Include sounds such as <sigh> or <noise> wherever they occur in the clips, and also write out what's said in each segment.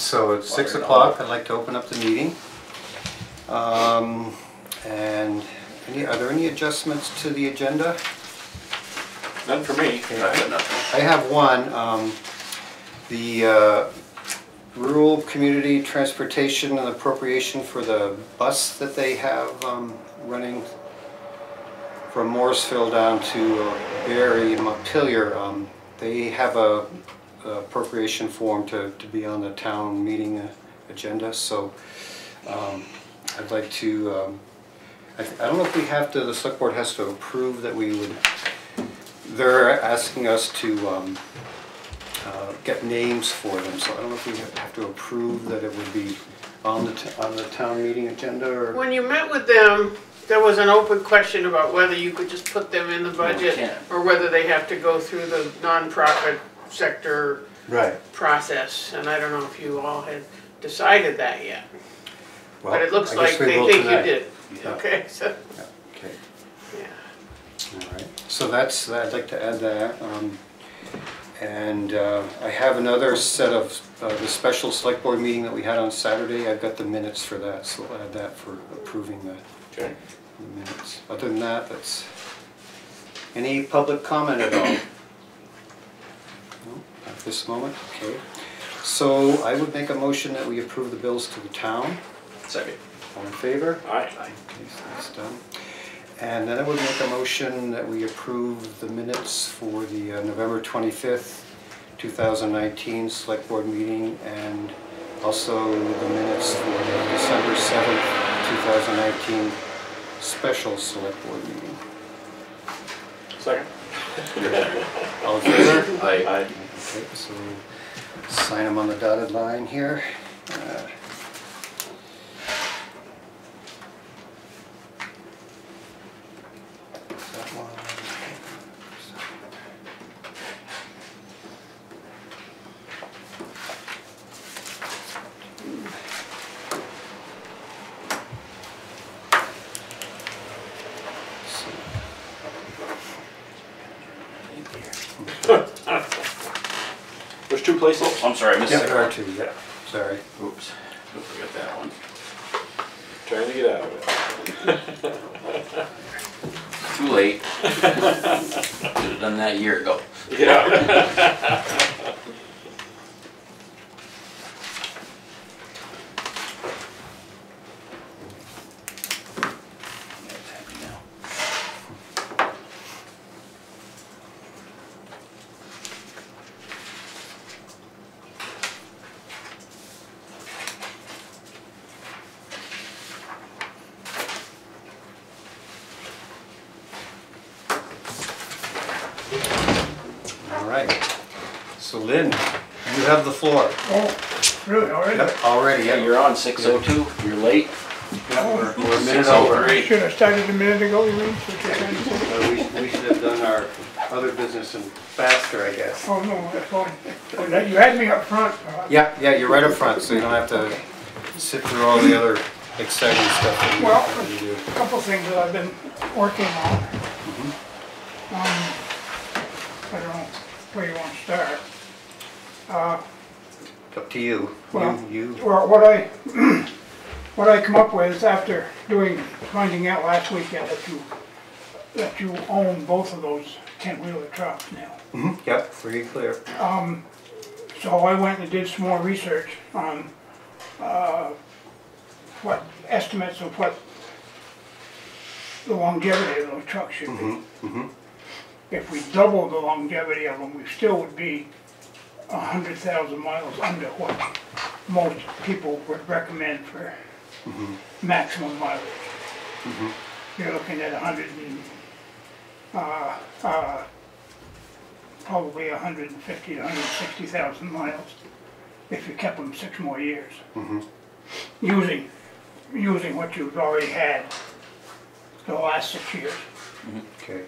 So it's six o'clock, I'd like to open up the meeting. Um, And any, are there any adjustments to the agenda? None for me. Okay, I- nothing. I have one, um, the uh, rural community transportation and appropriation for the bus that they have um, running from Morrisville down to uh, Barre and Montpelier. Um, They have a appropriation form to, to be on the town meeting uh, agenda, so um, I'd like to, um, I th- I don't know if we have to, the select board has to approve that we would they're asking us to um, uh, get names for them, so I don't know if we have to approve that it would be on the, t- on the town meeting agenda, or? When you met with them, there was an open question about whether you could just put them in the budget can't. or whether they have to go through the nonprofit sector Right. process, and I don't know if you all had decided that yet. Well, But it looks like they will think you did. Yeah. Okay, so, Yeah, Okay, yeah. all right. So that's, I'd like to add that. um, And uh, I have another set of, uh, the special select board meeting that we had on Saturday. I've got the minutes for that, so I'll add that for approving the Okay. the minutes. Other than that, that's, any public comment at all? No, At this moment, okay. So I would make a motion that we approve the bills to the town. Second. All in favor? Aye. Okay, so that's done. And then I would make a motion that we approve the minutes for the uh, November 25th, 2019 Select Board meeting and also the minutes for the December 7th, 2019 Special Select Board meeting. Second. <laughs> All in favor? Aye. Aye. Okay, so sign them on the dotted line here. Uh, that one. There's two places. Oh, I'm sorry, I missed Yeah, the there are two, yeah, sorry. Oops, don't forget that one. Trying to get out of it. Too late. Should've done that a year ago. Yeah. Yeah, it's happy now. All right. So Lynn, you have the floor. Oh, really, already? Yep, already, Yeah, yeah. you're on six oh two, you're late. We're we're a minute Six oh over. three. Should have started a minute ago, you mean? What you're trying to say? Uh, We we should have done our other business and faster, I guess. Oh, no, that's fine. Well, that- You had me up front. uh, Yeah, yeah, you're right up front, so you don't have to sit through all the other exciting stuff that you- Well- that you do. A Couple things that I've been working on. Um, I don't know where you want to start. Uh, It's up to you. Well- You, you, Well, what I, <clears throat> what I come up with is after doing, finding out last weekend that you, that you own both of those ten-wheeler trucks now. Mhm, yep, pretty clear. So I went and did some more research on, uh, what estimates of what the longevity of those trucks should be. If we double the longevity of them, we still would be a hundred thousand miles under what most people would recommend for maximum mileage. You're looking at a hundred and, uh, uh, probably a hundred and fifty to hundred and sixty thousand miles if you kept them six more years. Using, using what you've already had the last six years. Okay.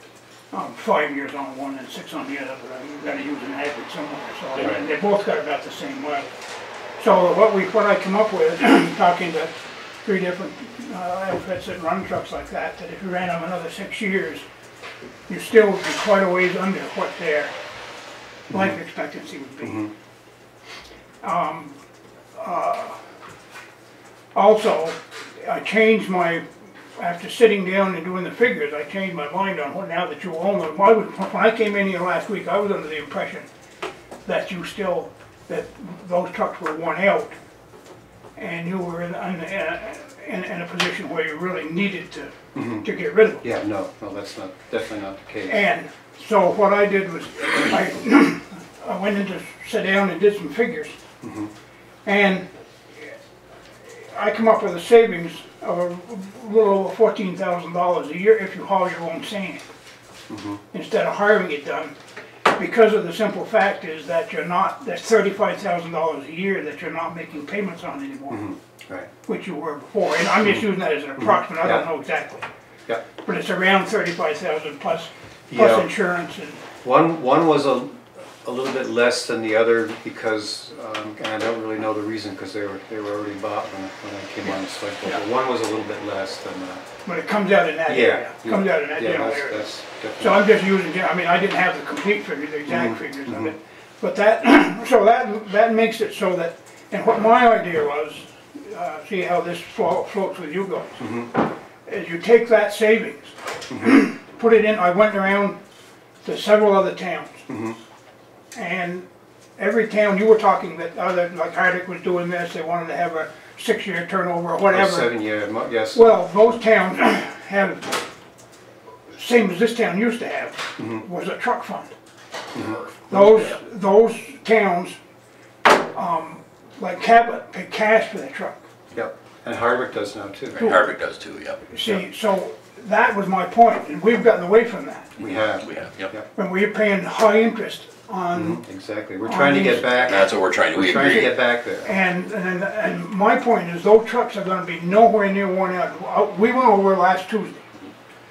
Um, five years on one and six on the other, but you've gotta use an average somewhere, so, they both got about the same mileage. So what we, what I come up with, talking to three different, uh, outfits that run trucks like that, that if you ran them another six years, you still would be quite a ways under what their life expectancy would be. Um, Also, I changed my, after sitting down and doing the figures, I changed my mind on what, now that you own them. I was, when I came in here last week, I was under the impression that you still, that those trucks were worn out. And you were in, in, uh, in, in a position where you really needed to, mm-hmm. to get rid of them. Yeah, no, no, that's not, definitely not the case. And so what I did was, I, <clears throat> I went in to sit down and did some figures. Mm-hmm. And I come up with a savings a little over fourteen thousand dollars a year if you haul your own sand. Mm-hmm. Instead of hiring it done, because of the simple fact is that you're not, that's thirty-five thousand dollars a year that you're not making payments on anymore, mm-hmm. Right, which you were before. And I'm just mm-hmm. using that as an approximate, I don't know exactly. yeah. But it's around thirty-five thousand plus, Yeah. plus insurance and, One, one was a, a little bit less than the other because, um, and I don't really know the reason because they were, they were already bought when, when I came on the select board. But one was a little bit less than, uh, but it comes out in that yeah. area, comes out in that Yeah, general that's, area. that's definitely. So I'm just using, I mean, I didn't have the complete figures, the exact Mm-hmm. figures of it. But that, <clears throat> so that, that makes it so that, and what my idea was, uh, see how this flo- floats with you guys. Mm-hmm. Is you take that savings, <clears throat> put it in, I went around to several other towns. Mm-hmm. And every town, you were talking that other, like Hardwick was doing this, they wanted to have a six-year turnover or Oh, whatever. Seven-year, yes. Well, most towns <clears throat> have, same as this town used to have, was a truck fund. Those, those towns, um, like Cabot, pay cash for their truck. Yep, and Hardwick does now too. Right, Hardwick does too, yep. See, so that was my point, and we've gotten away from that. We have. We have, yep. Yep, When we're paying high interest on, mm-hmm. exactly. We're trying to get back, that's what we're trying to, we we're trying to get back there. and, and, and my point is, those trucks are gonna be nowhere near worn out. Uh, We went over last Tuesday.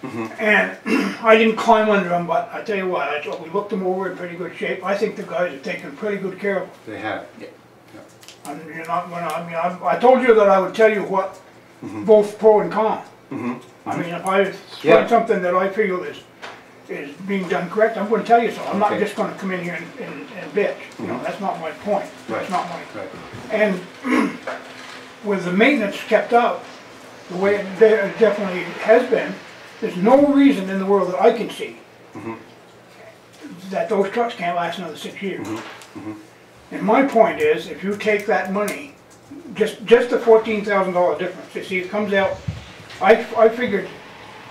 Mm-hmm. And <clears throat> I didn't climb under them, but I tell you what, I thought we looked them over in pretty good shape. I think the guys are taking pretty good care of them. They have. And you're not gonna, I mean, I, I told you that I would tell you what, mm-hmm. both pro and con. I mean, if I Yeah. find something that I feel is, is being done correct, I'm gonna tell you so. I'm not Okay. just gonna come in here and, and and bitch, you know, that's not my point. Right. That's not my, Right, and <clears throat> with the maintenance kept up, the way it de- definitely has been, there's no reason in the world that I can see that those trucks can't last another six years. And my point is, if you take that money, just, just the fourteen thousand dollar difference, you see, it comes out, I, I figured,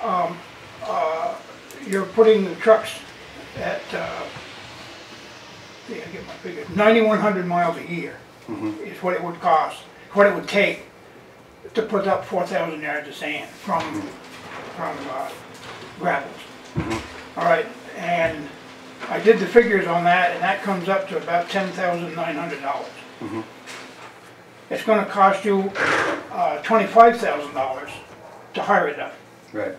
um, uh, you're putting the trucks at, uh, see, I get my figures, ninety-one hundred miles a year is what it would cost, what it would take to put up four thousand yards of sand from, from, uh, gravels. All right, and I did the figures on that, and that comes up to about ten thousand nine hundred dollars. It's gonna cost you, uh, twenty-five thousand dollars to hire it done. right.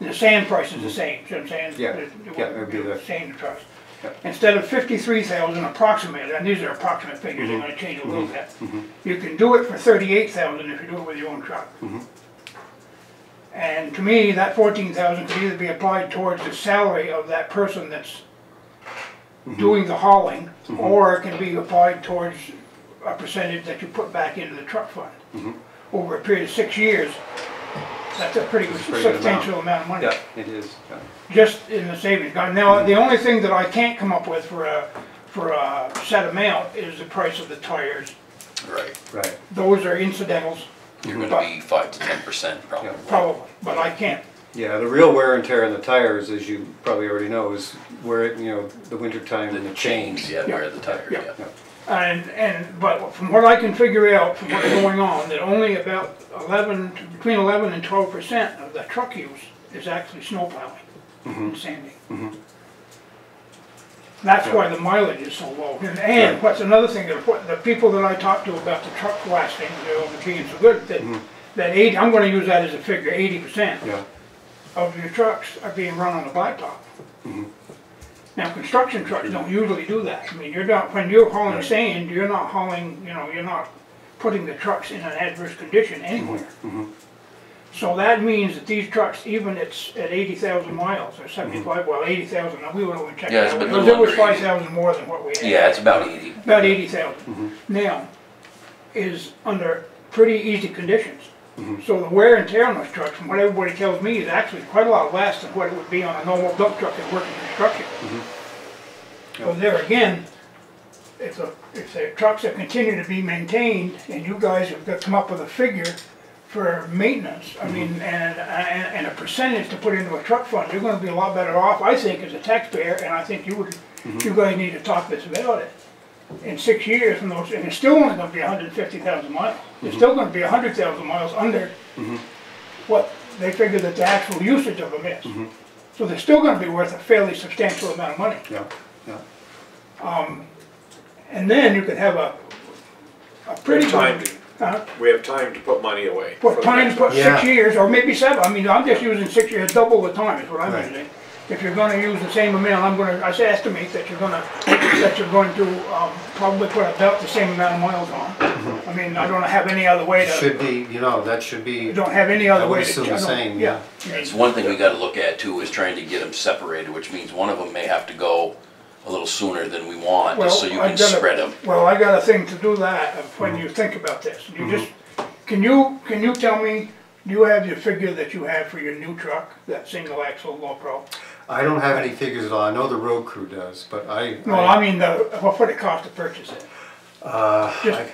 The sand price is the same, see what I'm saying? Yeah, The- yeah, it'd be the- Sand trucks. Yep. Instead of fifty-three thousand approximately, and these are approximate figures, Mm-hmm. they're gonna change a little bit. You can do it for thirty-eight thousand if you do it with your own truck. Mm-hmm. And to me, that fourteen thousand could either be applied towards the salary of that person that's Mm-hmm. doing the hauling, or it can be applied towards a percentage that you put back into the truck fund. Mm-hmm. Over a period of six years, that's a pretty It's a pretty good amount. substantial amount of money Yeah, it is. yeah. just in the savings. Now, the only thing that I can't come up with for a, for a set amount is the price of the tires. Right, Right, Those are incidentals, you're gonna be five to ten percent probably. probably, but I can't. yeah, the real wear and tear on the tires, as you probably already know, is where, it you know, the winter time and The the chains, chains. yeah, where the tires, Yeah. yeah. And, and, but from what I can figure out, from what's going on, that only about eleven, between eleven and twelve percent of the truck use is actually snow plowing mm-hmm. and sanding. Mm-hmm. That's why the mileage is so low. And, and what's another thing, that the people that I talked to about the truck blasting, you know, being so good, that, mm-hmm. that eighty, I'm gonna use that as a figure, eighty percent Yeah, of your trucks are being run on the blacktop. Now, construction trucks don't usually do that. I mean, you're not, when you're hauling sand, you're not hauling, you know, you're not putting the trucks in an adverse condition anywhere. Mm-hmm. Mm-hmm. So that means that these trucks, even at, s- at eighty thousand miles or seventy-five, well, eighty thousand, we went over and checked Yeah, it it's been a It was- little It was under five 80. thousand more than what we had. Yeah, it's about eighty. About eighty thousand. Mm-hmm. Now, is under pretty easy conditions. Mm-hmm. So the wear and tear on those trucks, from what everybody tells me, is actually quite a lot less than what it would be on a normal dump truck that works in construction. Mm-hmm. So there again, if the, if the trucks that continue to be maintained, and you guys have got- come up with a figure for maintenance, I mean, mm-hmm. and, and, and a percentage to put into a truck fund, you're gonna be a lot better off, I think, as a taxpayer, and I think you would, you guys need to talk this about it. In six years, from those, and it's still only gonna be hundred and fifty thousand miles, it's mm-hmm. still gonna be hundred thousand miles under mm-hmm. what they figure that the actual usage of them is. Mm-hmm. So they're still gonna be worth a fairly substantial amount of money. Yeah, yeah. Um, and then you could have a, a pretty have time good, to, uh, we have time to put money away. put time, next put one. six years, or maybe seven, I mean, I'm just using six years, double the time is what I'm Right. using. If you're gonna use the same amount, I'm gonna, I say estimate that you're gonna, that you're going to, um, probably put about the same amount of miles on. Mm-hmm. I mean, I don't have any other way to, Should be, you know, that should be, you don't have any other I would way to. assume I the don't- same, Yeah. It's one thing we gotta look at too, is trying to get them separated, which means one of them may have to go a little sooner than we want, just so Well, you I've can got a- spread them. Well, I got a thing to do that, of when you mm-hmm. think about this, you mm-hmm. just, can you, can you tell me, do you have your figure that you have for your new truck, that single axle low pro? I don't have any figures at all, I know the road crew does, but I. No, I mean, the, what would it cost to purchase it? Uh, Just-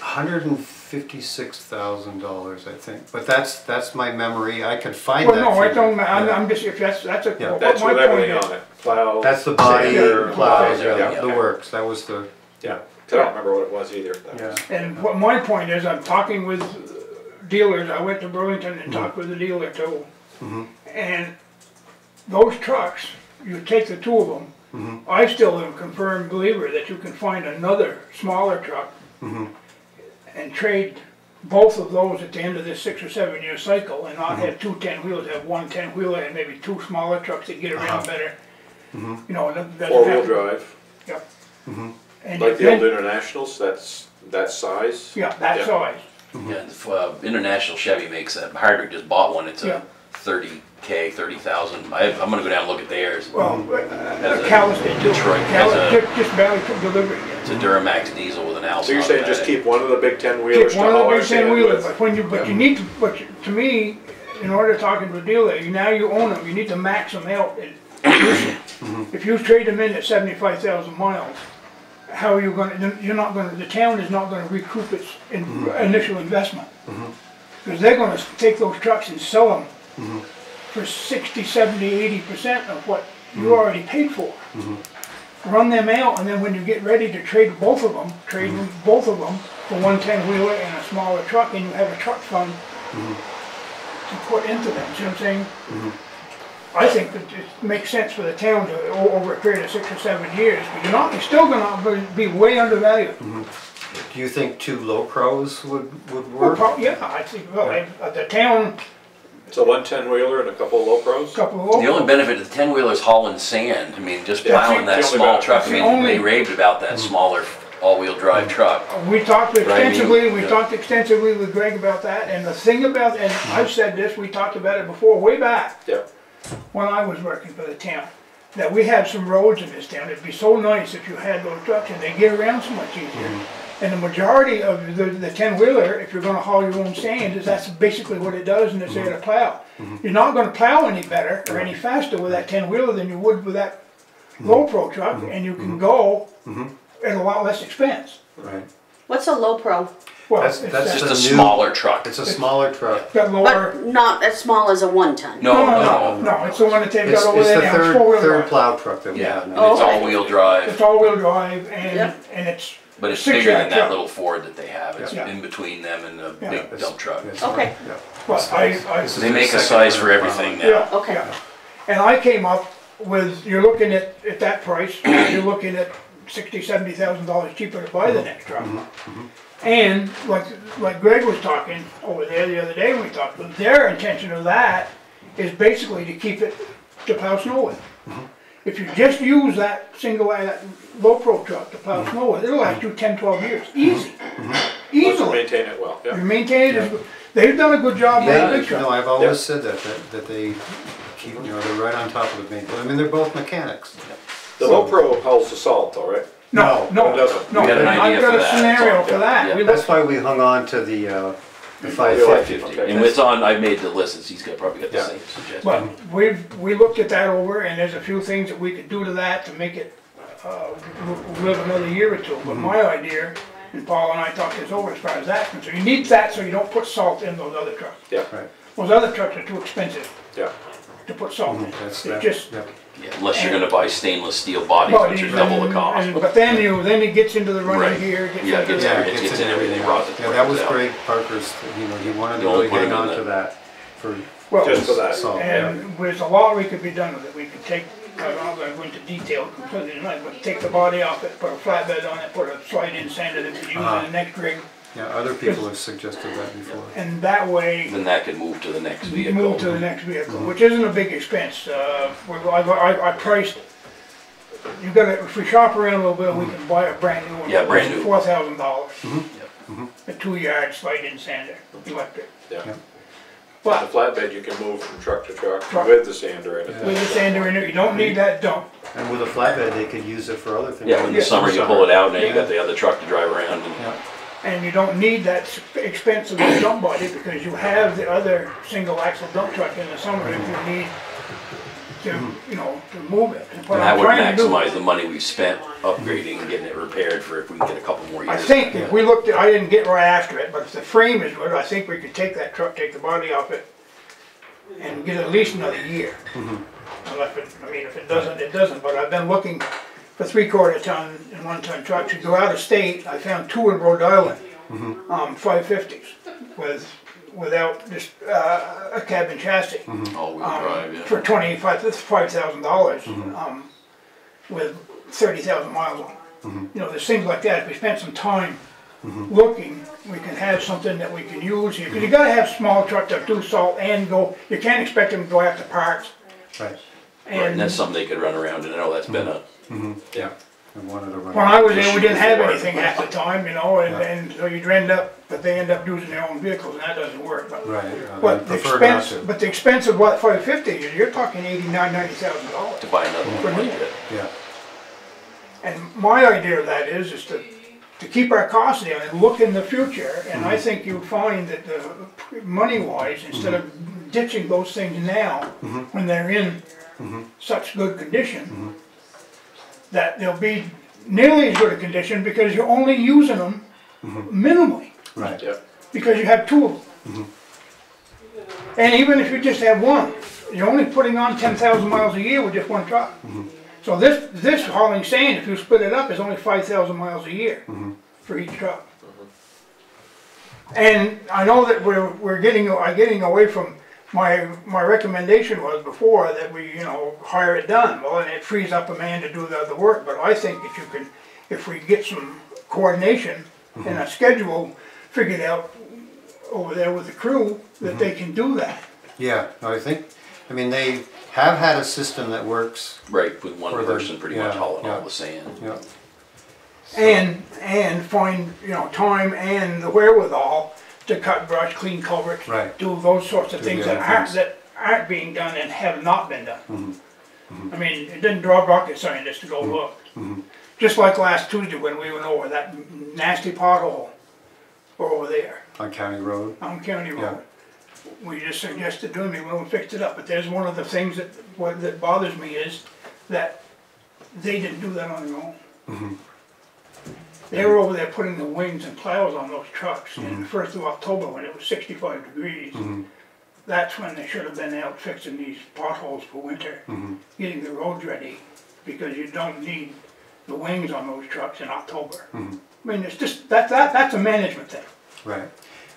hundred and fifty-six thousand dollars, I think, but that's, that's my memory, I could find Well, that. no, I don't, I'm, Yeah. I'm just, if that's, that's a, Yeah. what That's my with point everything on it, plow. That's the body, sander, plows, yeah, yeah, yeah. the works, that was the, Yeah. I don't remember what it was either. Yeah. And what my point is, I'm talking with dealers, I went to Burlington and talked with a dealer too. mm -hmm. And those trucks, you take the two of them, Mm-hmm. I still am a confirmed believer that you can find another smaller truck Mm-hmm. and trade both of those at the end of this six or seven year cycle and Mm-hmm. not have two ten wheelers, have one ten wheeler and maybe two smaller trucks that get Uh-huh. around better. Mm-hmm. You know, that doesn't Four-wheel have to- drive, Yep. And like the then- old Internationals, that's, that size. Yeah, that Yeah. size. Yeah, if, uh, International Chevy makes that, Hardwick just bought one, it's Yeah. a thirty K, thirty thousand, I, I'm gonna go down and look at theirs. Well, uh, a uh, Calais did too. Detroit Callis a- just, just barely took delivery yet. It's a Duramax diesel with an Allison. So you're saying just keep one of the big ten-wheelers Keep to one of haul the our big ten sand wheelers, with? but when you, but you need to, but you- to me, in order to talk to a dealer, you, now you own them, you need to max them out. and- If you trade them in at seventy-five thousand miles, how are you gonna, you're not gonna, the town is not gonna recoup its in- mm-hmm. initial investment. Mm-hmm. Cause they're gonna take those trucks and sell them mm-hmm. For sixty, seventy, eighty percent of what you already paid for. Run them out, and then when you get ready to trade both of them, trade them- both of them for one ten-wheeler and a smaller truck, and you have a truck fund to put into them, see what I'm saying? I think that it makes sense for the town to, over a period of six or seven years, but you're not, you're still gonna be way undervalued. Do you think two low pros would, would work? prob- yeah, I think, well, I- uh, the town, So one ten-wheeler and a couple of low pros? couple of. The only benefit of the ten wheeler is hauling sand, I mean, just Yeah, plowing that that's the only small truck, I mean, only- they raved about that mm-hmm. smaller all-wheel drive mm-hmm. truck. We talked Right, extensively, we yeah. talked extensively with Greg about that, and the thing about, and I've mm-hmm. said this, we talked about it before, way back, Yeah, when I was working for the town, that we have some roads in this town, it'd be so nice if you had those trucks and they get around so much easier. And the majority of the, the ten-wheeler, if you're gonna haul your own sand, is that's basically what it does, and it's there to mm-hmm. plow. Mm-hmm. You're not gonna plow any better or any faster with that ten-wheeler than you would with that mm-hmm. low pro truck, and you can go at a lot less expense. Right. What's a low pro? Well, That's- it's that's Just a a new- smaller truck. It's a smaller truck. Lower, But not as small as a one ton. No, no, no, no, no, no, it's the one that they've It's, got over it's there the it's third, third plow truck that we Yeah, have and now. it's oh, Okay. all-wheel drive, It's all-wheel drive and, Yep. and it's. But it's bigger than that little Ford that they have, it's Yeah. in between them and the Yeah. big It's- dump truck. it's- Okay. yeah. But I, I, This They make a size for everything plow. yeah. Okay. yeah. And I came up with, you're looking at, at that price, <clears throat> you're looking at sixty, seventy thousand dollars cheaper to buy the next truck. Mm-hmm. Mm-hmm. And like, like Greg was talking over there the other day when we talked, with their intention of that is basically to keep it to plow snow with. Mm-hmm. If you just use that single, that low pro truck to plow snow with, it'll last you 10, 12 years, mm-hmm. easy. Mm-hmm. once you Easily. maintain it well, You yeah. maintain it, as- they've done a good job with the big you know, truck. I've Yeah. always said that, that, that they keep, you know, they're right on top of the main, I mean, they're both mechanics. The low pro hauls the salt though, right? No, No. no, No, no, We got an idea I've got for a that. scenario for that. We That's looked, why we hung on to the, uh, the oh, five like fifty. it. Fifty, and it's on, I made the list, and he's got, probably got the Yeah. same suggestion. but we, we looked at that over and there's a few things that we could do to that to make it, uh, live another year or two. But Mm-hmm. my idea, and Paul and I talked this over as far as that concerned, you need that so you don't put salt in those other trucks. Yeah, Right, Those other trucks are too expensive yeah. to put salt in. Mm-hmm. that's, It that, just, yeah, Yeah, Unless you're gonna buy stainless steel bodies, which are bodies double the cost. and- But then you, then it gets into the Right. running gear, gets Yeah, it gets yeah, it it gets gets in in everything, everything rods Yeah, that was springs out. Greg Parker's, you know, he wanted to You only really put hang on to that for, Well, Just for that. salt, And yeah. there's a lot we could be done with it, we could take, I'm not gonna go into detail completely tonight, but take the body off it, put a flatbed on it, put a slide-in sander that we use in Uh-huh. the next rig, Yeah, other people have suggested that before. and that way, Then that could move to the next you vehicle. move to the next vehicle, which isn't a big expense, uh, we're, I, I, I priced, you gotta, if we shop around a little bit, we can buy a brand new one. Yeah, brand new. Four thousand dollars, Yep. a two-yard slide-in sander, electric. Yeah. Yeah. The But flatbed you can move from truck to truck Truck. with the sander in it. with the sander in it, you don't need that dump, And with a flatbed, they could use it for other things. Yeah, in the Yeah. summer you pull it out, and then you got the other truck to drive around and. Yeah, And you don't need that s- expensive dump body because you have the other single axle dump truck in the summer if you need to, you know, to move it. And what And that I'm would trying to do- maximize the money we've spent upgrading and getting it repaired for if we can get a couple more years. I years. think if we looked at, I didn't get right after it, but if the frame is good, I think we could take that truck, take the body off it and get at least another year. Unless it, I mean, if it doesn't, it doesn't, but I've been looking for three quarter ton and one ton trucks. to go out of state, I found two in Rhode Island, um, five fifties with, without just, uh, a cabin chassis. All-wheel um, drive, yeah. For twenty-five, that's five thousand dollars, um, with thirty thousand miles on it. You know, there's things like that, if we spend some time looking, we can have something that we can use here, cause you gotta have small trucks that do salt and go, you can't expect them to go after parts. right, Right, And And that's something they could run around, and I know that's been a, Yeah. I wanted to run. when I was there, we didn't have anything at the time, you know, and, Yeah. and so you'd end up, but they end up using their own vehicles, and that doesn't work, but. Right, I But the prefer not expense, to, but the expense of what, five fifty, you're talking eighty-nine, ninety thousand dollars. to buy another one like that. yeah, And my idea of that is, is to, to keep our costs down and look in the future, and I mm-hmm. think you'll find that the, money-wise, instead of ditching those things now, mm-hmm. when they're in mm-hmm. such good condition, that they'll be nearly as good a condition, because you're only using them mm-hmm. minimally, right, Yeah. because you have two of them. Mm-hmm. And even if you just have one, you're only putting on ten thousand miles a year with just one truck. Mm-hmm. So this, this hauling sand, if you split it up, is only five thousand miles a year for each truck. And I know that we're, we're getting, uh, getting away from, my, my recommendation was before that we, you know, hire it done. Well, and it frees up a man to do the, the work, but I think if you can, if we get some coordination and a mm-hmm. schedule figured out over there with the crew, that mm-hmm. they can do that. yeah, no, I think, I mean, they have had a system that works, Right, with one For the- person pretty much yeah, hauling all the sand. yeah, And, and find, you know, time and the wherewithal to cut brush, clean culverts. Right. Do those sorts of Do things that other aren't, things. that aren't being done and have not been done. Mm-hmm. mm-hmm. I mean, it didn't draw rocket scientists to go mm-hmm. look. Mm-hmm. Just like last Tuesday when we went over that nasty pothole over there on County Road, on County Yeah. Road. We just suggested doing it, we fixed it up, but there's one of the things that, what, that bothers me is that they didn't do that on their own. They were over there putting the wings and plows on those trucks Mm-hmm. in the first of October when it was sixty-five degrees. That's when they should have been out fixing these potholes for winter, Mm-hmm. getting the roads ready, because you don't need the wings on those trucks in October. Mm-hmm. I mean, it's just, that, that, that's a management thing. right.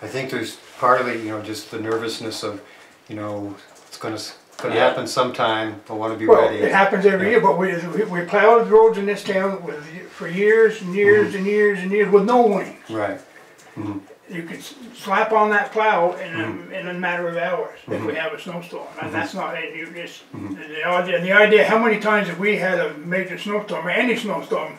I think there's partly, you know, just the nervousness of, you know, it's gonna, s- gonna Yeah. happen sometime, I wanna be Well, ready. it happens every Yeah. year, but we, we- we plowed roads in this town with, for years and years mm-hmm. and years and years with no wings. Right, mm-hmm. You could s- slap on that plow in a, mm-hmm. in a matter of hours if we have a snowstorm, and that's not, and you just, the idea, the idea, how many times have we had a major snowstorm, or any snowstorm,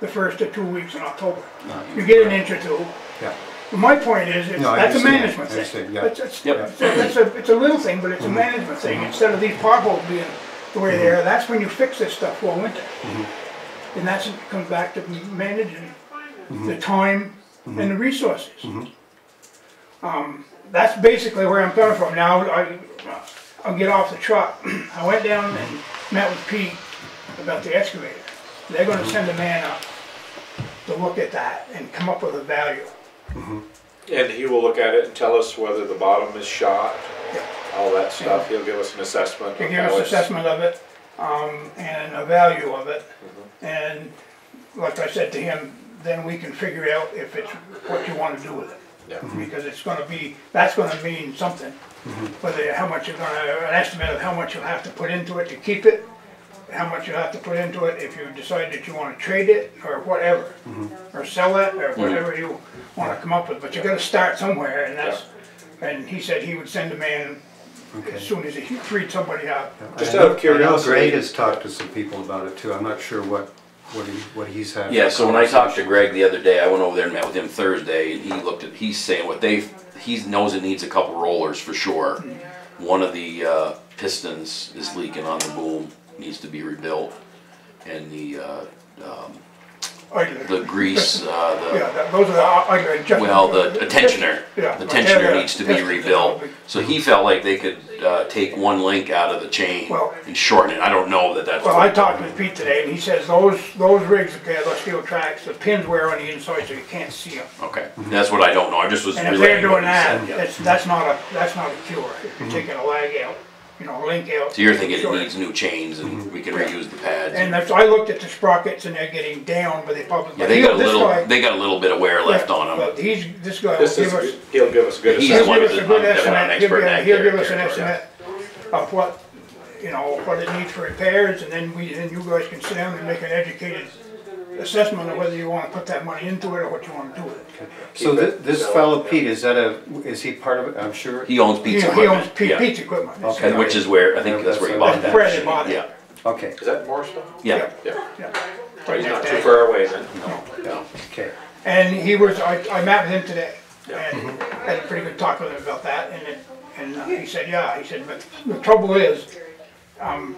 the first of two weeks in October? Uh, you get an inch or two, yeah, my point is, it's, No, I that's a understand, management I thing. understand, yeah. It's, it's, Yep. it's a- it's a, it's a little thing, but it's a mm-hmm. management thing, mm-hmm. instead of these potholes being the way they mm-hmm. are, that's when you fix this stuff for winter. And that's, it comes back to managing the time and the resources. Um, that's basically where I'm coming from. Now, I, I'll get off the truck. <clears throat> I went down and met with Pete about the excavator. They're gonna send a man up to look at that and come up with a value. Mm-hmm. And he will look at it and tell us whether the bottom is shot, Yeah. all that stuff. He'll give us an assessment. to of give how us it's- assessment of it, um, and a value of it. Mm-hmm. And like I said to him, then we can figure out if it's what you wanna do with it. Yeah. Mm-hmm. Because it's gonna be, that's gonna mean something. Whether, how much you're gonna, an estimate of how much you'll have to put into it to keep it, how much you'll have to put into it if you decide that you wanna trade it, or whatever. Or sell it, or whatever you wanna come up with, but you gotta start somewhere, and that's, and he said he would send a man Okay. as soon as he freed somebody up. Just I out of know- know curiosity- Greg has talked to some people about it too, I'm not sure what, what he, what he's had. Yeah, so when I talked to. Greg the other day, I went over there and met with him Thursday, and he looked at, he's saying what they, he knows it needs a couple rollers for sure. One of the uh, pistons is leaking on the boom, needs to be rebuilt, and the, uh, Idler. the grease, uh, Yeah, that- those are the idler the, well, the tensioner, Yeah. the tensioner needs to be rebuilt. So he felt like they could uh, take one link out of the chain Well- and shorten it. I don't know that that's. Well, I talked with Pete today, and he says those, those rigs, okay, those steel tracks, the pins wear on the inside, so you can't see them. Okay, that's what I don't know, I just was And if they're what doing he said, that, yeah. that's, that's not a, that's not a cure. If you're taking a lag out, you know, link out. So you're thinking it sure. needs new chains and we can reuse the pads? And that's, I looked at the sprockets, and they're getting down, but they probably. Yeah, they got a this little, they got a little bit of wear left on them. But he's, this guy will This give us. he'll give us a good He's He'll the one give us a good I'm definitely an estimate, he'll expert in give, that he'll give us an character, yeah. estimate of what, you know, what it needs for repairs, and then we, then you guys can sit down and make an educated assessment of whether you wanna put that money into it or what you wanna do with it. So Keep thi- this fellow Pete, is that a, is he part of it, I'm sure? He owns He Pete's he owns equipment, Pete, yeah. Pete's equipment. Okay. And which is where, I think that's where he bought that where they bought it. yeah, Okay, Is that Morristown? yeah. Yeah. Yeah. Oh, he's not too far away then. No. okay. And he was, I, I met with him today, Yeah. and had a pretty good talk with him about that, and it, and uh, he said, yeah, he said, but the trouble is, um,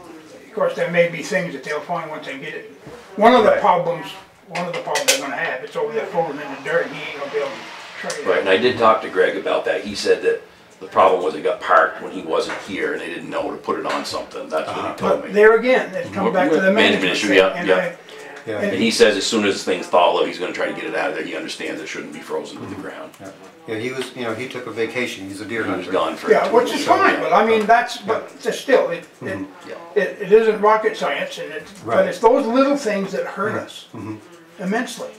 of course, there may be things that they'll find once they get it. One of the Right. problems, one of the problems they're gonna have, it's over there frozen in the dirt, and he ain't gonna be able to trade it. Right, and I did talk to Greg about that, he said that the problem was it got parked when he wasn't here and they didn't know to put it on something, that's what he uh-huh. told But me. there again, it comes back to the Management management issue, thing, yeah, and yeah. I, Yeah, And he says as soon as things thaw out, he's gonna try to get it out of there, he understands it shouldn't be frozen to the mm-hmm. ground. yeah, he was, you know, he took a vacation, he's a deer hunter. He was gone for. yeah, which is weeks. fine, but I mean, that's, but it's still, it, it, mm-hmm. Yeah. it, it isn't rocket science, and it's, but it's those little things that hurt mm-hmm. us mm-hmm. immensely.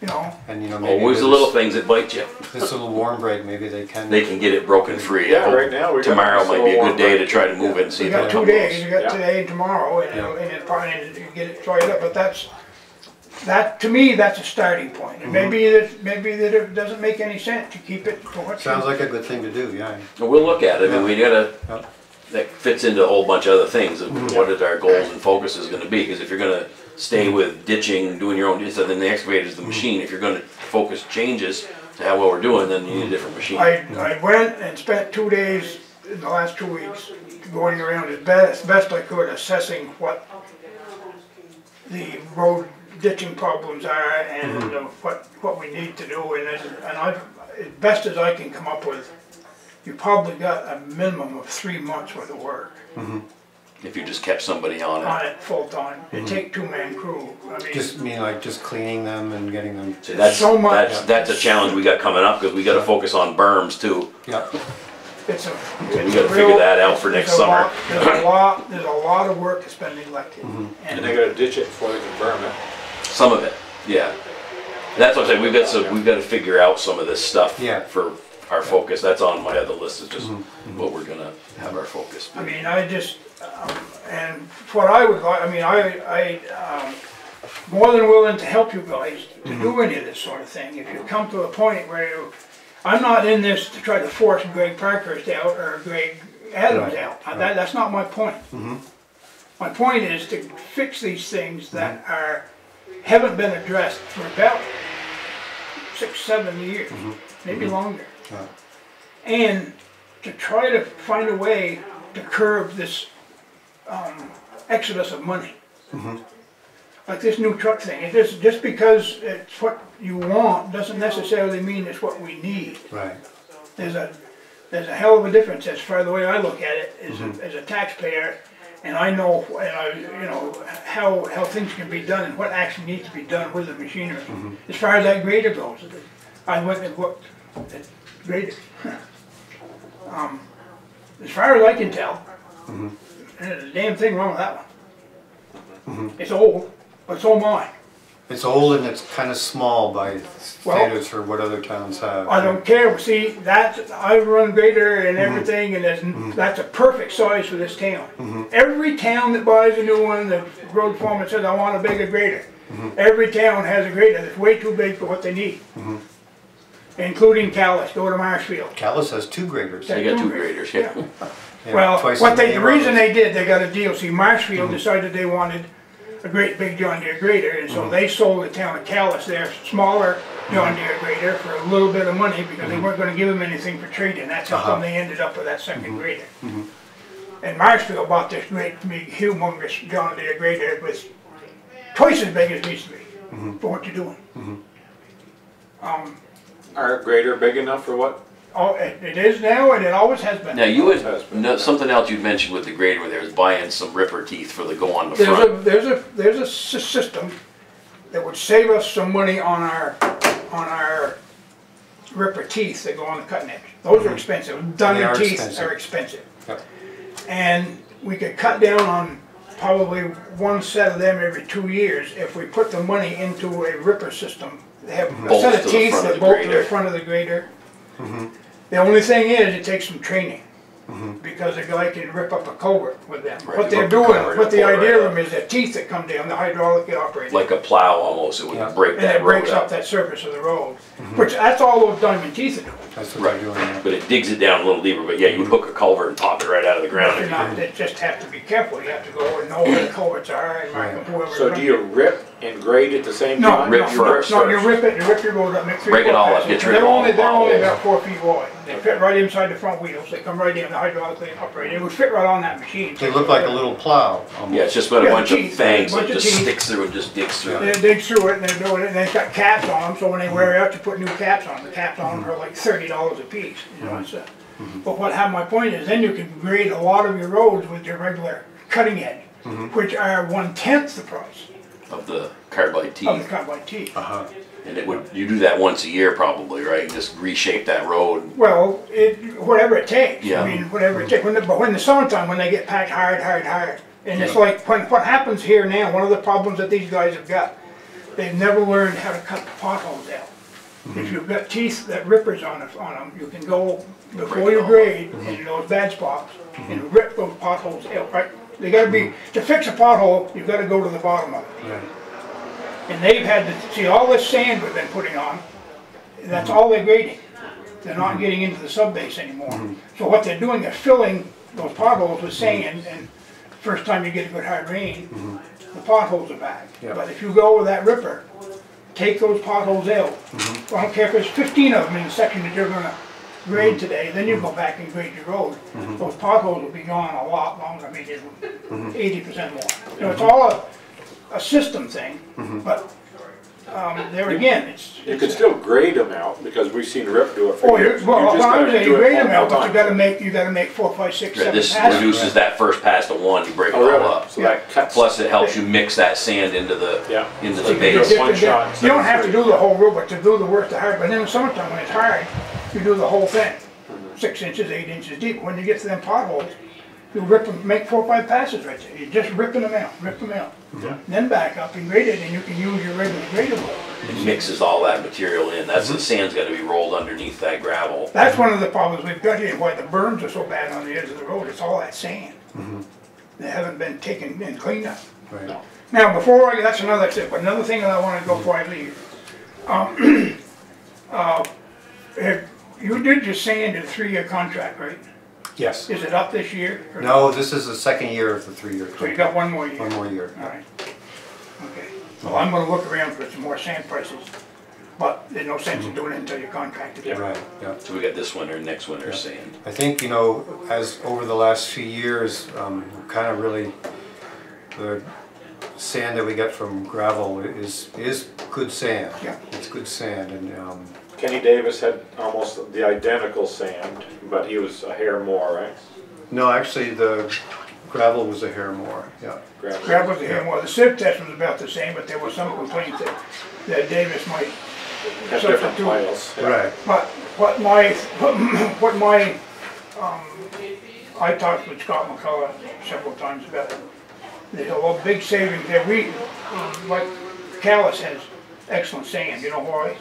You know, And, you know, maybe Always the little things that bite you. this little warm break, maybe they can. They can get it broken free. Yeah, right now we got Tomorrow might be a good day to try to move it and see we if got it'll two days, loose. we got Yeah. today and tomorrow, and, it'll- and it probably, and you get it tried up, but that's, that, to me, that's a starting point. And maybe mm-hmm. it, maybe that it doesn't make any sense to keep it for what. Sounds like a good thing to do, yeah. Well, We'll look at it, I mean, we gotta, Yeah. that fits into a whole bunch of other things, of mm-hmm. what is our goals and focus is gonna be, because if you're gonna stay mm-hmm. with ditching, doing your own, so then the excavator is the machine, if you're gonna focus changes to how what we're doing, then you need a different machine. I, I went and spent two days in the last two weeks going around as best, best I could assessing what the road ditching problems are and mm-hmm. uh, what, what we need to do and as, and I, as best as I can come up with, you probably got a minimum of three months worth of work mm-hmm. If you just kept somebody on on it. it full-time. It take two-man crew, I mean. Just mean like just cleaning them and getting them, See, that's, So much. that's, that's a challenge we got coming up, because we gotta focus on berms too. yeah, It's a. We it's gotta figure that out for next a summer. lot- There's a lot, there's a lot of work that's been neglected. And they gotta ditch it before they can burn it. Some of it, yeah. That's what I'm saying, we've got some, we've gotta figure out some of this stuff. Yeah. For our focus, that's on my other list, is just what we're gonna have our focus I mean, I just, um, and what I would like, I mean, I, I, um, more than willing to help you guys to do any of this sort of thing. If you come to a point where you, I'm not in this to try to force Greg Parkhurst out or Greg Adams Right, out. Uh, That, that's not my point. My point is to fix these things that are, haven't been addressed for about six, seven years, mm-hmm. maybe mm-hmm. longer. Yeah. And to try to find a way to curb this um, exodus of money. Mm-hmm. like this new truck thing, it just, just because it's what you want, doesn't necessarily mean it's what we need. Right. There's a, there's a hell of a difference as far the way I look at it, as a, as a taxpayer. And I know, and I, you know, how, how things can be done and what actually needs to be done with the machinery. Mm-hmm. As far as that grader goes, I went and looked at grader. <laughs> Um, As far as I can tell, mm-hmm. there's a damn thing wrong with that one. Mm-hmm. It's old, but so am I. It's old and it's kind of small by Well- standards for what other towns have. I don't care, see, that's, I run grader and mm-hmm. everything, and that's, mm-hmm. that's a perfect size for this town. Mm-hmm. Every town that buys a new one, the road foreman says, I want a bigger grader. Every town has a grader that's way too big for what they need. Including Calais, go to Marshfield. Calais has two graders. They got two graders, yeah. Yeah, Well, twice what they, the reason they did, they got a deal, see, Marshfield decided they wanted a great big John Deere grader, and so mm-hmm. they sold the town of Calais their smaller John mm-hmm. Deere grader for a little bit of money, because they mm-hmm. weren't gonna give them anything for trading, that's how Uh-huh. come they ended up with that second grader. And Marshfield bought this great, big humongous John Deere grader, it was twice as big as it used to be, for what you're doing. Um, Our grader big enough for what? Oh, it, it is now, and it always has been. Now, you had, no, something else you mentioned with the grader, where there was buying some ripper teeth for the go on the There's a, there's a, there's a system that would save us some money on our, on our ripper teeth that go on the cutting edge. Those are expensive, Mm-hmm. They are diamond teeth expensive. are expensive. Yep. And we could cut down on probably one set of them every two years if we put the money into a ripper system. They have a set of teeth front of that the bolt to the front of the grader. Mm-hmm. The only thing is, it takes some training. Because a guy can rip up a culvert with them. Right, What they're hook the doing, culvert what the idea right of them is that teeth that come down, the hydraulically operated. Like a plow almost, it would Yeah. break And that it breaks up up. that surface of the road, which, that's all those diamond teeth are doing. That's what they're doing now. But it digs it down a little deeper, but yeah, you would hook a culvert and pop it right out of the But you're ground. not, they just have to be careful, you have to go and know where the culverts are and mark them whoever. So do you rip and grade at the same No, time? no, Rip you first. no, you rip it, you rip your road up, make three. Break it all up, get rid They're of all only, the they're only potholes. about four feet wide, they fit right inside the front wheels, they come right in, the hydraulically operated, it would fit right on that machine. They look like a little plow almost. Yeah, it's just got a Yeah, bunch of teeth, fangs bunch that of just teeth. sticks through and just digs through. They dig through it and they're doing it, and they've got caps on them, so when they mm-hmm. wear out, you put new caps on, the caps on them are like thirty dollars a piece, you know, it's a. Mm-hmm. But what have my point is, then you can grade a lot of your roads with your regular cutting edge, mm-hmm. which are one tenth the price Of the carbide of the teeth. cut teeth. Uh-huh. And it would, you do that once a year probably, right? Just reshape that road. Well, it, whatever it takes, Yeah. I mean, whatever it takes, when the, but when the summertime, when they get packed hard, hard, hard. And it's like, when, what happens here now, one of the problems that these guys have got, they've never learned how to cut the potholes out. If mm-hmm. you've got teeth that rippers on it, on them, you can go before it you all grade mm-hmm. in those bad spots mm-hmm. and rip those potholes out, right? They gotta be, to fix a pothole, you've gotta go to the bottom of it. Right. And they've had to, see, all this sand we've been putting on, that's mm-hmm. all they're grading. They're not mm-hmm. getting into the subbase anymore. Mm-hmm. So what they're doing, they're filling those potholes with sand, and first time you get a good hard rain, the potholes are back. Yeah. But if you go with that ripper, take those potholes out. I don't care if there's fifteen of them in the section that you're gonna grade mm-hmm. today, then you go mm-hmm. back and grade your road. Mm-hmm. Those potholes will be gone a lot longer, I mean, eighty percent more. You know, it's all a, a system thing, but, um, there again, it's. You it's could a- still grade them out, because we've seen Rip do it Oh, for you, years. well, You just well, I'm gotta saying, do you it grade them all out, but you time. gotta make, you gotta make four, five, six, Right, seven This passes. reduces that first pass to one, you break it Oh, all really? up. So that cuts. Plus it helps you mix that sand into the, Yeah. into So the you base. do one shot You don't have to do the whole road, but to do the work the hard, but then in the summertime, when it's hard, you do the whole thing. Six inches, eight inches deep, when you get to them potholes, you rip them, make four, or five passes right there, you're just ripping them out, rip them out. Then back up and grade it, and you can use your regular gradable. It mixes all that material in. That's, the sand's gotta be rolled underneath that gravel. That's one of the problems we've got here, why the berms are so bad on the edge of the road, it's all that sand. They haven't been taken and cleaned up. Right. Now, before I, that's another tip, but another thing that I wanna go before I leave. Um, <clears throat> uh, if- You did just sand in a three-year contract, right? Yes. Is it up this year? or- No, this is the second year of the three-year So you contract. got one more year? One more year. Alright, okay. Well, I'm gonna look around for some more sand prices, but there's no sense in doing it until you're contracted. Right, yeah. So we got this winter, and next winter sand. I think, you know, as over the last few years, um, kind of really, the sand that we get from gravel is, is good sand. Yeah. It's good sand and, um, Kenny Davis had almost the identical sand, but he was a hair more, right? no, actually the gravel was a hair more, yeah. Gravel. That was the him, well, the sieve test was about the same, but there was some complaints that, that Davis might Have suffer different too. piles. yeah. Right, But what my, <coughs> what my, um, I talked with Scott McCullough several times about it. There's a lot- big savings there, we, um, like Calais has excellent sand, you know why?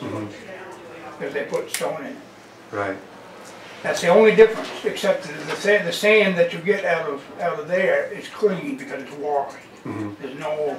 Because they put stone in. It. Right. That's the only difference, except that the sand, the sand that you get out of, out of there is clean because it's watery. Mm-hmm. There's no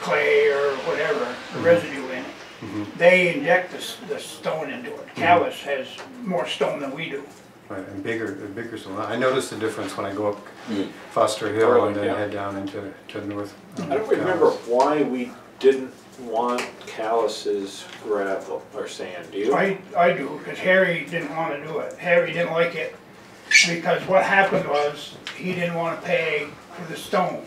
clay or whatever, mm-hmm. residue in it. Mm-hmm. They inject the, the stone into it. Calais has more stone than we do. Right, and bigger, bigger stone. I noticed the difference when I go up Mm. Foster Hill and then Yeah. head down into, to the North. Uh, I don't remember why we didn't want Calais's gravel or sand, do you? I, I do, because Harry didn't wanna do it. Harry didn't like it, because what happened was, he didn't wanna pay for the stone.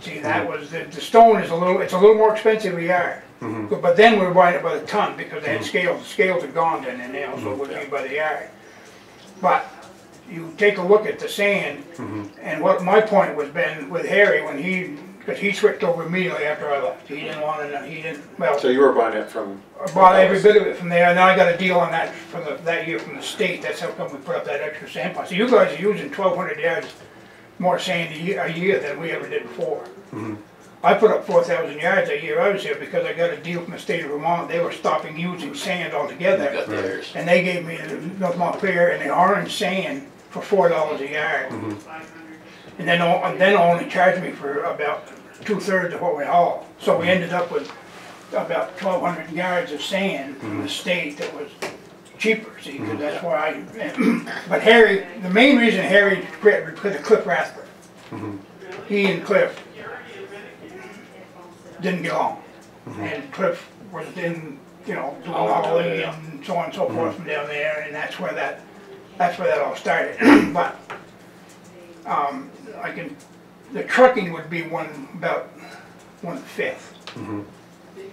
See, that mm-hmm. was, the, the stone is a little, it's a little more expensive a yard. Mm-hmm. But but then we were buying it by the ton, because they had mm-hmm. scales, the scales are gone then, and now, so it would be by the yard. But you take a look at the sand, and what my point was been with Harry, when he, because he switched over immediately after I left. He didn't wanna, he didn't, well. So you were buying it from? I bought every bit of it from there, and then I got a deal on that for the, that year from the state, that's how come we put up that extra sand pile. So you guys are using twelve hundred yards more sand a year, a year than we ever did before. Mm-hmm. I put up four thousand yards a year I was here because I got a deal from the state of Vermont, they were stopping using sand altogether. got theirs. And they gave me the North Montpelier and the orange sand for four dollars a yard. Mm-hmm. And then, o- and then only charged me for about two-thirds of what we hauled. So we mm-hmm. ended up with about twelve hundred yards of sand from the mm-hmm. state that was cheaper, see, because mm-hmm. that's why I, <clears throat> but Harry, the main reason Harry quit was because of Cliff Rathburn. He and Cliff didn't get along. And Cliff was in, you know, doing Oh, and so on and so forth from down there, and that's where that, that's where that all started. <clears throat> But, um, I can, the trucking would be one, about one-fifth. Mm-hmm.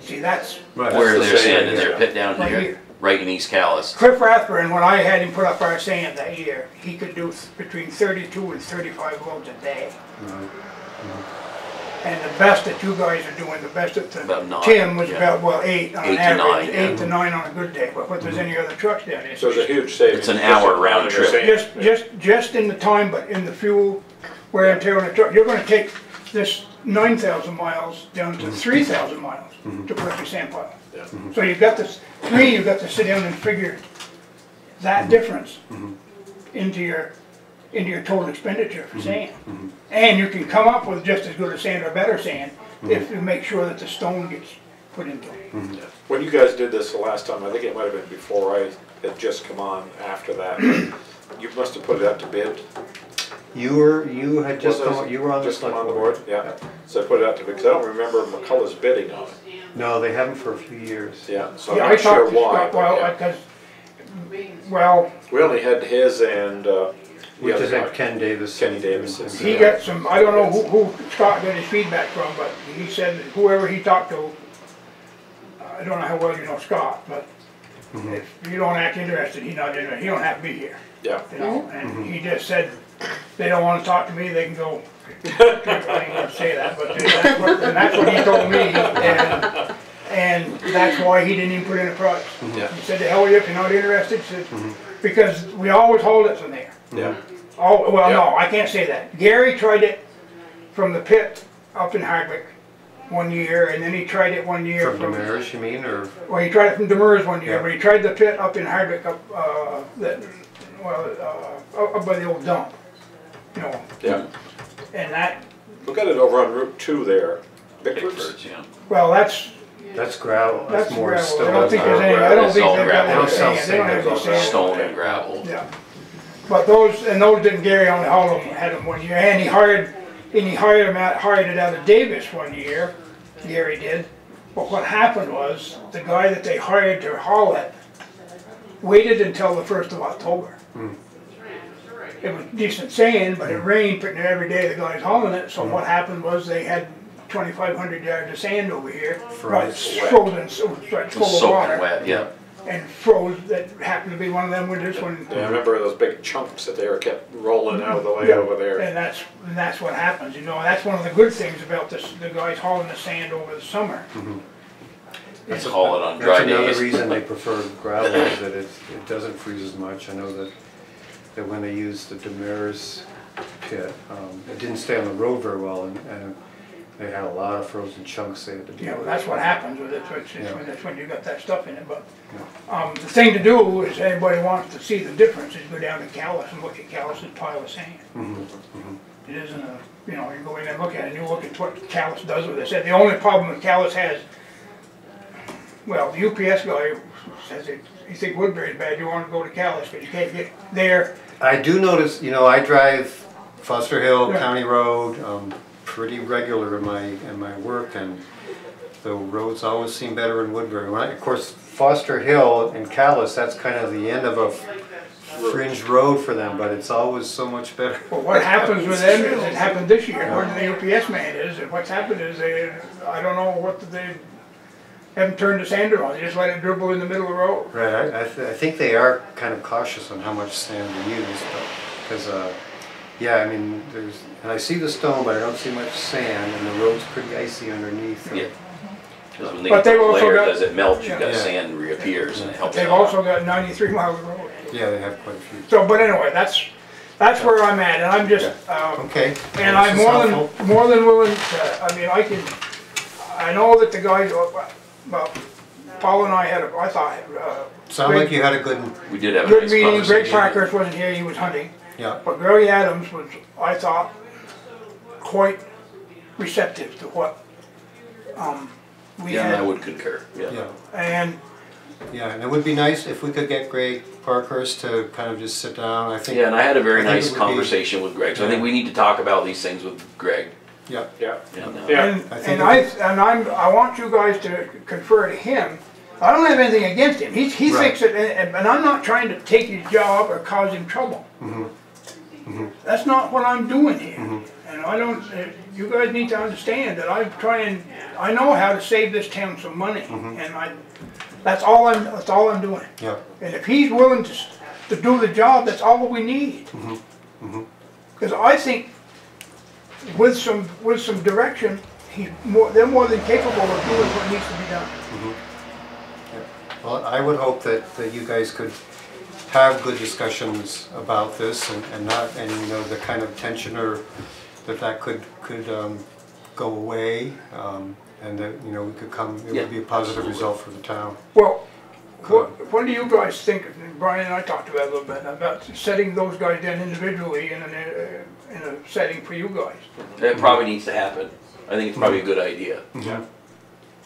See, that's, Right. Where the they're same, sand in their yeah. pit down Right here, here. right in East Calais. Cliff Rathburn, when I had him put up our sand that year, he could do th- between thirty-two and thirty-five loads a day. Mm-hmm. And the best that you guys are doing, the best that the, About nine, Tim was yeah. about, well, eight on Eight to average, nine, yeah. eight to nine on a good day, but what there's mm-hmm. any other trucks down there. So it's a huge savings. It's an hour round trip. Just, just, just in the time, but in the fuel, wear and tear on the truck, you're gonna take this nine thousand miles down to mm-hmm. three thousand miles mm-hmm. to put up your sand pile. Yeah. So you've got this, three, you've got to sit down and figure that mm-hmm. difference into your, into your total expenditure for sand. And you can come up with just as good a sand or better sand if you make sure that the stone gets put into it. When you guys did this the last time, I think it might have been before I had just come on after that. You must have put it out to bid. You were, you had just Was it- come, you were on the Just come select on the board. board, yeah. So I put it out to bid, because I don't remember McCullough's bidding on it. No, they haven't for a few years. Yeah, so Yeah, I'm I not sure talked to why. Scott, but well, yeah. because, well, We only had his and, uh, We the just other had guy. Ken Davis. Kenny and- Davis's. and- He got some, I don't know who, who Scott got his feedback from, but he said that whoever he talked to, I don't know how well you know Scott, but if you don't act interested, he's not interested, he don't have to be here, Yeah, you know? And he just said, they don't wanna talk to me, they can go, I ain't gonna say that, but that's what, and that's what he told me, and, and that's why he didn't even put in a price. Yeah. He said, the hell with you if you're not interested, He said, because we always hold it from there. yeah. Oh, well, no, I can't say that. Gary tried it from the pit up in Hardwick one year, and then he tried it one year From from, Demers, you mean, or? well, he tried it from Demers one year, Yeah. but he tried the pit up in Hardwick up, uh, that, well, uh, up- up by the old dump. You know, Yeah, and that, we got it over on Route Two there. Bickford's? Bickford's, yeah. well, that's, That's gravel, that's that's more gravel. stone. I don't think there's any, I don't It's think all they've got gravel. any They don't sell sand, they don't have any sand, sand. Stone and gravel. Yeah. But those, and those didn't Gary only hauled them, had them one year, and he hired, and he hired them out, hired it out of Davis one year, Gary did. But what happened was, the guy that they hired to haul it waited until the first of October. Hmm. It was decent sand, but it rained pretty near every day the guys hauling it, so what happened was they had twenty-five hundred yards of sand over here. Froze. Right, Frozen, so, so it's It full of soaking water, wet, yeah. and froze, that happened to be one of them winters when. Yeah, I remember those big chunks that they were kept rolling out of the way Yeah, over there. And that's, and that's what happens, you know, and that's one of the good things about this, the guys hauling the sand over the summer. Let's haul it on That's dry another days. reason they <laughs> prefer gravel, is that it, it doesn't freeze as much. I know that, that when they used the Demers pit, um, it didn't stay on the road very well, and, and they had a lot of frozen chunks they had to deal know, with. that's what happens with it, so it's, it's Yeah. when, that's when you got that stuff in it, but, um, the thing to do is, anybody wants to see the difference, is go down to Calais and look at Calais's pile of sand. It isn't a, you know, you go in and look at it, and you look at what Calais does with it, said, the only problem that Calais has, well, the UPS guy says it, you think Woodbury's bad, you wanna go to Calais, but you can't get there, I do notice, you know, I drive Foster Hill Yeah. County Road, um, pretty regular in my, in my work, and the roads always seem better in Woodbury. When I- Of course, Foster Hill and Calais, that's kind of the end of a fringe road for them, but it's always so much better. But what happens with them is, it happened this year, according to the UPS man is, and what's happened is they, I don't know what they, haven't turned the sander on, they just let it dribble in the middle of the road. Right, I, I, th- I think they are kind of cautious on how much sand they use, because, uh, yeah, I mean, there's, and I see the stone, but I don't see much sand, and the road's pretty icy underneath. Yeah. 'Cause when they But they've also layer, got- as it melts, you Yeah. got Yeah. sand reappears and it helps They've out. also got ninety-three miles of road. Yeah, they have quite a few. So, but anyway, that's, that's where I'm at, and I'm just, um, Okay. and well, I'm more helpful. than, more than willing to, I mean, I can, I know that the guys, well, Paul and I had, a I thought, uh, Sound like you had a good, We did have a good nice meeting, Greg conversation. Parkhurst wasn't here, he was hunting. yeah, But Greg Adams was, I thought, quite receptive to what, um, we Yeah, and I had. would concur, yeah. yeah, And, yeah, and it would be nice if we could get Greg Parkhurst to kind of just sit down, I think. Yeah, and I had a very I think nice would be- conversation with Greg, so I think we need to talk about these things with Greg. Yeah, Yeah, And, uh, Yeah. and, I think and I, and I'm, I want you guys to confer to him. I don't have anything against him, he, he Right. thinks it, and, and I'm not trying to take his job or cause him trouble. Mm-hmm. Mm -hmm. That's not what I'm doing here. And I don't, uh, you guys need to understand that I'm trying, I know how to save this town some money, Mm-hmm. and I, that's all I'm, that's all I'm doing. yeah, And if he's willing to, to do the job, that's all we need. Mm-hmm. Because I think with some, with some direction, he's more, they're more than capable of doing what needs to be done. well, I would hope that, that you guys could have good discussions about this and, and not, and you know, the kind of tension or that that could, could, um, go away, um, and that, you know, we could come, it Yeah, would be a positive result for the town. Well, what, what do you guys think, Brian and I talked about it a little bit, about setting those guys down individually in a, in a setting for you guys? That probably needs to happen. I think it's probably a mm-hmm. good idea, yeah.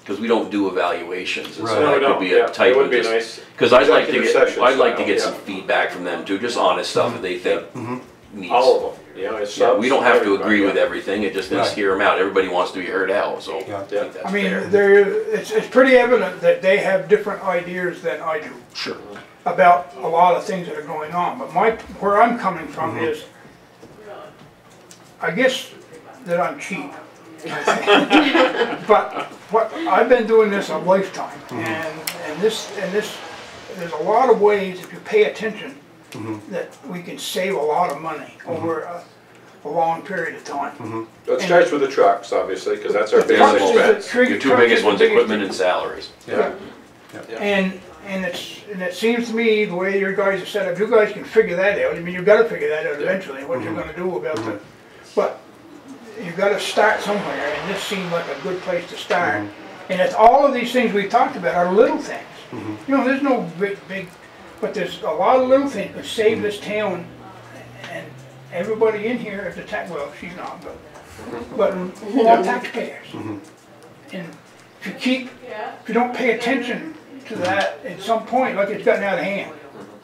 because we don't do evaluations, and so Right. No, we that could don't, be yeah, a type would of be just. nice. Because I'd like to Executive get, session I'd like to style, get yeah. some feedback from them too, just honest stuff that they think mm-hmm. needs. All of them, you know, it's. Yeah, we don't have to agree with yeah. everything, it just let's Right. hear them out, everybody wants to be heard out, so I Yeah. think that's I mean, there, it's, it's pretty evident that they have different ideas than I do. Sure. about a lot of things that are going on, but my, where I'm coming from Mm-hmm. is, I guess that I'm cheap. But what, I've been doing this a lifetime, Mm-hmm. and, and this, and this, there's a lot of ways, if you pay attention, Mm-hmm. that we can save a lot of money over a, a long period of time. It starts with the trucks, obviously, because that's our The biggest trucks is the expense. Your two biggest is the ones, biggest- equipment and salaries. Yeah, And, and it's, and it seems to me, the way your guys are set up, you guys can figure that out, I mean, you've gotta figure that out eventually, what you're gonna do about the, but you've gotta start somewhere, and this seemed like a good place to start. Mm-hmm. And it's, all of these things we've talked about are little things. Mm-hmm. You know, there's no big, big, but there's a lot of little things that save mm-hmm. this town, and everybody in here is the tax, well, she's not, but, but all taxpayers. And if you keep, if you don't pay attention to that at some point, like it's gotten out of hand.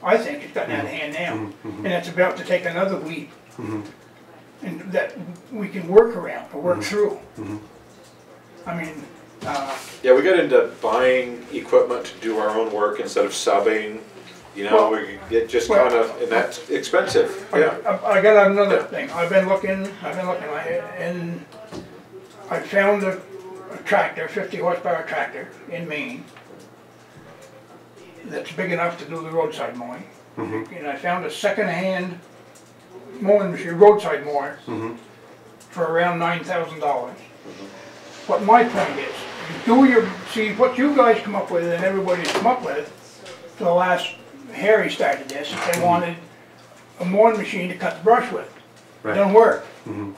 I think it's gotten out of hand now, and it's about to take another leap. And that we can work around, or work mm-hmm. through. Mm-hmm. I mean, uh, Yeah, we got into buying equipment to do our own work instead of subbing. You know, we get just Well- kind of, and that's expensive, I, yeah. I I got another thing, I've been looking, I've been looking, I- and I found a a tractor, fifty horsepower tractor in Maine that's big enough to do the roadside mowing. Mm-hmm. And I found a second-hand mowing machine, roadside mower, mm-hmm. for around nine thousand dollars. But my point is, you do your, see, what you guys come up with and everybody's come up with, for the last, Harry started this, they mm-hmm. wanted a mowing machine to cut the brush with. Right. Doesn't work. Mm-hmm.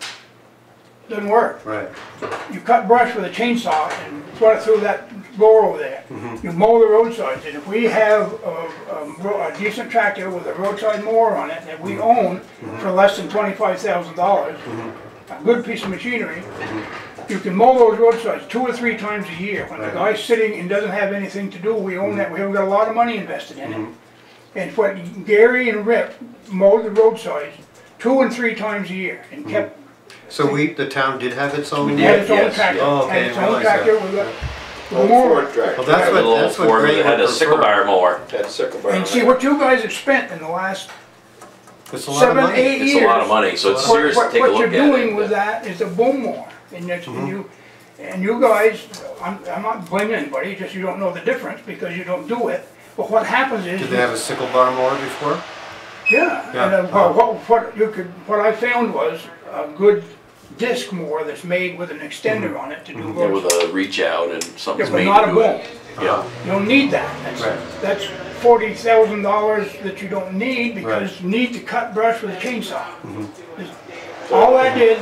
Doesn't work. Right, You cut brush with a chainsaw and run it through that over there. Mm-hmm. You mow the roadsides, and if we have a, a a decent tractor with a roadside mower on it that we mm-hmm. own mm-hmm. for less than twenty-five thousand dollars, a good piece of machinery, you can mow those roadsides two or three times a year. When the Right. guy's sitting and doesn't have anything to do, we own that, we haven't got a lot of money invested in it. And what Gary and Rip mowed the roadsides two and three times a year and kept so we, the town did have its own? We had its own Yes, tractor. Oh, okay, had its own that. Tractor with a, with a Old mower. Ford tractor, Well, that's A what, little that's what Ford Gray that had would a sickle prefer. bar mower. that sickle bar. And see, what you guys have spent in the last, It's a lot of seven, money. eight It's a lot of money, so it's what, serious to what, take a what look you're at doing with it. that is a boom mower. And that's, Mm-hmm. and you, and you guys, I'm, I'm not blaming anybody, just you don't know the difference because you don't do it. But what happens is. Did they have a sickle bar mower before? Yeah, Yeah. and uh, well, what, what you could, what I found was a good disc more that's made with an extender mm-hmm. on it to do mm-hmm. Yeah, with roads. a reach out and Yeah, something's but made not to a do boom. it. Yeah, You don't need that. That's, Right. that's forty thousand dollars that you don't need because you need to cut brush with a chainsaw. Mm-hmm. All I did,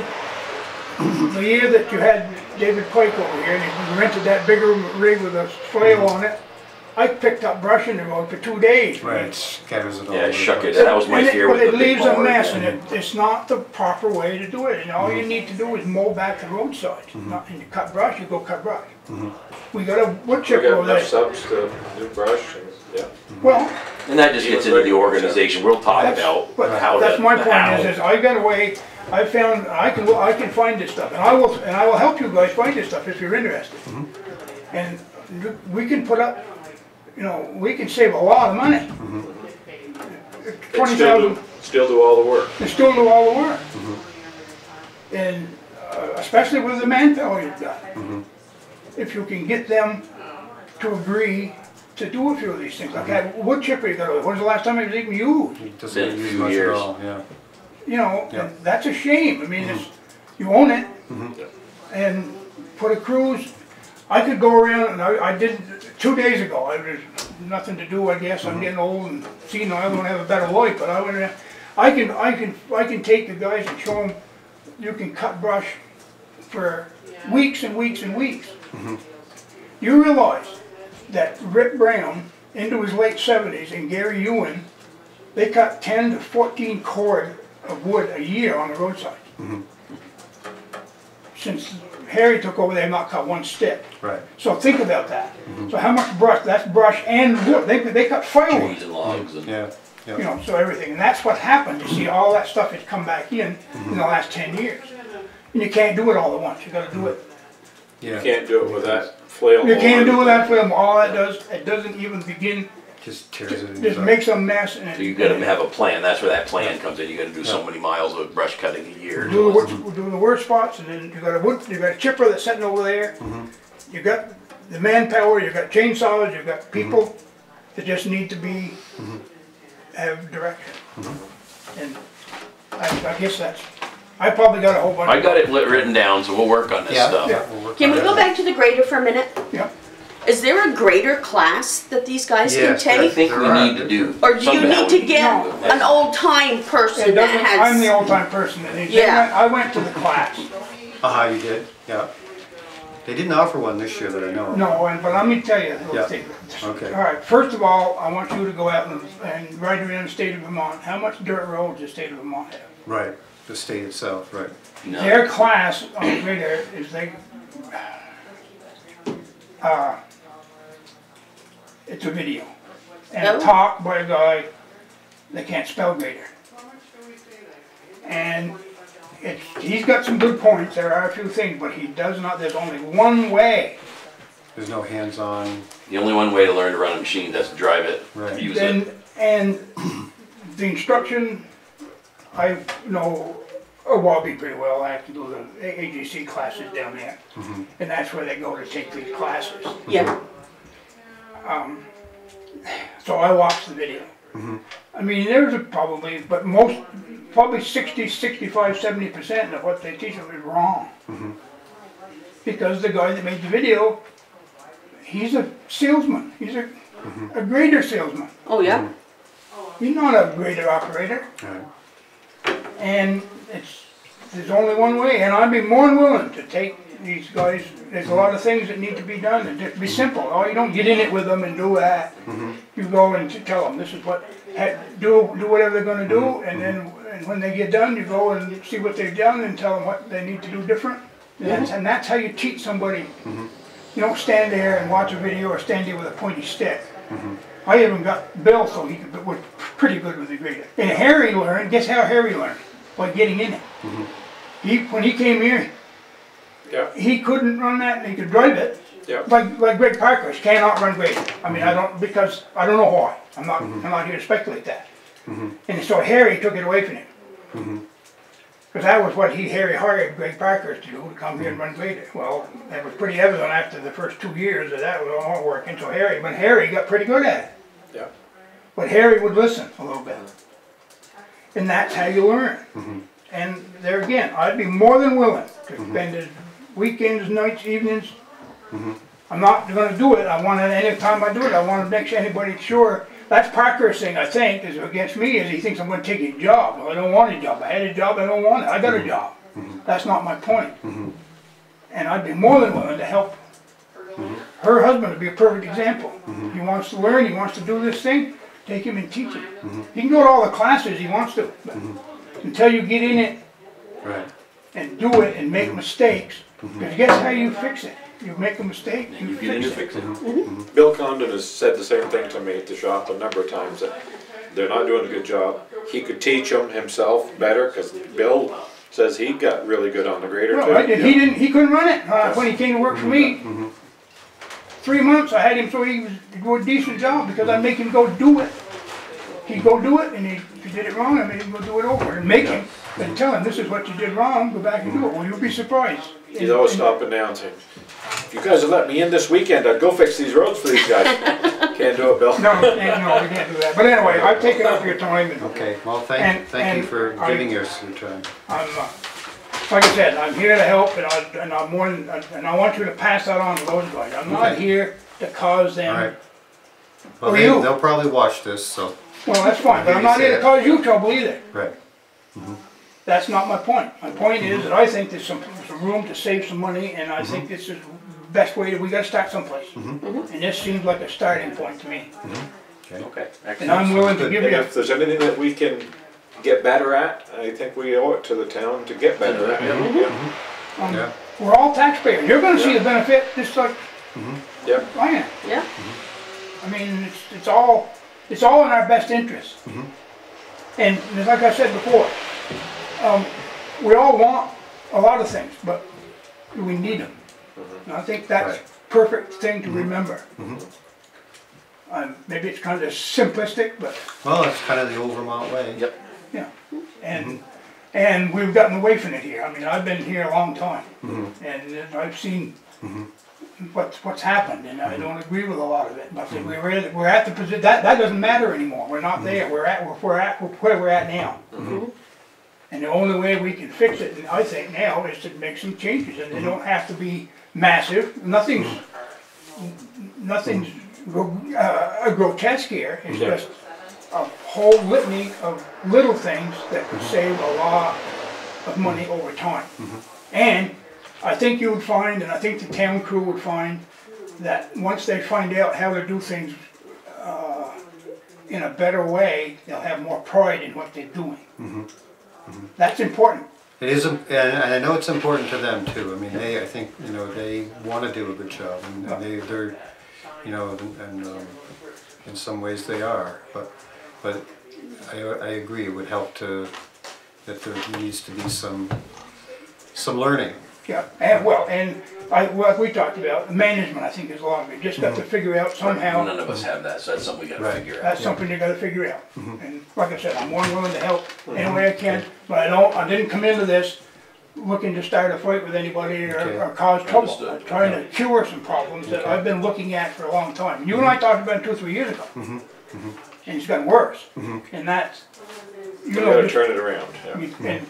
<clears throat> the year that you had David Pike over here and he rented that bigger rig with a flail on it, I picked up brush in the road for two days. Right, it scatters it all. Yeah, over the shuck it. place. That was my And it- fear with But the it big leaves a mower, mess yeah. and it, mm-hmm. it's not the proper way to do it. And all you mm-hmm. need to do is mow back the roadside. Mm-hmm. Not, and you cut brush, you go cut brush. We got a wood We chipper got over enough there. subs to do brush and, yeah. Well, And that just gets into the organization, we'll talk That's, about but how to. that's my point how. is, is I got a way, I found, I can, I can find this stuff, and I will, and I will help you guys find this stuff if you're interested. Mm-hmm. And we can put up, you know, we can save a lot of money. Mm-hmm. And Twenty still do, still do all the work. and still do all the work. Mm-hmm. And uh, especially with the manpower you've got. Mm-hmm. If you can get them to agree to do a few of these things, like that wood chipper you got, when's the last time it was even used? It doesn't Been a get used much at years. all, yeah. you know, Yeah. and that's a shame. I mean, it's, you own it, and put a cruise. I could go around, and I, I did two days ago. I was nothing to do, I guess. I'm mm-hmm. getting old and senile. I don't have a better life, but I went. I can, I can, I can take the guys and show them. You can cut brush for weeks and weeks and weeks. Mm-hmm. You realize that Rip Brown, into his late seventies, and Gary Ewan, they cut ten to fourteen cord of wood a year on the roadside. Mm-hmm. Since Harry took over, they have not cut one stick. Right. So think about that. Mm-hmm. So how much brush, that's brush and wood, they, they cut firewood, Trees and logs and. Yeah, you know, so everything. And that's what happened, you see, all that stuff has come back in in the last ten years. And you can't do it all at once, you gotta do it. Yeah, You Can't do it with that flail. You can't do mower. it that film, all that does, it doesn't even begin, just tears it in. just makes a mess and. So you gotta have a plan, that's where that plan comes in, you gotta do so many miles of brush cutting a year. Do the worst, do the worst spots, and then you got a wood, you got a chipper that's sitting over there. Mm-hmm. You got the manpower, you got chainsaws, you got people mm-hmm. that just need to be, mm-hmm. have direction. And I, I guess that's, I probably got a whole bunch. I got it lit written down, so we'll work on this Yeah, stuff. yeah, we'll work Can on we it. go back to the grader for a minute? Yeah, Is there a grader class that these guys can Yes, I take? think we are. need to do. Or do you somehow need to get do it. an old time person it that doesn't, I'm the old time person, and they, they Yeah. went, I went to the class. Uh-huh, you did, yeah. They didn't offer one this year that I know of. No, and, but let me tell you, Yeah. the thing. Okay. All right, first of all, I want you to go out and, and ride around the state of Vermont. How much dirt roads does the state of Vermont have? Right, the state itself, right. No. Their class on grader is they, uh, it's a video. And a Oh. talk by a guy that can't spell grader. And it's, he's got some good points, there are a few things, but he does not, there's only one way. There's no hands-on, The only one way to learn to run a machine, that's to drive it, Right. use Then, it. And the instruction, I know Wabi pretty well, I have to do the AGC classes down there. Mm-hmm. And that's where they go to take these classes. Yeah, Um, so I watched the video. Mm-hmm. I mean, there's a probably, but most, probably 60, 65, 70% of what they teach them is wrong. Mm-hmm. Because the guy that made the video, he's a salesman. He's a, mm-hmm. a grader salesman. oh, yeah, He's not a grader operator. Right. And it's, there's only one way, and I'd be more than willing to take these guys, there's a lot of things that need to be done, and just be simple, oh, you don't get in it with them and do that. Mm-hmm. You go and tell them, this is what, do, do whatever they're gonna do, mm-hmm. and then, and when they get done, you go and see what they've done and tell them what they need to do different. And mm-hmm. that's, and that's how you teach somebody. You don't stand there and watch a video or stand there with a pointy stick. I even got Bill, so he could, was pretty good with the grader. And Harry learned, guess how Harry learned? By getting in it. He, when he came here, Yeah, he couldn't run that and he could drive it. yeah. Like, like Greg Parker cannot run grader. I mean, I mm-hmm. don't, because, I don't know why. I'm not, mm-hmm. I'm not here to speculate that. Mm-hmm. And so Harry took it away from him. Because that was what he, Harry hired Greg Parker to do, to come here and run grader. Well, that was pretty evident after the first two years that that was all working. So Harry, but Harry got pretty good at it. Yeah. But Harry would listen a little bit. And that's how you learn. And there again, I'd be more than willing to spend it weekends, nights, evenings. I'm not gonna do it, I wanna, anytime I do it, I wanna make sure anybody sure. That's Parker's thing, I think, is against me, is he thinks I'm gonna take his job. Well, I don't want a job, I had a job, I don't want it, I got a mm-hmm. job. Mm-hmm. That's not my point. Mm-hmm. And I'd be more than willing to help. Her husband would be a perfect example. He wants to learn, he wants to do this thing, take him and teach him. He can go to all the classes he wants to, but until you get in it Right. and do it and make mistakes, Mm-hmm. because guess how you fix it? You make a mistake, you You get in fix to it. fix it. Mm-hmm. Mm-hmm. Bill Condon has said the same thing to me at the shop a number of times, that they're not doing a good job. He could teach them himself better, because Bill says he got really good on the grader Well, I too. did, he didn't, he couldn't run it, uh, when he came to work for me. Three months, I had him so he was, he do a decent job, because I make him go do it. He'd go do it, and he, if he did it wrong, I made him go do it over, and make him, and tell him, this is what you did wrong, go back and do it, well, you'll be surprised. He's always stopping down saying, if you guys had let me in this weekend, I'd go fix these roads for these guys. <laughs> Can't do it, Bill. No, no, we can't do that, but anyway, I've taken up your time, and Okay, well, And- thank, thank you and for I- giving us your time. I'm, uh, like I said, I'm here to help, and I, and I'm more than, and I want you to pass that on to those guys. I'm not Okay. here to cause All right. them, Well, Or they, you. they'll probably watch this, so, well, that's fine, but I'm not here to cause you trouble either. right. That's not my point. My point is that I think there's some, some room to save some money, and I think mm-hmm. this is the best way, we gotta start someplace. Mm-hmm. Mm-hmm. And this seems like a starting point to me, Okay, and I'm willing to give And you, if there's anything that we can get better at, I think we owe it to the town to get better at it. Yeah. um, Yeah. we're all taxpayers. You're gonna see the benefit, just like Yep. I am. yeah. I mean, it's, it's all, it's all in our best interest. And it's like I said before, um, we all want a lot of things, but do we need them? And I think that's Right. perfect thing to mm-hmm. remember. Um, maybe it's kind of simplistic, but, Well, that's kind of the Overmont way. Yep. yeah. And, mm-hmm. and we've gotten away from it here. I mean, I've been here a long time. And uh, I've seen what's, what's happened, and I don't agree with a lot of it. But we're, at- we're at the position, that, that doesn't matter anymore. We're not there. We're at, we're at, we're where we're at now. And the only way we can fix it, and I think now, is to make some changes, and they don't have to be massive. Nothing's, nothing's uh, grotesque here. It's Yeah. just a whole litany of little things that could save a lot of money over time. And I think you would find, and I think the town crew would find, that once they find out how to do things uh, in a better way, they'll have more pride in what they're doing. That's important. It is, and I know it's important to them too. I mean, they, I think, you know, they want to do a good job and they, they're, you know, and, and, um, in some ways they are, but, but I, I agree, it would help to, that there needs to be some, some learning. Yeah, and, well, and I, what we talked about, management, I think is a lot of it, just got to mm-hmm. figure out somehow. None of us have that, so that's something we gotta Right. figure out. That's something you gotta figure out. Mm-hmm. And like I said, I'm more than willing to help mm-hmm. any way I can, but I don't, I didn't come into this looking to start a fight with anybody or, Okay. or cause trouble. Understood. I'm trying to cure some problems that I've been looking at for a long time. You and I talked about it two, three years ago. And it's gotten worse. And that's, you You know, gotta turn it around, yeah. you- and,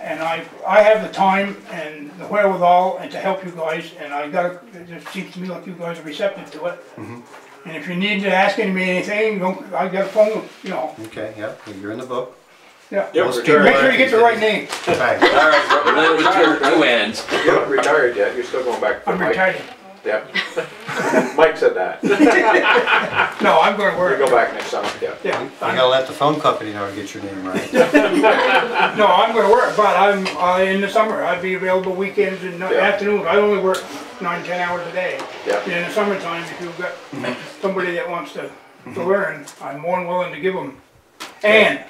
and I, I have the time and the wherewithal and to help you guys, and I gotta, it just seems to me like you guys are receptive to it. Mm-hmm. And if you need to ask me anything, don't, I got a phone, you know, Okay, yeah, you're in the book. yeah. Yeah, Most retired. Make sure you get the right name, Right, All right, we're gonna with two, two ends. You're not retired yet, you're still going back to I'm Mike. retired. Yeah. <laughs> Mike said that. <laughs> No, I'm gonna work, go back next summer, yeah. yeah. you gotta let the phone company know to get your name right. <laughs> No, I'm gonna work, but I'm, uh, in the summer, I'd be available weekends and Yeah. afternoons, I only work nine, ten hours a day. Yeah. And in the summertime, if you've got somebody that wants to, to learn, I'm more than willing to give them. And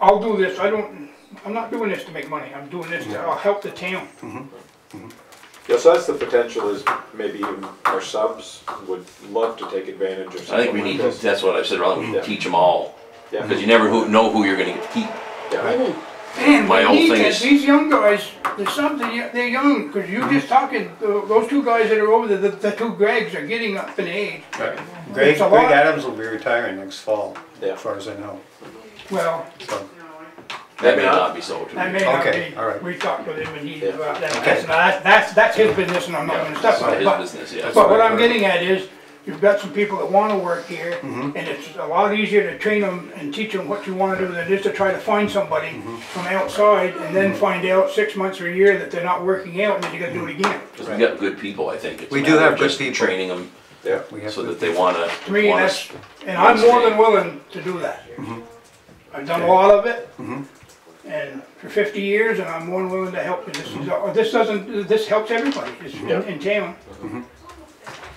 I'll do this, I don't, I'm not doing this to make money, I'm doing this to, I'll help the town. Yeah, so that's the potential is maybe even our subs would love to take advantage of something I think we like need, this. that's what I've said, rather, we Yeah. teach them all, Yeah, because you never who- know who you're gonna keep. yeah, And My we whole need thing this, is- these young guys, there's something, they're young, cause you just talking, tho- those two guys that are over there, the, the two Gregs are getting up in age. Greg, It's a Greg lot. Adams will be retiring next fall, Yeah. as far as I know. Well, So, That may not be so true. That may not Okay, be, all right. we talked with him and he, Yeah. about that, Okay. that's, not- that's, that's his business and I'm not gonna step It's on not it, his but, business, yeah. but what I I'm getting at is, you've got some people that wanna work here, Mm-hmm. and it's a lot easier to train them and teach them what you wanna do than it is to try to find somebody Mm-hmm. from outside and then find out six months or a year that they're not working out and then you gotta do it again. Because we got good people, I think. It's a We do matter have of good just people. Training them yeah. we have so that they wanna, To me, wanna that's, and I'm more than willing to do that. I've done a lot of it, and for fifty years, and I'm more than willing to help, you. this is, this doesn't, this helps everybody, it's in, Yeah. in town.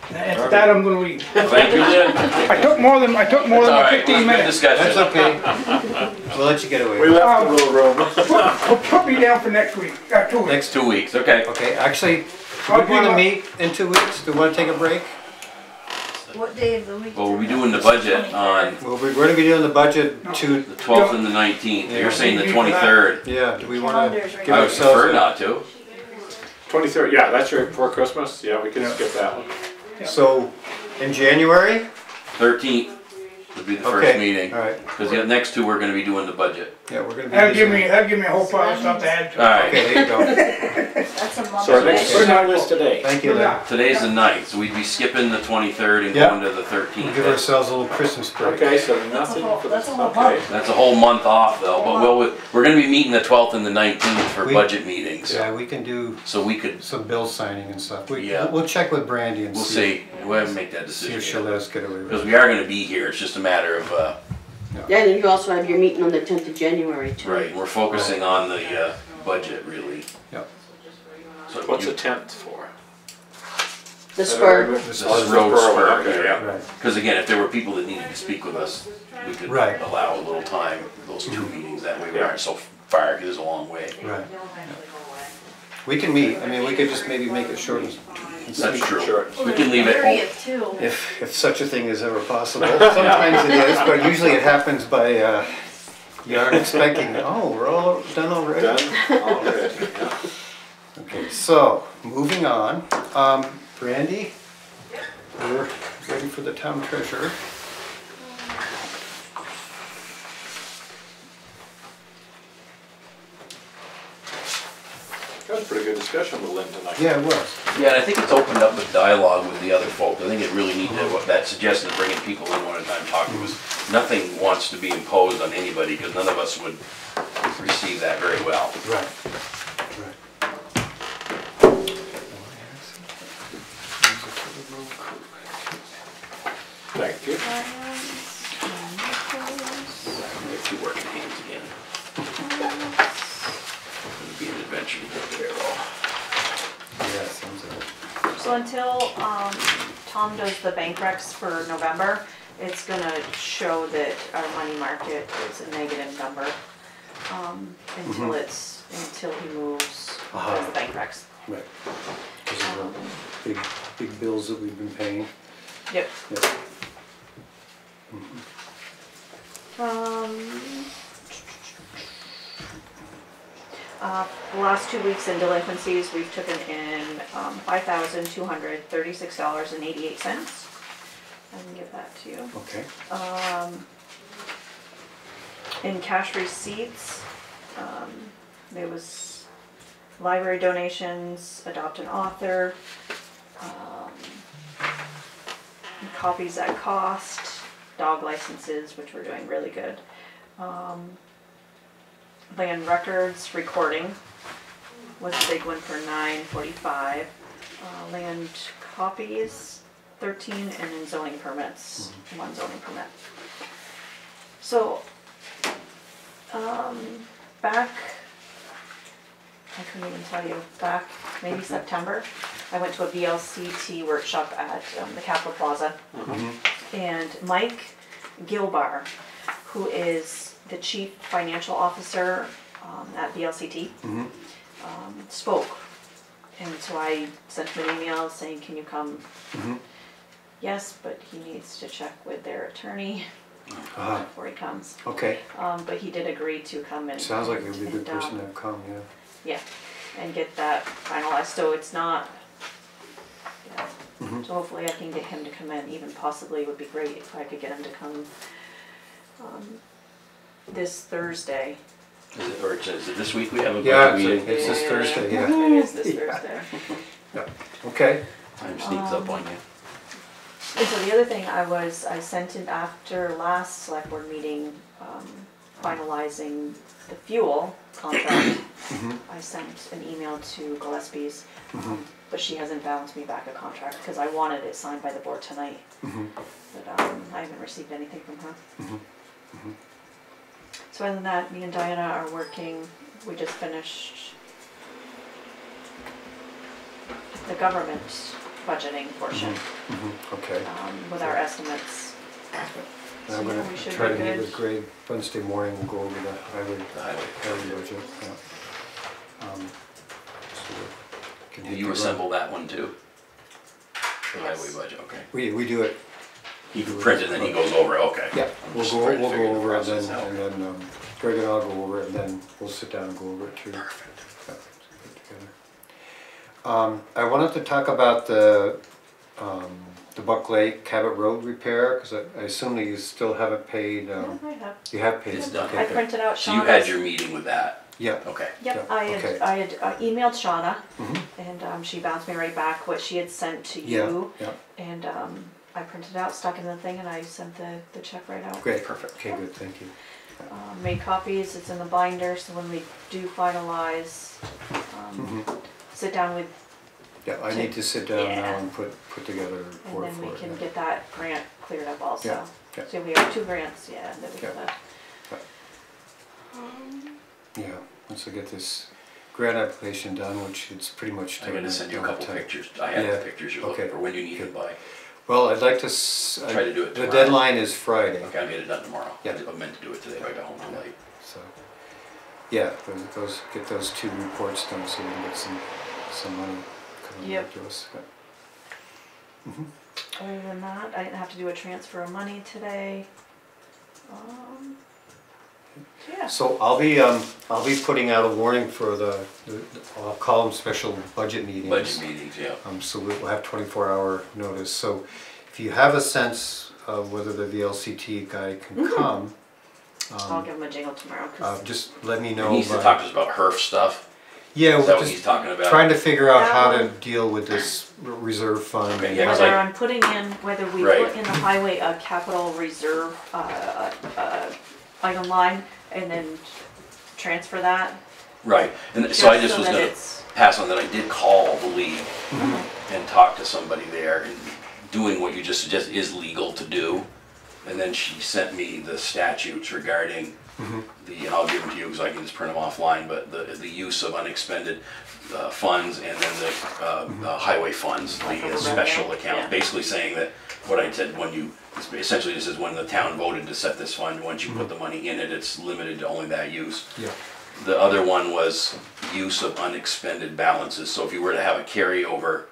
And at that, I'm gonna leave. Thank you, Lynn. I took more than, I took more It's than all my right, fifteen good minutes. That's discussion. okay. We'll let you get away We with it. left a little room. Put, put me down for next week, uh, two weeks. Next two weeks, okay. Okay, actually, do I'll we be wanna lo- meet in two weeks? Do we wanna take a break? What day of the week? Well, we'll be doing the budget on Well, we're gonna be doing the budget to, the twelfth and the nineteenth. Yeah. You're saying the twenty-third. yeah, do we wanna Calendars right give I would ourselves? prefer not to. Twenty-third, yeah, that's right before Christmas, yeah, we can Yeah. skip that one. So, in January? Thirteenth would be the first Okay, meeting. All right, Because the next two, we're gonna be doing the budget. yeah, we're gonna be. That'll give me, that'll give me a whole pile of stuff to add to. All it. right, Okay, there you go. <laughs> That's a month So our next away. time is today. Thank you, Good Lynn. luck. today's the ninth, so we'd be skipping the twenty-third and Yeah. going to the We'll thirteenth. give ourselves a little Christmas break. Okay, so That's a nothing whole, for that's this, a whole okay. month. That's a whole month off though, but we'll, we're gonna be meeting the twelfth and the nineteenth for We- budget meetings. Yeah, we can do So we could, some bill signing and stuff. We, Yeah. we'll check with Brandy and we'll see. see, we haven't make that See decision if she'll let us get away with Because it. we are gonna be here, it's just a matter of, uh, Yeah, and you also have your meeting on the tenth of January too. right, we're focusing on the, uh, budget really. Yep. So So what's you- the tenth for? The spur, This Oh, is road spur, Okay, yeah. Right, Because again, if there were people that needed to speak with us, we could Right. allow a little time, those two meetings, that way we Yeah. aren't so far, because it's a long way. right. We can meet, I mean, we could just maybe make it short and and That's sweet. true. Sure. We can leave it, too. If, if such a thing is ever possible. <laughs> Sometimes it is, but usually it happens by, uh, you aren't expecting, oh, we're all done already? Done? Already, yeah. Okay, so, moving on, um, Brandy, we're ready for the town treasurer. That was a pretty good discussion with Lynn tonight. Yeah, it was. yeah, and I think it's opened up a dialogue with the other folk, I think it really needed, what that suggestion of bringing people in one at a time, talking was, nothing wants to be imposed on anybody, because none of us would receive that very well. Right. Thank you. We have two working hands again. It'll be an adventure to get there though. Yeah, sounds like it. So until, um, Tom does the bank recs for November, it's gonna show that our money market is a negative number. Um, until it's, until he moves Uh-huh. does the bank recs. Right. Because of the big, big bills that we've been paying. Yep. Yeah. Um, uh, the last two weeks in delinquencies, we've taken in, um, five thousand two hundred thirty-six dollars and eighty-eight cents. I can give that to you. Okay. Um, in cash receipts, um, there was library donations, adopt an author, um, copies at cost, dog licenses, which we're doing really good. Um, land records, recording was a big one for nine forty-five. Uh, land copies, thirteen, and then zoning permits, one zoning permit. So, um, back, I couldn't even tell you, back maybe September, I went to a VLCT workshop at um, the Capitol Plaza. And Mike Gilbar, who is the chief financial officer um, at VLCT, um, spoke. And so I sent him an email saying, can you come? Yes, but he needs to check with their attorney Uh-huh. before he comes. Okay. Um, but he did agree to come and. Sounds like you'd be a good and, um, person to have come, yeah. Yeah, and get that finalized, so it's not, yeah. Mm-hmm. So hopefully I can get him to come in, even possibly it would be great if I could get him to come, um, this Thursday. Is it, or is it this week we have a Yeah, budget it's, meeting? it's this Yeah. Thursday, yeah. It is this Yeah. Thursday. <laughs> Yeah. Okay. Time sneaks up on you. And so the other thing I was, I sent it after last select board meeting, um, finalizing the fuel contract. <coughs> I sent an email to Gillespie's, um, but she hasn't bounced me back a contract, cause I wanted it signed by the board tonight. But, um, I haven't received anything from her. So other than that, me and Diana are working, we just finished the government budgeting portion, Mhm. Okay. um, with our estimates. And So, I'm yeah, gonna should try be to meet good. with Greg Wednesday morning and go over the highway, The highway. highway budget, yeah. Um, so we can Do hit you the road. assemble that one too? The Yes. highway budget, okay. We, we do it, You print it, and then he goes over it, okay. yeah, we'll just go, we'll go the over it and then, and then, um, Greg and I'll go over it and then we'll sit down and go over it too. Perfect. Yeah, put together. Um, I wanted to talk about the, um, the Buck Lake Cabot Road repair, cause I, I assume that you still haven't paid, Yeah, um, I have. you have paid. It's done. okay, I good. printed out So you had your meeting with that, Yeah, okay. Yep, Yeah, I okay. had, I had uh, emailed Shauna, Mhm. and, um, she bounced me right back what she had sent to yeah, you. yeah, And, um, I printed it out, stuck in the thing, and I sent the, the check right out. great, Perfect. okay, good, thank you. Uh, made copies, it's in the binder, so when we do finalize, um, Mhm. sit down with, Yeah, I need to sit down now Yeah. and put, put together a and report then for we it. can yeah. get that grant cleared up also. Yeah, yeah. So we have two grants, yeah, that we Yeah. gotta. Yeah. Um, once I get this grant application done, which it's pretty much. I'm gonna done send you a at couple time. pictures, I have Yeah, the pictures you're looking okay. for, when you need them by. Well, I'd like to, s- I- Try to do it the tomorrow. deadline is Friday, Okay, I'll get it done tomorrow. Yeah. I meant to do it today, but I got home too late. so. Yeah, those- those, get those two reports done so we can get some, some money coming Yep. back to us. yeah. Other than that, I didn't have to do a transfer of money today. Um, yeah. So I'll be, um, I'll be putting out a warning for the, the- I'll call them special budget meetings. Budget meetings, yeah. Um, so we- we'll have twenty-four hour notice, so if you have a sense of whether the VLCT guy can come, I'll um, give him a jingle tomorrow, uh, cause just let me know. He needs to by- talk to us about HERF stuff, Yeah, is that we're what he's just talking about? trying to figure out That how to deal with this r- reserve fund. Okay, yeah, 'cause whether I- I'm putting in, whether we Right. put in the highway a capital reserve, uh, uh, uh, item line and then transfer that. Right, and so I just so was that gonna it's- pass on that I did call the league Mm-hmm. and talk to somebody there, and doing what you just suggested is legal to do. And then she sent me the statutes regarding Mm-hmm. the, and I'll give them to you because I can just print them offline, but the, the use of unexpended uh, funds and then the uh, Mm-hmm. uh, highway funds, the uh, special account, yeah. basically saying that what I said, when you, essentially this is when the town voted to set this fund, once you put the money in it, it's limited to only that use. Yeah, The other one was use of unexpended balances, so if you were to have a carryover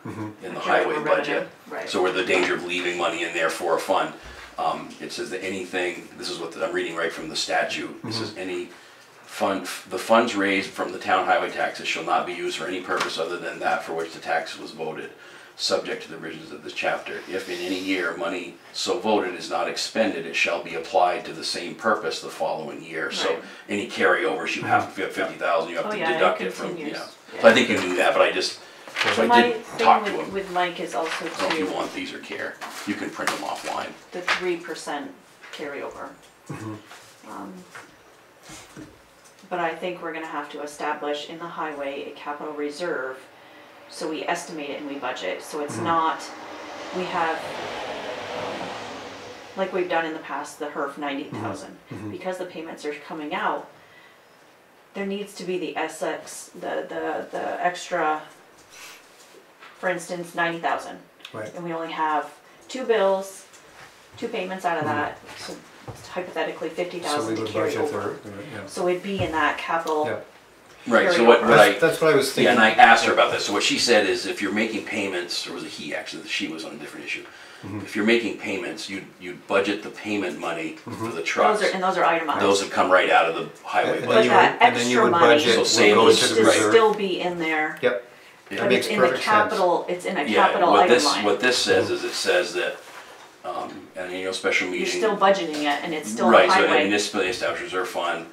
in the highway Carryover budget. right. So we're the danger of leaving money in there for a fund. Um, it says that anything, this is what I'm reading right from the statute, this is any fund, the funds raised from the town highway taxes shall not be used for any purpose other than that for which the tax was voted, subject to the provisions of this chapter. If in any year money so voted is not expended, it shall be applied to the same purpose the following year. So Right. any carryovers, you have, if you have fifty thousand, you have Oh, to yeah, it deduct it from, continues. yeah. So I think you knew that, but I just, so I My did talk to thing with, him. with Mike is also I don't know if you to want these or care, you can print them offline. the three percent carryover. Mm-hmm. Um, But I think we're gonna have to establish in the highway a capital reserve, so we estimate it and we budget, so Mm-hmm. it's not, we have, um, like we've done in the past, the HERF ninety thousand, Mm-hmm. because the payments are coming out, there needs to be the SX, the, the, the extra, for instance, ninety thousand Right. and we only have two bills, two payments out of that, so hypothetically fifty So we thousand to would carry budget over. there, yeah. So it'd be in that capital, Yeah. Right, so what, what I. That's, that's what I was thinking. Yeah, and I asked her about this, so what she said is if you're making payments, or was it he actually, she was on a different issue. Mm-hmm. If you're making payments, you, you budget the payment money for the trucks. those are, and those are itemized. Those have come right out of the highway And But then you budget. would- that and then you extra would money budget So same go as- into the reserve. still be in there, Yep, Yeah. that but makes it's in the perfect sense. capital, it's in a Yeah, capital what item this, line. what this says is it says that, um, at an annual special meeting. You're meeting. still budgeting it, and it's still a Right, so a highway, municipally established reserve fund,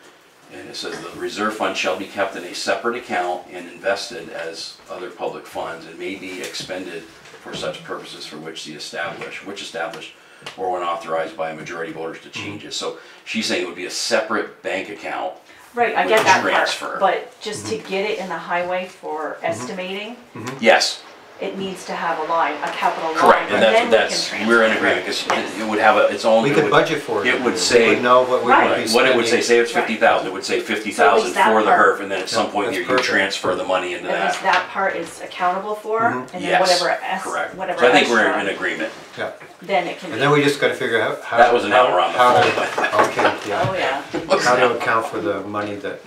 and it says the reserve fund shall be kept in a separate account and invested as other public funds and may be expended for such purposes for which the established, which established or when authorized by a majority voters to change it. So she's saying it would be a separate bank account. right, I with get that transfer. part, but just Mm-hmm. to get it in the highway for estimating, Yes, it needs to have a line, a capital line, correct, and and then that's, we can that's, we're in agreement, because it would have a, its own. We it could would- budget for it. it would We say- would know what we would be Right, what it would say, spending. say it's Right. fifty thousand, it would say fifty So at thousand least that for the part- HERF, and then at some point that's you, you perfect. transfer the money into At that. least that part is accountable for, mm-hmm. and then Yes, whatever S, correct. whatever So I think we're in extra, agreement. Yeah, then it can be. and then we just gotta figure out how. That was an hour on the how phone, to- but <laughs> Okay, Oh, yeah. yeah. How to account for the money that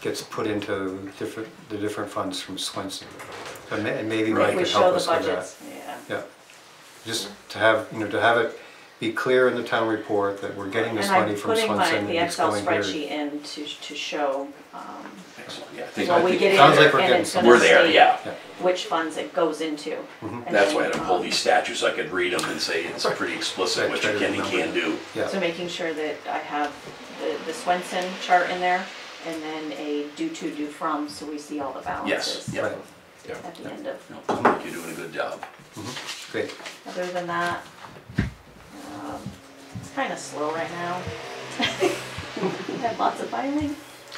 gets put into different, the different funds from Swenson. And ma- and maybe Mike could help us with that. yeah. Yeah, just to have, you know, to have it be clear in the town report that we're getting this And money I'm from putting my, Swenson and the it's Excel going here. spreadsheet in to, to show, um, Excellent, yeah, I think, well, I we think get in sounds like we're and getting it's gonna we're there, yeah. Yeah. which funds it goes into. And That's then, why I had to pull um, these statutes, I could read them and say it's pretty explicit Right, what try you can and can't do. Yeah, So making sure that I have the, the Swenson chart in there, and then a due to, due from, so we see all the balances. yeah. right, At the end of, No, I think you're doing a good job. great. other than that, um, it's kinda slow right now. <laughs> Had lots of filing.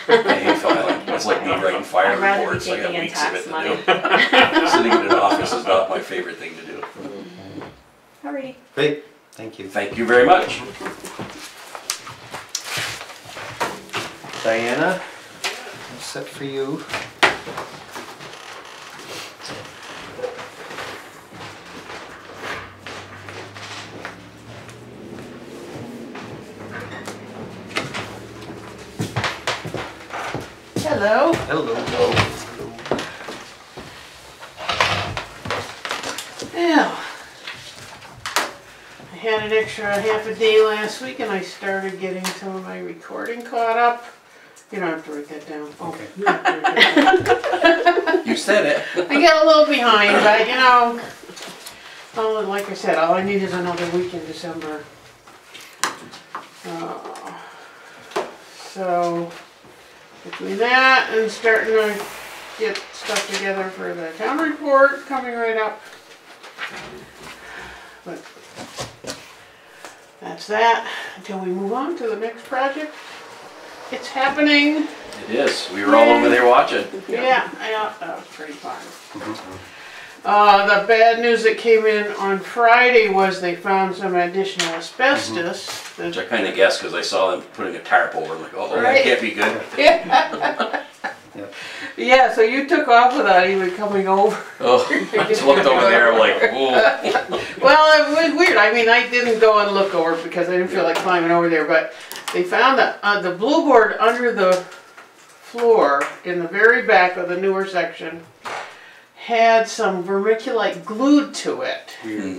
I hate filing, it's like me writing fire I'd rather be reports, I got taking in weeks of it tax to money. do. <laughs> Sitting in an office is not my favorite thing to do. Alrighty. Great, thank you. Thank you very much. Diana, all set for you. Hello. Hello. Yeah. I had an extra half a day last week and I started getting some of my recording caught up. You don't have to write that down. Okay. you have to write that down. You said it. I get a little behind, but you know, oh, like I said, all I need is another week in December. Uh, So, between that and starting to get stuff together for the town report coming right up. But that's that, until we move on to the next project. It's happening. It is, we were all over there watching. Yeah, yeah, that was pretty fun. Uh, the bad news that came in on Friday was they found some additional asbestos. Which I kinda guessed, cause I saw them putting a tarp over, I'm like, oh, that Right. can't be good. <laughs> Yeah. Yeah. <laughs> Yeah, so you took off without even coming over. Oh, I just looked over there, I'm like, whoa. <laughs> Well, it was weird. I mean, I didn't go and look over because I didn't feel like climbing over there, but they found the, uh, the blue board under the floor in the very back of the newer section had some vermiculite glued to it. Hmm.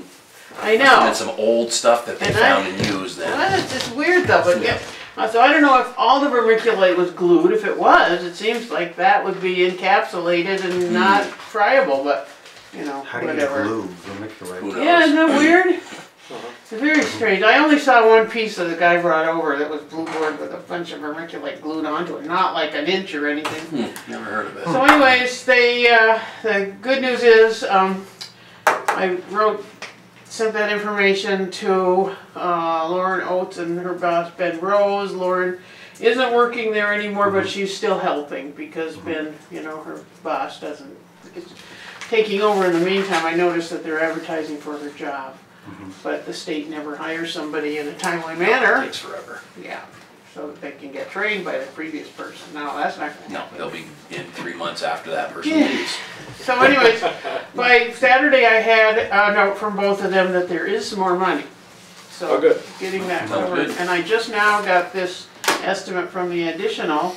I know. been some old stuff that they And I- found and used then. Well, it's just weird though, but yeah. uh, So I don't know if all the vermiculite was glued. If it was, it seems like that would be encapsulated and not friable, but, you know, How do you glue vermiculite? Yeah, isn't that weird? <clears throat> It's very strange. I only saw one piece that the guy brought over that was blue board with a bunch of vermiculite glued onto it, not like an inch or anything. Hmm, Never heard of it. So anyways, they, uh, the good news is, um, I wrote, sent that information to, uh, Lauren Oates and her boss Ben Rose. Lauren isn't working there anymore, but she's still helping because Ben, you know, her boss doesn't, taking over in the meantime. I noticed that they're advertising for her job. Mm-hmm. But the state never hires somebody in a timely manner, Takes forever. yeah, so that they can get trained by the previous person. No, that's not gonna No, happen. they'll be in three months after that person Yeah. leaves. So anyways, by Saturday I had a note from both of them that there is some more money. So Oh, good. Getting that Sounds covered, and I just now got this estimate from the additional,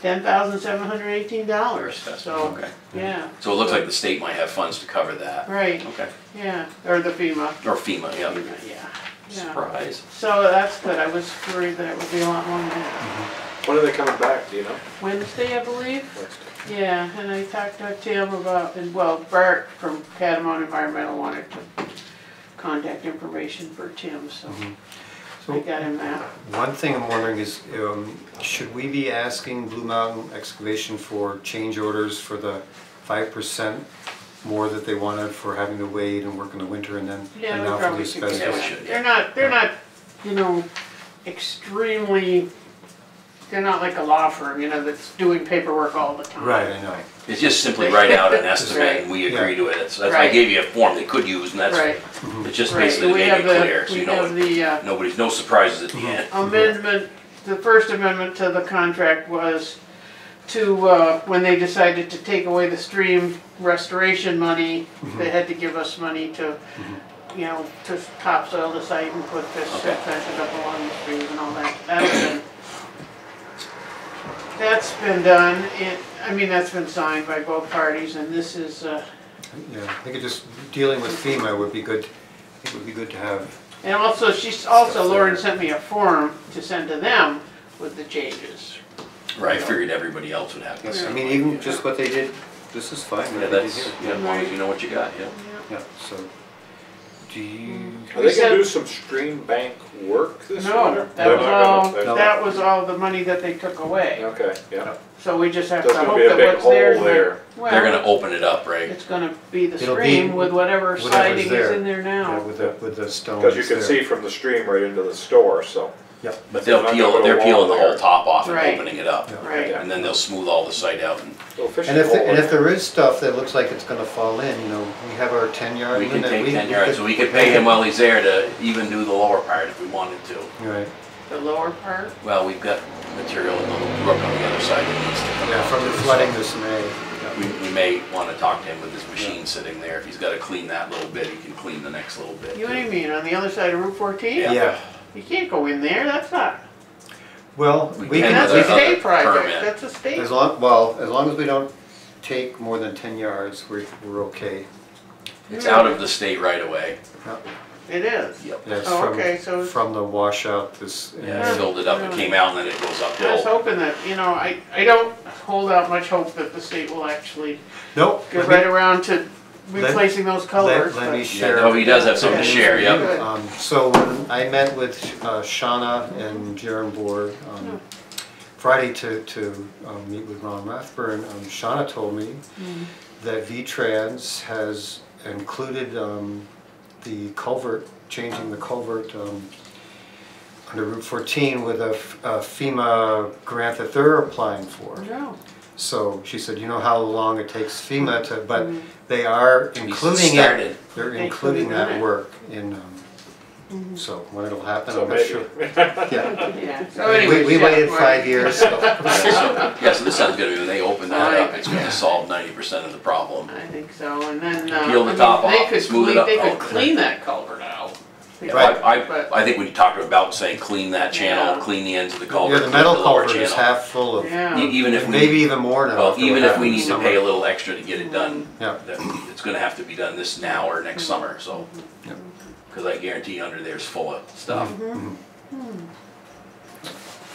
ten thousand seven hundred eighteen dollars, so, Okay. yeah, So it looks like the state might have funds to cover that. right, Okay. yeah, or the FEMA, Or FEMA, yeah. FEMA, yeah, yeah. Surprise. So that's good, I was worried that it would be a lot more than that. Mm-hmm. When are they coming back, do you know? Wednesday, I believe? Wednesday. Yeah, and I talked to Tim about, and well, Bart from Catamount Environmental wanted to contact information for Tim, so mm-hmm. I So got him that. one thing I'm wondering is, um, should we be asking Blue Mountain Excavation for change orders for the five percent more that they wanted for having to wait and work in the winter and then, Yeah, and we now for the probably should do asbestos? that. They're not, they're not, you know, extremely, they're not like a law firm, you know, that's doing paperwork all the time. Right, I know. It's just simply write out an estimate and we agree to it. It's- that's- I Right. gave you a form they could use and that's, Right, it's just right. basically to We make have it the- clear, so we you know, have the, uh, nobody's, no surprises at the end. <laughs> amendment, the first amendment to the contract was to, uh, when they decided to take away the stream restoration money, they had to give us money to, you know, to topsoil the site and put this, Okay. fence up along the streams and all that. That's been, that's been done. It, I mean, that's been signed by both parties and this is, uh, Yeah, I think it just, dealing with FEMA would be good, I think it would be good to have, and also, she's, also Lauren sent me a form to send to them with the changes. Right, I figured everybody else would have this. I mean, even just what they did, this is fine, Yeah, they did that's, here. yeah, as long as you know what you got, yeah. Yeah, so, do you, Are they gonna do some stream bank work this No, winter? that They're was not all, gonna- they're not- that was all the money that they took away. Okay, yeah. So we just have to There's gonna hope be a that big what's there. hole there. They're gonna Well, open it up, right? it's gonna be the It'll be stream with whatever whatever's siding is there. in there yeah, now. with the, with the stones Cause you can there. see from the stream right into the store, so. Yep, But they'll They're not peel, gonna they're peeling the wall whole there. top off and Right. opening it up. Yeah. Right, And then they'll smooth all the site out and Little fishing and if, hole and if there. there is stuff that looks like it's gonna fall in, you know, we have our ten yard we limit. can take ten yards, so we could pay him while he's there to even do the lower part if we wanted to. Right, the lower part. Well, we've got material in the brook on the other side that needs to come yeah, out. from the too, so flooding this May. We, we may wanna talk to him with his machine sitting there. If he's gotta clean that little bit, he can clean the next little bit. You, know what I too. mean, on the other side of Route fourteen? Yeah. Yeah, You can't go in there, that's not, well, We we can and that's a we our state project, permit. that's a state. as long, well, as long as we don't take more than ten yards, we're, we're okay. It's out of the state right away. It is. Yep. That's Oh, from, okay, so- from the washout this. Yeah, I filled it up, it came out and then it goes I was uphill. hoping that, you know, I, I don't hold out much hope that the state will actually Nope. get let me- right around to Let- replacing those Let, colors, let me but. share. Yeah, no, he does have something to share, yep. Good. Um, so when I met with uh, Shauna and Jaron Borg, um, Friday to, to, um, meet with Ron Rathburn, um, Shauna told me that V-Trans has included, um, the culvert, changing the culvert, um, under Route fourteen with a f- a FEMA grant that they're applying for. No. So she said, you know how long it takes FEMA to, but they are including it, they're including that work in, um, so when it'll happen, So I'm not sure. <laughs> Yeah. Yeah, so We, anyways. we yeah, waited well, five years, so. Yeah, <laughs> so- Yeah, so this sounds good, when they open that up, it's Yeah. gonna solve ninety percent of the problem. I think so, and then, uh, Peel the I mean, top they off, could smooth it clean- up. They Oh, could clean that culvert out. Yeah, Right. I, but- I, I think when you talked about saying clean that channel, Yeah. clean the ends of the Yeah, culvert, the metal the lower culvert is channel. half full of, Yeah. Even if we. maybe even more now. Well, after even if we happened need to this pay a little extra to get it done, Yeah. that, it's gonna have to be done this now or next mm-hmm. summer, so. Yep. Cause I guarantee under there's full of stuff. Mm-hmm. Mm-hmm. Hmm.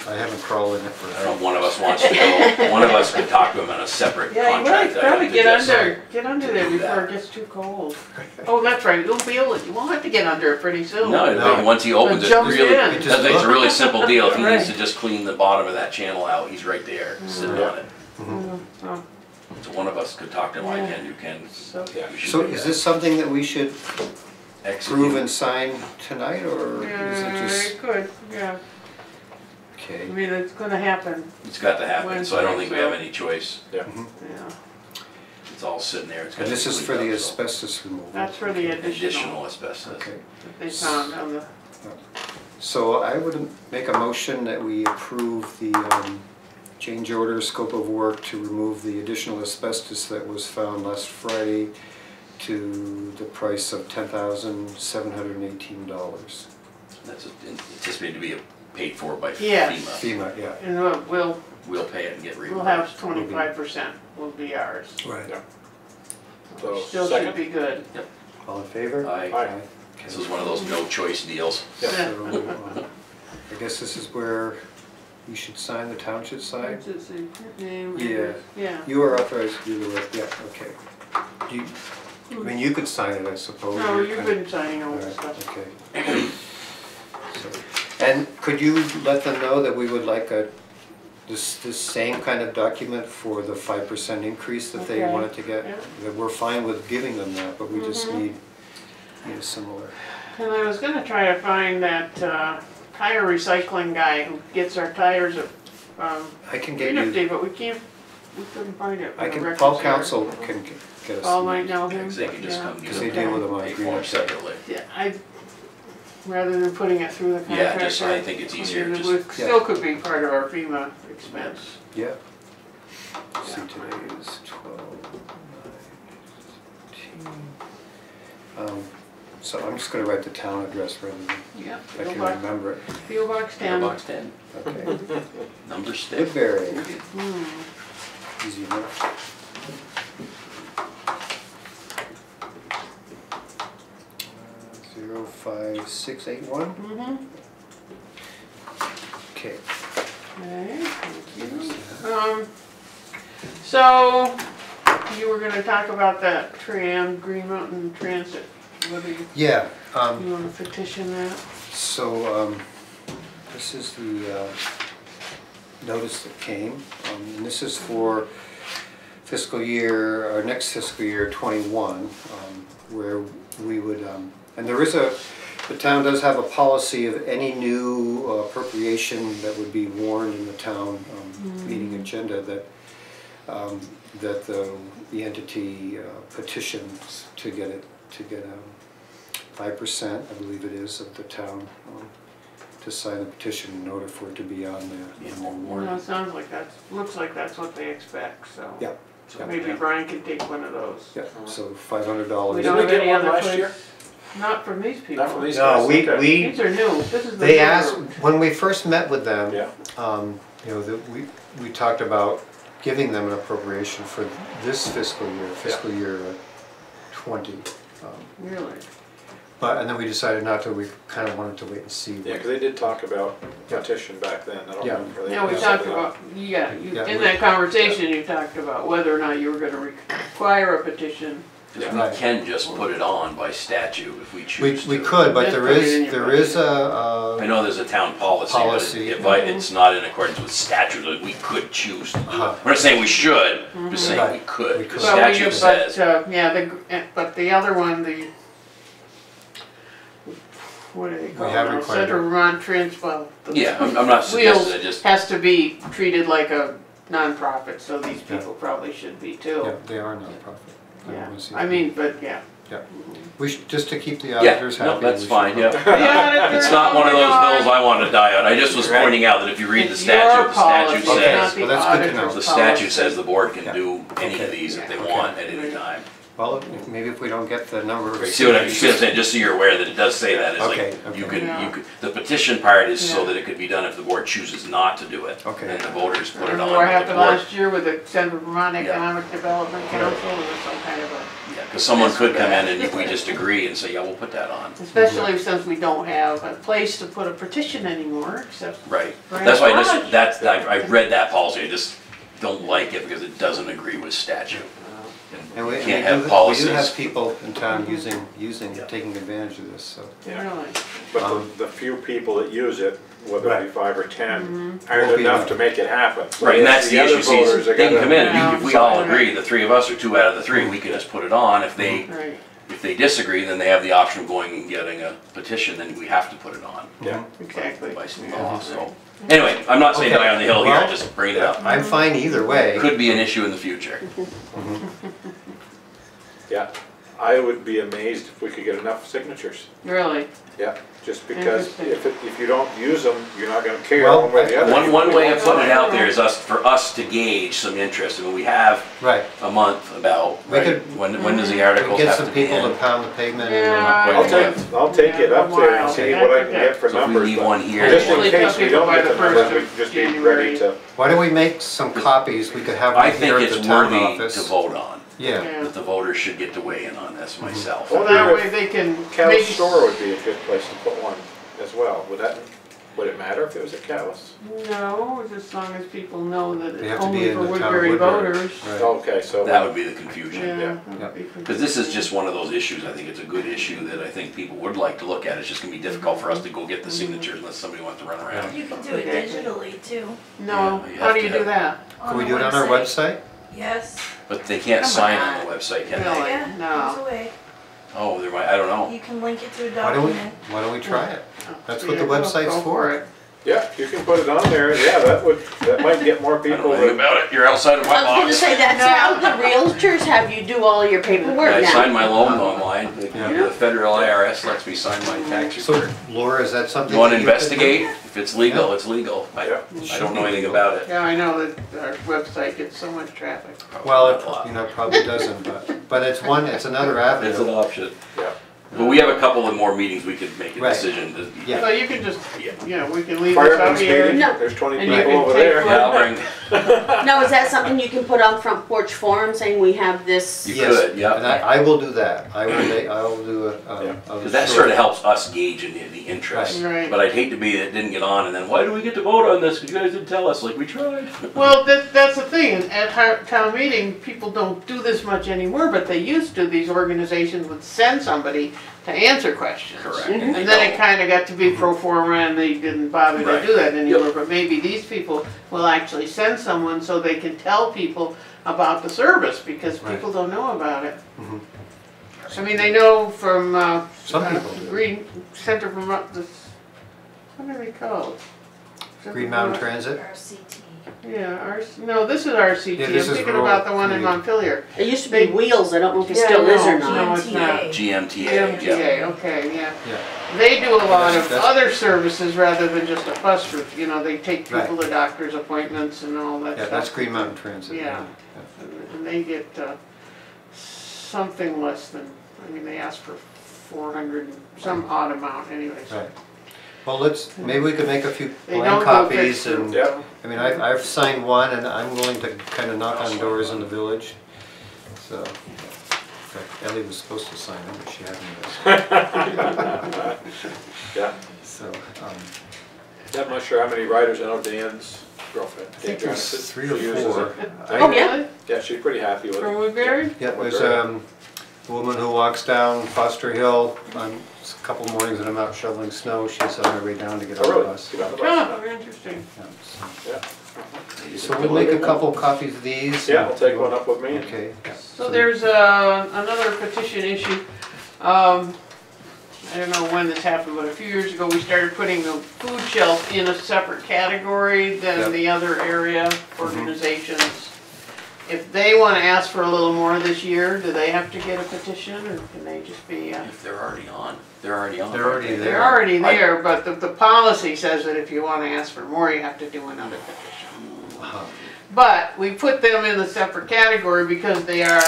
I haven't crawled in it for. I don't know, if one of us wants to go, <laughs> one of us could talk to him on a separate Yeah, you contract. might item probably to get just- under, get under there do before that. it gets too cold. Oh, that's right, you'll feel it, you won't have to get under it pretty soon. No, No. once he opens It it, jumps really, in. I It just think it's a really simple deal, if he needs to just clean the bottom of that channel out, he's right there, mm-hmm. sitting on it. Mm-hmm. Mm-hmm. Oh, So one of us could talk to him, I Yeah. can, you can, So, Yeah. we should So do is that. this something that we should Execute. approve and sign tonight, or is yeah, it just, it could, yeah, I okay? mean, it's gonna happen, It's got to happen, so I don't think we have any choice, yeah. yeah. it's all sitting there, it's got And to this is for the asbestos removal? That's for the Additional additional asbestos. Okay, that they found on the, so I would make a motion that we approve the um, change order scope of work to remove the additional asbestos that was found last Friday to the price of ten thousand seven hundred and eighteen dollars. That's anticipated to be paid for by Yes. FEMA. FEMA, yeah. and we'll, we'll, We'll pay it and get we'll reimbursed. have twenty-five percent will be ours. Right. Yeah. So, Still should second? be good. All in favor? Aye. Aye. This is one of those no choice deals. Yeah. So, uh, I guess this is where you should sign, the township should sign? What's it say? Name, Yeah. Yeah. You are authorized to do the work, yeah, okay. Do you, I mean, you could sign it, I suppose. No, You're you've kind of- been signing all All this right, stuff. okay. <clears throat> So, And could you let them know that we would like a, this, this same kind of document for the five percent increase that they Okay, wanted to get? yeah. That we're fine with giving them that, but we just Mhm. need, need a similar. And I was gonna try to find that, uh, tire recycling guy who gets our tires at, um, I can get Green you, Day, but we can't, we couldn't find it. I can, records Paul. Council can g- get us. Paul might know him. Because they can just yeah. come get Because they it, deal with them on pay Green for them Up. separately. Yeah, I, rather than putting it through the contractor. Yeah, just, I think it's easier, It just, would- still could be part of our FEMA expense. Yeah. See, today is twelve, nine, fifteen. Um, so I'm just gonna write the town address rather than, Yeah. I P.O. can Box, remember it. P.O. Box ten. box ten, Okay. <laughs> number stick. Woodbury, Hmm. easy enough. Zero five six eight one, Mhm. okay. Okay, thank you. Um, so, you were gonna talk about that tram, Green Mountain Transit, whether you, Yeah, um, you wanna petition that? So, um, this is the, uh, notice that came, um, and this is for fiscal year, our next fiscal year twenty-one, um, where we would, um, and there is a, the town does have a policy of any new appropriation that would be warned in the town, um, meeting agenda that, um, that the, the entity uh, petitions to get it, to get, um, five percent, I believe it is, of the town, um, to sign the petition in order for it to be on the, on the Well, it sounds like that's, looks like that's what they expect, so. Yeah, So maybe Brian can take one of those. yeah, so five hundred dollars. We Did don't we have get any one other last choice. year? Not from these people. Not from these guys? No, we, Okay. we, These are new, this is the. they new asked, group. when we first met with them, Yeah, um, you know, that we, we talked about giving them an appropriation for this fiscal year, fiscal year uh, twenty. um, Really? But, and then we decided not to, we kind of wanted to wait and see. yeah, because they did talk about Yeah. petition back then, I don't Yeah. remember. They Yeah, we talked something about, yeah, you, Yeah, in we- that conversation, you talked about whether or not you were gonna require a petition. Because Right. we can just put it on by statute if we We, choose to. we could, but Just there put it in is, your there budget. is a, uh, I know there's a town policy, but Policy. if I, it's not in accordance with statute, like we could choose to do it. Uh-huh. We're not saying we should, I'm just saying we Right. could, We because could. Well, we- statute but, says. uh, Yeah, the, gr- eh, but the other one, the, what do they call it have now? required Central it. Vermont Trans, well. the Yeah, I'm, I'm not Wheels suggesting, I just, has to be treated like a nonprofit, so these Yeah. people probably should be yeah, too. they are nonprofit. I Yeah, wanna see I mean, but yeah. yeah. We should, just to keep the yeah, auditors happy. no, that's should fine, vote. yeah. <laughs> Yeah, <laughs> It's not one of those bills I want to die on, I just was Right. pointing out that if you read the statute, the statute policy, says, not the well, that's good to know. auditor's the statute says the board can Yeah. do any of Okay. these if they Yeah. want at any time. Well, if- maybe if we don't get the number of. See what I'm, you see what I'm saying, just so you're aware that it does say that, it's Okay, like, you okay. can, Yeah. you could, the petition part is so Yeah. that it could be done if the board chooses not to do it. Okay. And the voters put it on, Remember what but the happened board, last year with the Central Vermont Yeah. Economic Development Council, there was some kind of a, yeah, cause someone could come in and if we just <laughs> agree and say, yeah, we'll put that on. especially since we don't have a place to put a petition anymore, except Right, Right. that's why I just, that's, I, I read that policy, I just don't like it because it doesn't agree with statute. And we, You and we can't do, have we do policies. have people in town using, using, taking advantage of this, so. really. But Um, the, the few people that use it, whether it be Right. five or Mm-hmm. ten, Won't aren't be enough enough. to make it happen. So Right, and that's the other issue, see, voters are they can gonna- come in, and you- if we all agree, the three of us or two out of the three, we can just put it on, if they, Right, if they disagree, then they have the option of going and getting a petition, then we have to put it on. Yeah, exactly. by some law, so. Anyway, I'm not saying Okay, die on the hill here, well- just bring it up. I'm fine either way. Could be an issue in the future. Mm-hmm. yeah. I would be amazed if we could get enough signatures. Really, Yeah, just because if, it- if you don't use them, you're not gonna care Well, one way or the other. One, one way of putting it out there is us, for us to gauge some interest, I mean, we have Right. a month about, We right, could- when, when does the We articles Get have some to be people to pound the pavement Yeah. and. I'll take, I'll take it up there and see what I can get for So if we numbers, leave but one here, just in Usually tell case we people don't by get the the numbers, first we of just be January. ready to. Why don't we make some copies, we could have I one here think at it's the town worthy to office. vote on, Yeah, But the voters should get to weigh in on this mm-hmm. myself. Well, So that way they can Calais maybe. store would be a good place to put one as well. Would that, would it matter if it was at Calais? No, just as long as people know that they it's have to only in for the town of Woodbury Woodbury. voters. Right. Okay, so. That would be the confusion. Yeah. Yeah. Yeah. Because this is just one of those issues, I think it's a good issue that I think people would like to look at, it's just gonna be difficult for us to go get the mm-hmm. signatures unless somebody wants to run around. You can do it digitally too. No, Yeah, you how have do to you do have- that? Can we do it on our website? Yes. But they can't Come sign on on. the website, can Really? they? Yeah, No. there's a way. Oh, there might, I don't know. You can link it to a Why don't we, document. why don't we try it? Oh, That's what Yeah, the go- website's go for. it. Yeah, you can put it on there. Yeah, that would, that might get more I don't people know anything about it, you're outside of my I was gonna box. say, that's how the realtors have you do all your paperwork I now. signed my loan online, the Yeah. the federal IRS lets me sign my tax So return. Laura, is that something? You wanna that could investigate? If it's legal, it's legal. I, Yeah. I don't know anything about it. Yeah, I know that our website gets so much traffic. Well, not a lot. it, you know, probably doesn't, but, but it's one, it's another It's an avenue. option. Yeah. But we have a couple of more meetings, we could make a Right. decision to. Yeah. So you can just, Yeah. you know, we can leave this out Fireman's here. No. there's twenty And you people can over take there. Yeah, I'll bring, <laughs> Now, is that something you can put on Front Porch Forum saying we have this? You Yes, could, yeah. And I, I will do that. I will, ma- I will do a, Yeah. um, a. Cause that sort of helps us gauge in the, the interest. Right. But I'd hate to be that it didn't get on and then, why do we get to vote on this? 'Cause you guys didn't tell us, like, we tried. <laughs> Well, that, that's the thing, at har- town meeting, people don't do this much anymore, but they used to, these organizations would send somebody to answer questions. Correct. And then it kinda got to be pro forma and they didn't bother to do that anymore, but maybe these people will actually send someone so they can tell people about the service, because Right. people don't know about it. Mhm. I mean, they know from, uh, Some uh, people do. Green Center from, uh, this, what are they called? Green Mountain Vermont- Transit? RCT. Yeah, RC, no, this is RCT, Yeah, I'm this is thinking rural about the one in community. Montpelier. It used to be Wheels, I don't know if it Yeah, still is or no, not. no, it's not. GMTA. GMTA, yeah. GMTA, okay, yeah. Yeah. They do a lot That's- of that's- other services rather than just a bus route, you know, they take Right. people to doctor's appointments and all that stuff. Yeah, stuff. that's Green Mountain Transit. Yeah. And they get, uh, something less than, I mean, they ask for four hundred, some odd amount anyways. Right. Well, let's, maybe we could make a few They blank don't go copies fixed and, Yeah. I mean, I've, I've signed one and I'm willing to kind of knock on doors in the village, so. In fact, Ellie was supposed to sign them, but she hadn't, <laughs> Yeah, so, um, I'm not sure how many riders I know Dan's girlfriend. I think there's Johnson, three or she uses four. it. Oh, yeah. Yeah, she's pretty happy with From it. Woodbury? Yeah, there's um, a woman who walks down Foster Hill on a couple mornings when I'm out shoveling snow, she's on her way down to get on Oh, the really? bus. Get on the bus. Oh, very interesting. Yeah, so- Yeah, So we'll make a couple copies of these. yeah, I'll take one up with me. and- Okay. So there's uh, another petition issue. Um, I don't know when this happened, but a few years ago, we started putting the food shelf in a separate category Yep. than the other area organizations. If they wanna ask for a little more this year, do they have to get a petition or can they just be, uh? If they're already on, they're already on. They're already They're there. already I- there, but the, the policy says that if you wanna ask for more, you have to do another petition. Uh-huh. But we put them in a separate category because they are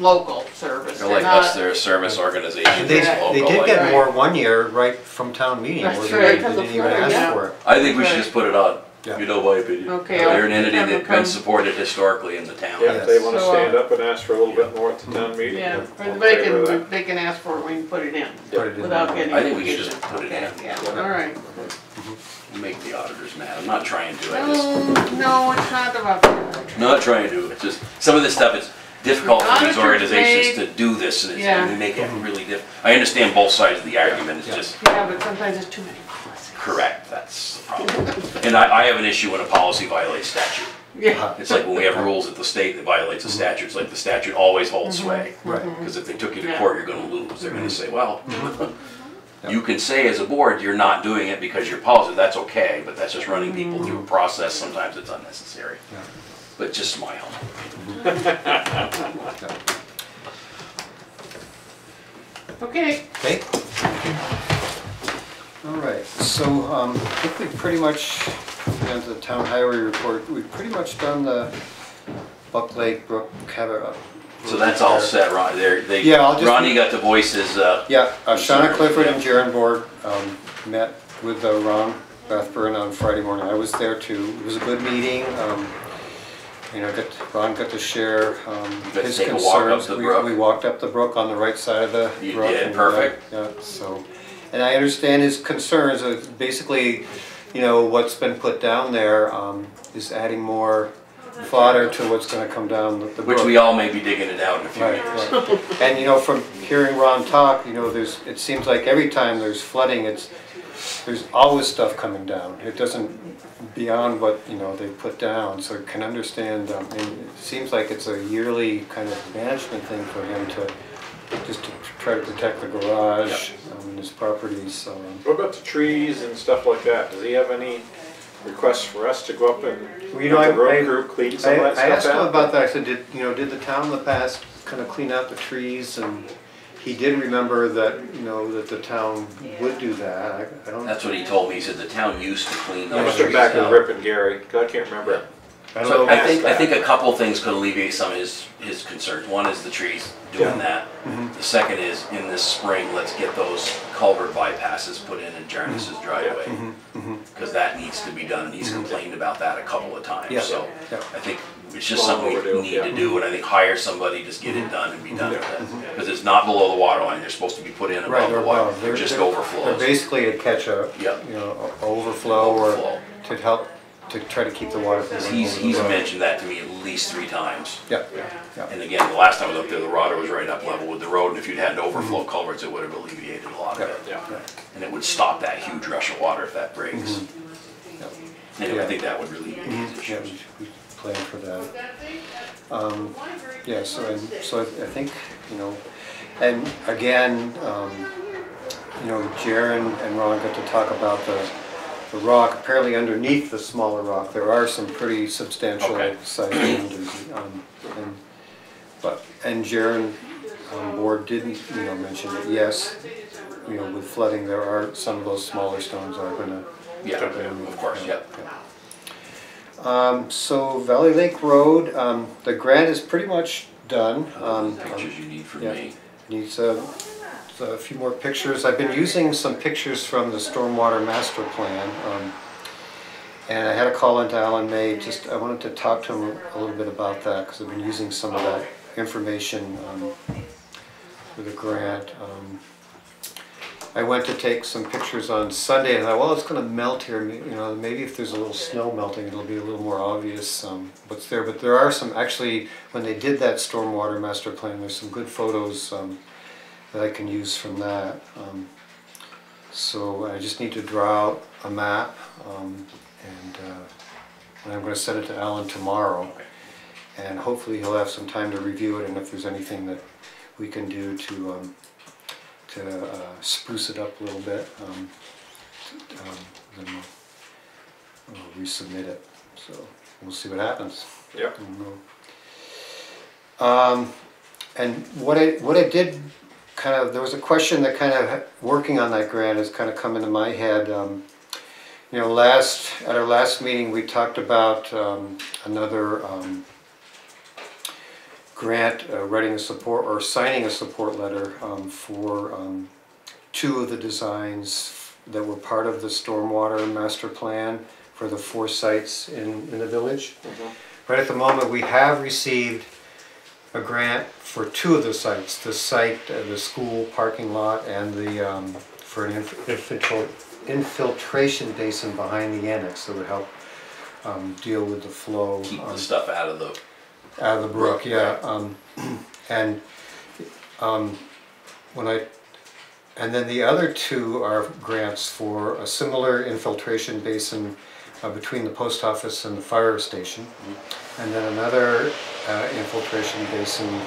local, service. They're like not- us, they're a service organization. They, it's they local, did like- get more one year right from town meeting, That's where right, they because of didn't even flooding, ask yeah. for it. I think we should just put it on, Yeah. you know my opinion. Okay, They're I'll an entity have them that's been supported historically in the town. Yeah, if they wanna So, uh, stand up and ask for a little bit more at the town meeting. Yeah, or I'm they in favor of can, they can ask for it, we can put it in, Put it in without there. getting. I think we should just put it Okay, in. Yeah, all right. Make the auditors mad, I'm not trying to, I just, No, no, it's not about that. not trying to, it's just, some of this stuff is difficult for these Auditors organizations to do this, and it's, and we make it really diff, I understand both sides of the argument, it's Yeah. just, Yeah, but sometimes it's too many policies. Correct, that's the problem. And I, I have an issue when a policy violates statute. Yeah, It's like when we have rules at the state that violates a mm-hmm. statute, it's like the statute always holds mm-hmm. sway. Right. Mm-hmm. Because if they took you to Yeah. court, you're gonna lose, they're gonna say, well, <laughs> you can say as a board, you're not doing it because you're positive, that's okay, but that's just running people through a process, sometimes it's unnecessary. Yeah. But just smile. <laughs> okay, Okay? All right, so, um, I think we've pretty much, done the town highway report, we've pretty much done the Buck Lake Brook Cabot. So that's all set, Ron, there, they, Yeah, I'll just- Ronnie got the voices, uh, Yeah, uh, Shauna Clifford and Jaron Borg, um, met with uh, Ron Rathburn on Friday morning. I was there too. It was a good meeting. Um, you know, got, Ron got to share, um, to his take a walk up concerns. the We- brook? We walked up the brook on the right side of the You brook. did, and, uh, perfect. Yeah, so, and I understand his concerns of basically, you know, what's been put down there, um, is adding more fodder to what's gonna come down the the brook. which we all may be digging it out in a few Right, years. right. And you know, from hearing Ron talk, you know, there's, it seems like every time there's flooding, it's, there's always stuff coming down. It doesn't, beyond what, you know, they put down, so I can understand, um, and it seems like it's a yearly kind of management thing for him to, just to try to protect the garage, and his properties, so. um, What about the trees and stuff like that? Does he have any requests for us to go up and Well, you know, have the I- I- road crew clean I, some of that I stuff out? asked him about that, I said, did, you know, did the town in the past kind of clean out the trees? And he did remember that, you know, that the town would do that, I, I don't. That's what he told me, he said the town used to clean I those must trees have back with out. Rip and Gary, 'cause I can't remember. I don't So know. I think, I think a couple things could alleviate some of his, his concerns. One is the trees, doing that. Mm-hmm. The second is, in this spring, let's get those culvert bypasses put in in Jarnis's mm-hmm. driveway. Mm-hmm. Cause that needs to be done, he's complained about that a couple of Yeah, times, so yeah. I think it's just Long something overdue, we need to yeah. do, and I think hire somebody, just get it done and be done with it. Cause it's not below the water line, they're supposed to be put in Right, above or the water, above, they're they're, just they're, they're overflows. basically to catch a, Yeah. you know, a- overflow or Overflow. to help, to try to keep the water from. running He's, over the he's road. mentioned that to me at least three times. Yeah, yeah, And again, the last time I was up there, the water was right up level with the road, and if you'd had an overflow culverts, it would have alleviated a lot of it. Yeah. yeah, And it would stop that huge rush of water if that breaks. yeah. Anyway, Yeah. I think that would alleviate these Yeah, issues. we, we plan for that. Um, yeah, so, and, so I, I think, you know, and again, um, you know, Jaron and Ron got to talk about the, the rock, apparently underneath the smaller rock, there are some pretty substantial Okay. sized boulders. Um, and, but, and Jaron on board didn't, you know, mention that, yes, you know, with flooding, there are, some of those smaller stones are gonna Yeah, of course, yep. um, so Valley Lake Road, um, the grant is pretty much done. Um, Pictures you need from yeah. me. Needs a, a few more pictures. I've been using some pictures from the Stormwater Master Plan. Um, and I had a call into Alan May, just, I wanted to talk to him a little bit about that, because I've been using some of that information, um, for the grant. Um, I went to take some pictures on Sunday and I thought, well, it's gonna melt here, you know, maybe if there's a little snow melting, it'll be a little more obvious, um, what's there. But there are some, actually, when they did that stormwater master plan, there's some good photos, um, that I can use from that. Um, So I just need to draw out a map, um, and, uh, and I'm gonna send it to Alan tomorrow. And hopefully he'll have some time to review it and if there's anything that we can do to, um, to uh, spruce it up a little bit, um, um, then we'll, we'll resubmit it. So we'll see what happens. Yep. I don't know. Um, and what I, what I did, kind of, there was a question that kind of, working on that grant has kind of come into my head. Um, You know, last, at our last meeting, we talked about um, another um, grant, uh, writing a support, or signing a support letter um, for um, two of the designs that were part of the stormwater master plan for the four sites in, in the village. Right at the moment, we have received a grant for two of the sites, the site, uh, the school parking lot, and the, um, for an inf- infiltral- infiltration basin behind the annex that would help um, deal with the flow. Keep um, the stuff out of the, out of the brook, yeah, um, <clears throat> and, um, when I, and then the other two are grants for a similar infiltration basin uh, between the post office and the fire station. And then another, uh, infiltration basin,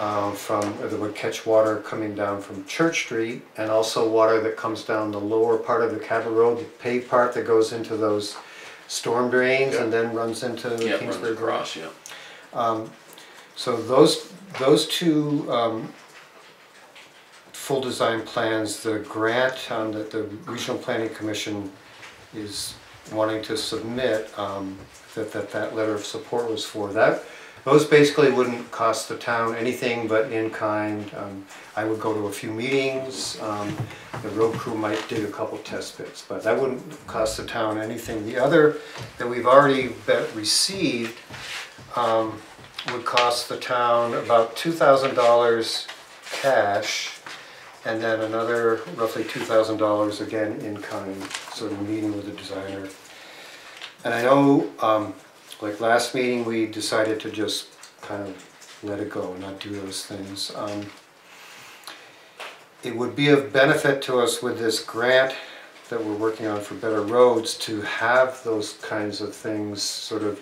um, from, that would catch water coming down from Church Street and also water that comes down the lower part of the Cabot Road, the paved part that goes into those storm drains and then runs into yeah, runs Kingsbury across, yeah. So those, those two um, full design plans, the grant um, that the Regional Planning Commission is wanting to submit, um, that, that that letter of support was for, that, those basically wouldn't cost the town anything but in kind. Um, I would go to a few meetings, um, the road crew might dig a couple test pits, but that wouldn't cost the town anything. The other that we've already be- received um, would cost the town about two thousand dollars cash, and then another roughly two thousand dollars again in kind, sort of meeting with the designer. And I know, um, like last meeting, we decided to just kind of let it go not do those things. Um, It would be of benefit to us with this grant that we're working on for Better Roads to have those kinds of things sort of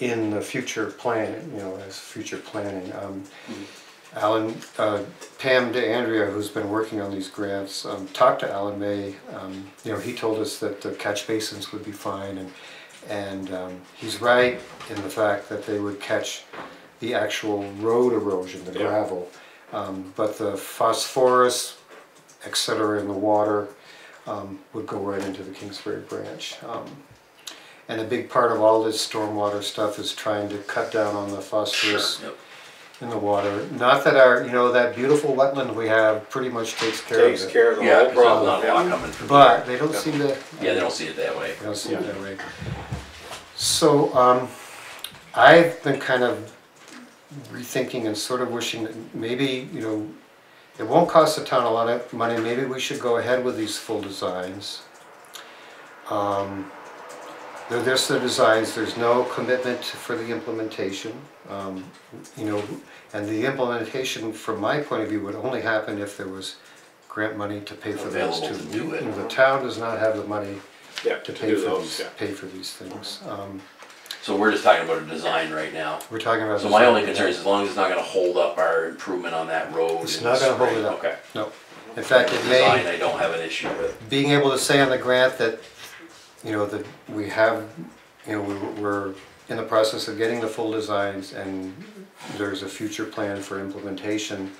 in the future plan, you know, as future planning. Um, Alan, uh, Pam DeAndrea, who's been working on these grants, um, talked to Alan May. Um, you know, he told us that the catch basins would be fine, and and um, he's right in the fact that they would catch the actual road erosion, the Yeah. gravel, um, but the phosphorus, etc., in the water um, would go right into the Kingsbury branch. Um, and a big part of all this stormwater stuff is trying to cut down on the phosphorus Yep. In the water. Not that our, you know, that beautiful wetland we have pretty much takes care of it. Takes care of the Yeah, whole 'cause there's problem. not a lot coming from But there. they don't seem to. Yeah, they don't see it that way. They don't see it that way. So, um, I've been kind of rethinking and sort of wishing that maybe, you know, it won't cost the town a lot of money, maybe we should go ahead with these full designs. Um, They're just the designs, there's no commitment for the implementation. Um, You know, and the implementation, from my point of view, would only happen if there was grant money to pay for those Available to do it. You know, The town does not have the money Yeah, to to pay do for those, these, yeah. pay for these things. Um, So we're just talking about a design right now. We're talking about. So my only concern is as long as it's not gonna hold up our improvement on that road. It's in not gonna hold spring. it up. Okay. No. In fact, it Design, may, I don't have an issue with. being able to say on the grant that, you know, that we have, you know, we- we're in the process of getting the full designs and there's a future plan for implementation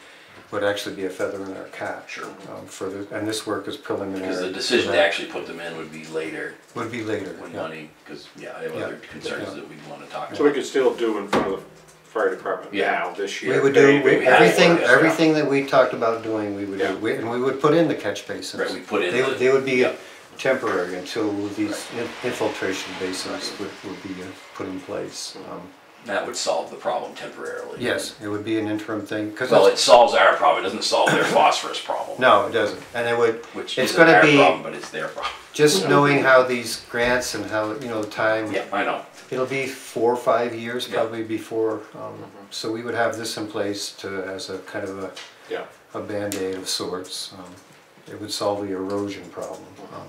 would actually be a feather in our cap. Sure. um, For the, and this work is preliminary. Because the decision to actually put them in would be later Would be later. when yeah. money, because, yeah, I have Yeah. other concerns Yeah. that we wanna talk So we could still do in front of the fire department Yeah. now, this year. We would do, paving, we everything, everything that we talked about doing, we would Yeah. do, We- and we would put in the catch basins. Right, we put in They the- would, they would be yeah. Temporary until these in- infiltration basins would, would be uh, put in place. Um, That would solve the problem temporarily. Yes, it would be an interim thing, because, Well, it solves our problem, it doesn't solve their phosphorus problem. no, it doesn't, and it would, Which it's isn't gonna our be- problem, but it's their problem. just knowing how these grants and how, you know, time, Yeah, I know. it'll be four or five years Yeah. probably before, um, so we would have this in place to, as a kind of a, Yeah, a Band-Aid of sorts. Um, It would solve the erosion problem, um,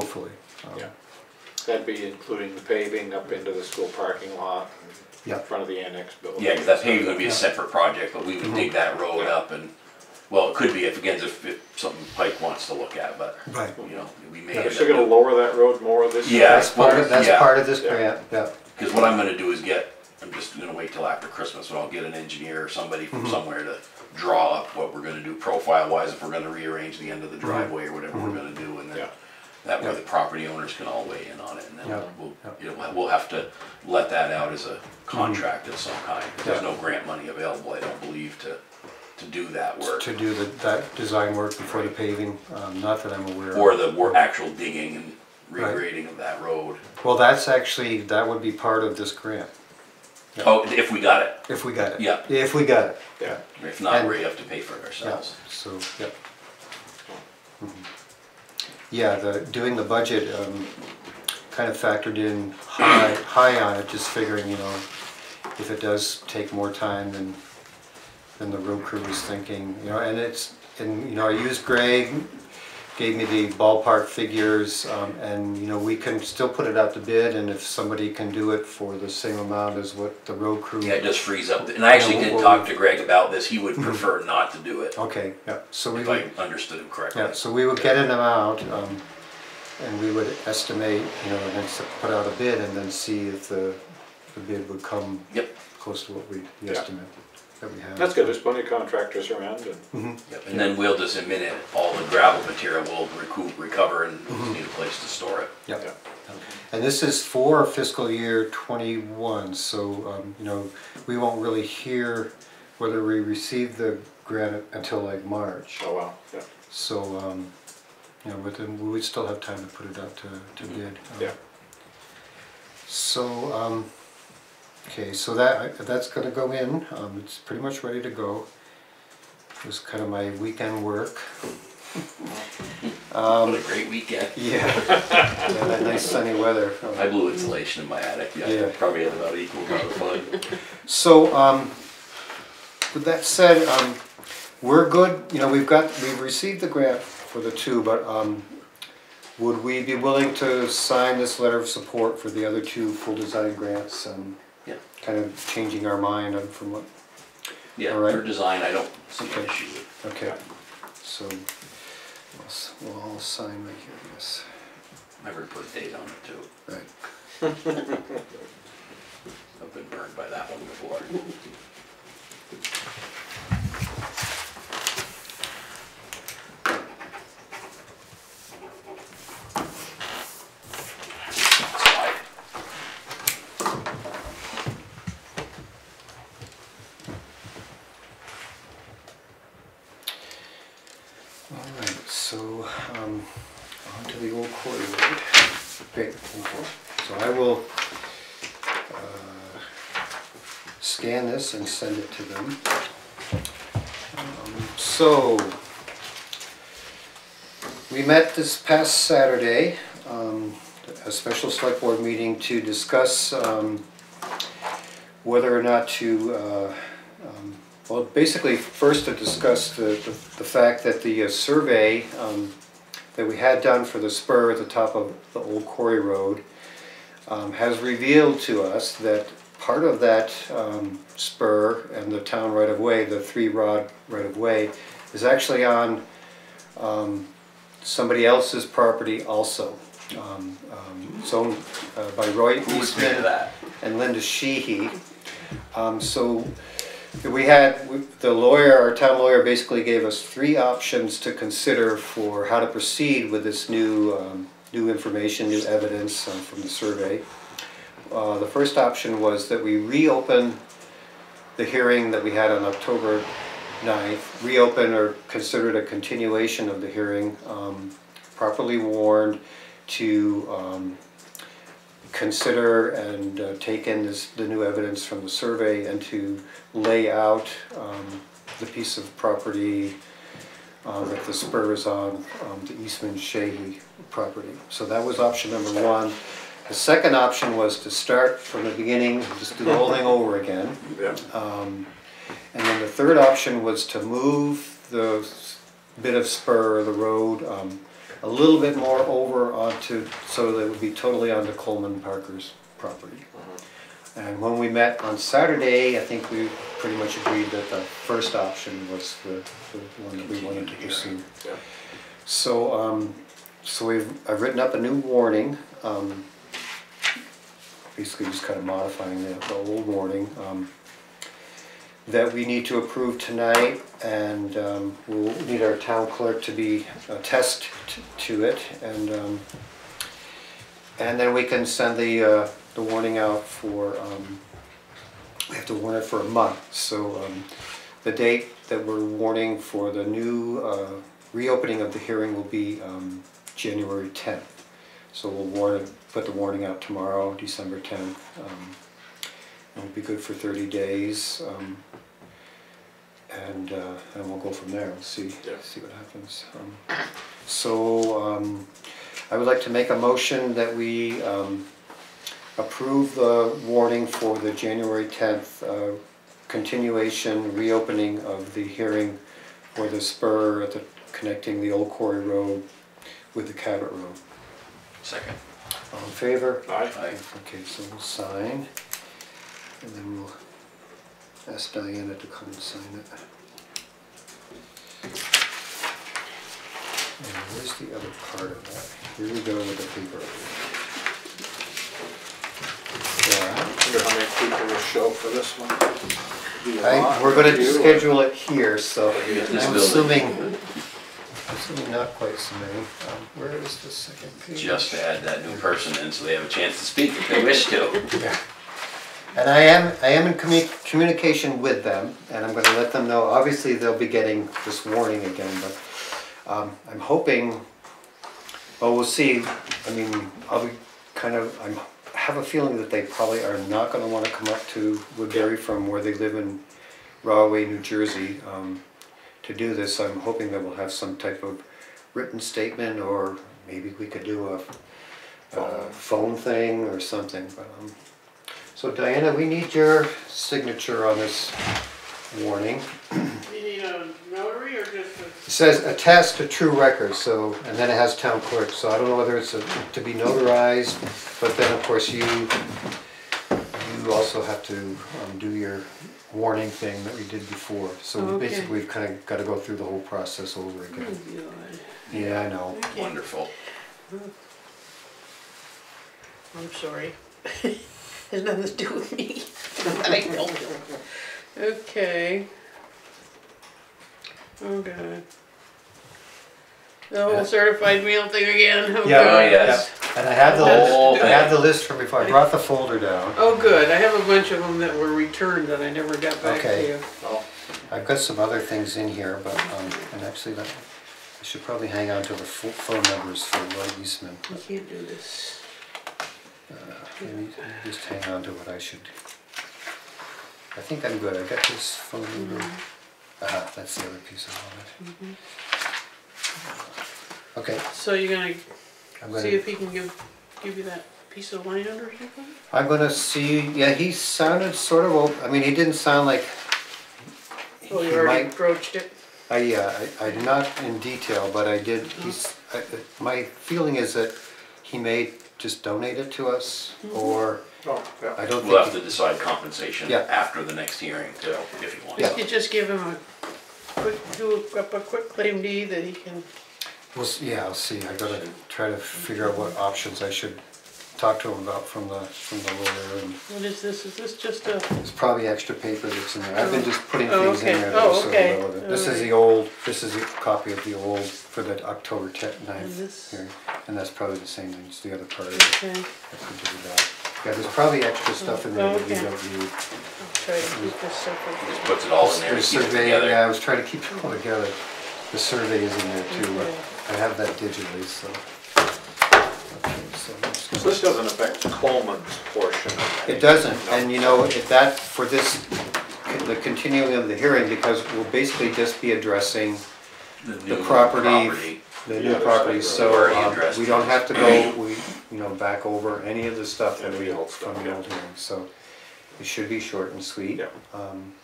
hopefully. Um, yeah. That'd be including the paving up into the school parking lot, Yeah. in front of the annex building. Yeah, because that paving would be a separate project, but we would dig that road Yeah. up and, well, it could be if, again, if, if something Pike wants to look at, but, Right. you know, we may. Yeah. They're end still up gonna lower that road more this year? Yeah. That's part of, that's Yeah. part of this Yeah. grant, yeah. Because what I'm gonna do is get, I'm just gonna wait till after Christmas, but I'll get an engineer or somebody Mm-hmm. from somewhere to draw up what we're gonna do profile wise, if we're gonna rearrange the end of the Mm-hmm. driveway or whatever we're gonna do, and then Yeah. That way the property owners can all weigh in on it, and then Yeah, we'll, you know, we'll have to let that out as a contract of some kind. There's Yeah. no grant money available, I don't believe, to, to do that work. To do the, that design work before the paving, um, not that I'm aware of. Or the wor actual digging and Right. regrading of that road. Well, that's actually, that would be part of this grant. Oh, if we got it, if we got it. Yeah. If we got it, Yeah, if not, And- we have to pay for it yeah, ourselves. so, yeah. Yeah, the, doing the budget, um, kind of factored in high, high on it, just figuring, you know, if it does take more time than, than the road crew was thinking, you know, and it's, and, you know, I used Greg, gave me the ballpark figures, um, and, you know, we can still put it out to bid, and if somebody can do it for the same amount as what the road crew. Yeah, it just frees up, and I actually did talk to Greg about this, he would prefer not to do it, Okay, yeah, so we if would. I understood him correctly. Yeah, so we would get an amount, um, and we would estimate, you know, and then put out a bid and then see if the, the bid would come Yep, close to what we, Yeah. estimate that we have. that's good, there's plenty of contractors around and, yep, and then we'll just admit it, all the gravel material will recoup, recover, and we Mm-hmm. just need a place to store it. yeah. Yep. And this is for fiscal year twenty-one, so, um, you know, we won't really hear whether we receive the grant until like March. Oh, wow, yeah, So, um, you know, but then we would still have time to put it out to, to bid. Um, yeah. So, um, okay, so that, that's gonna go in, um, it's pretty much ready to go. It was kind of my weekend work. What a great weekend. Yeah, yeah, that nice sunny weather. Um, I blew insulation in my attic, yeah, Yeah. Probably had about an equal amount of fun. So, um, with that said, um, we're good, you know, we've got, we've received the grant for the two, but, um, would we be willing to sign this letter of support for the other two full design grants? Um, Yeah. Kind of changing our mind on from what, Yeah, All right. for design, I don't see an Okay. issue with. okay, so, we'll s- we'll all sign right here, yes. I would put a date on it too. Right. <laughs> I've been burned by that one before. <laughs> Slide. All right, so, um, on to the old quarry road. Great, thank you. So I will, uh, scan this and send it to them. Um, So, we met this past Saturday, um, a special select board meeting to discuss, um, whether or not to, uh, um, well, basically, first to discuss the, the the fact that the uh, survey um, that we had done for the spur at the top of the old quarry road um, has revealed to us that part of that um, spur and the town right-of-way, the three rod right-of-way, is actually on um, somebody else's property also. Um, um, It's owned uh, by Roy Eastman made of that? and Linda Sheehy. Um, so we had, we- the lawyer, our town lawyer basically gave us three options to consider for how to proceed with this new, um, new information, new evidence um, from the survey. Uh, the first option was that we reopen the hearing that we had on October 9th, reopen or consider it a continuation of the hearing, um, properly warned to, um, consider and uh, take in this, the new evidence from the survey and to lay out um, the piece of property uh, that the spur is on, um, the Eastman Sheehy property. So that was option number one. The second option was to start from the beginning, just do the whole thing over again. <laughs> Yeah, Um, And then the third option was to move the bit of spur of the road um, a little bit more over onto, so that it would be totally onto Coleman Parker's property. And when we met on Saturday, I think we pretty much agreed that the first option was the, the one that we wanted to pursue. So, um, so we've, I've written up a new warning, um, basically just kind of modifying the, the old warning. Um, that we need to approve tonight, and um, we'll need our town clerk to be, attest t- to it, and, um, and then we can send the, uh, the warning out for, um, we have to warn it for a month, so um, the date that we're warning for the new uh, reopening of the hearing will be January 10th. So we'll warn it, put the warning out tomorrow, December 10th. um, It'll be good for 30 days. um, And, uh, and we'll go from there, we'll see, Yeah. see what happens. Um, So um, I would like to make a motion that we um, approve the warning for the January 10th uh, continuation, reopening of the hearing for the spur at the, connecting the Old Quarry Road with the Cabot Road. Second. All in favor? Aye. Okay, so we'll sign, and then we'll ask Diana to come and sign it. And where's the other part of that? Here we go with the paper. Yeah. Wonder how many people will show for this one? Be a I, lot. we're gonna You or- schedule it here, so I'm building. assuming, assuming not quite so many. Um, Where is the second page? Just to add that new person in so they have a chance to speak if they wish to. And I am, I am in commu- communication with them, and I'm gonna let them know, obviously they'll be getting this warning again, but um, I'm hoping, well, we'll see, I mean, I'll be kind of, I'm, I have a feeling that they probably are not gonna wanna come up to Woodbury from where they live in Rahway, New Jersey, um, to do this. I'm hoping that we'll have some type of written statement, or maybe we could do a, a phone thing or something, but, um, so Diana, we need your signature on this warning. You need a notary or just It says attest to true records, so, and then it has town clerk, so I don't know whether it's a- to be notarized, but then of course you, you also have to um, do your warning thing that we did before. So oh, Okay. basically, we've kind of got to go through the whole process over a? again. Oh, yeah, I know. Wonderful. Hmm. I'm sorry. <laughs> Has nothing to do with me. <laughs> I don't know. Okay. Oh, okay. The whole certified mail thing again, okay. Yeah, Oh, yes. yeah. And I have the Whole list, I have the list from before, I brought the folder down. Oh, good, I have a bunch of them that were returned that I never got back to Okay. you. Oh, I've got some other things in here, but, um, and actually, that- I should probably hang on to the pho- phone numbers for Roy Eastman. I can't do this. Let me just hang on to what I should. I think I'm good, I got this phone number. Ah, that's the other piece of it. Okay, So you're gonna I'm see gonna, if he can give, give you that piece of land or something? I'm gonna see, yeah, he sounded sort of, op- I mean, he didn't sound like. Oh, he you already might- broached it? I, yeah, I, I not in detail, but I did, he's, I, my feeling is that he may just donate it to us, mm-hmm. or, oh, yeah. I don't We'll have think. to decide compensation Yeah. after the next hearing too, if you want. Yeah. You could just give him a quick, do a, a quitclaim deed that he can, We'll, s- yeah, I'll see, I gotta try to figure out what options I should talk to him about from the, from the lawyer, and what is this, is this just a, there's probably extra paper that's in there, I've been just putting Oh, things in okay. there that oh, are Oh, sort of okay. relevant. This is the old, this is a copy of the old, for the October tenth, And ninth this- hearing, and that's probably the same thing, it's the other part of it. okay, That's what did it. Yeah, there's probably extra stuff in there that we Okay. don't need. I'll try to keep this separate. Just puts it all in there The to keep it survey, together. yeah, I was trying to keep it all together. The survey is in there too, Okay. I have that digitally, so. Okay, so I'm just So gonna- this doesn't affect Coleman's portion of It doesn't, and you know, if that, for this, the continuing of the hearing, because we'll basically just be addressing the new property, the Yeah, new that's property, right. so Already um, addressed. we don't have to go, we, you know, back over any of the stuff that Any we, old from stuff, the yeah. old hearing, so it should be short and sweet. Yeah. Um,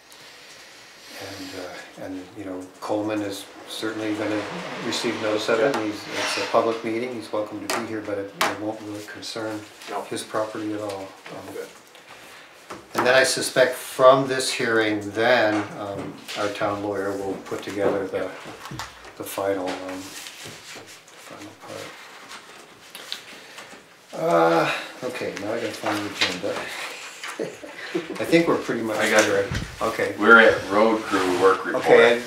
And, uh, and, you know, Coleman is certainly gonna receive notice of it, and he's, it's a public meeting, he's welcome to be here, but it it won't really concern No. his property at all. Um, Good. And then I suspect from this hearing, then, um, our town lawyer will put together the, the final, um, final part. Uh, okay, now I gotta find the agenda. <laughs> I think we're pretty much I got there. Okay. We're at road crew work report. Okay,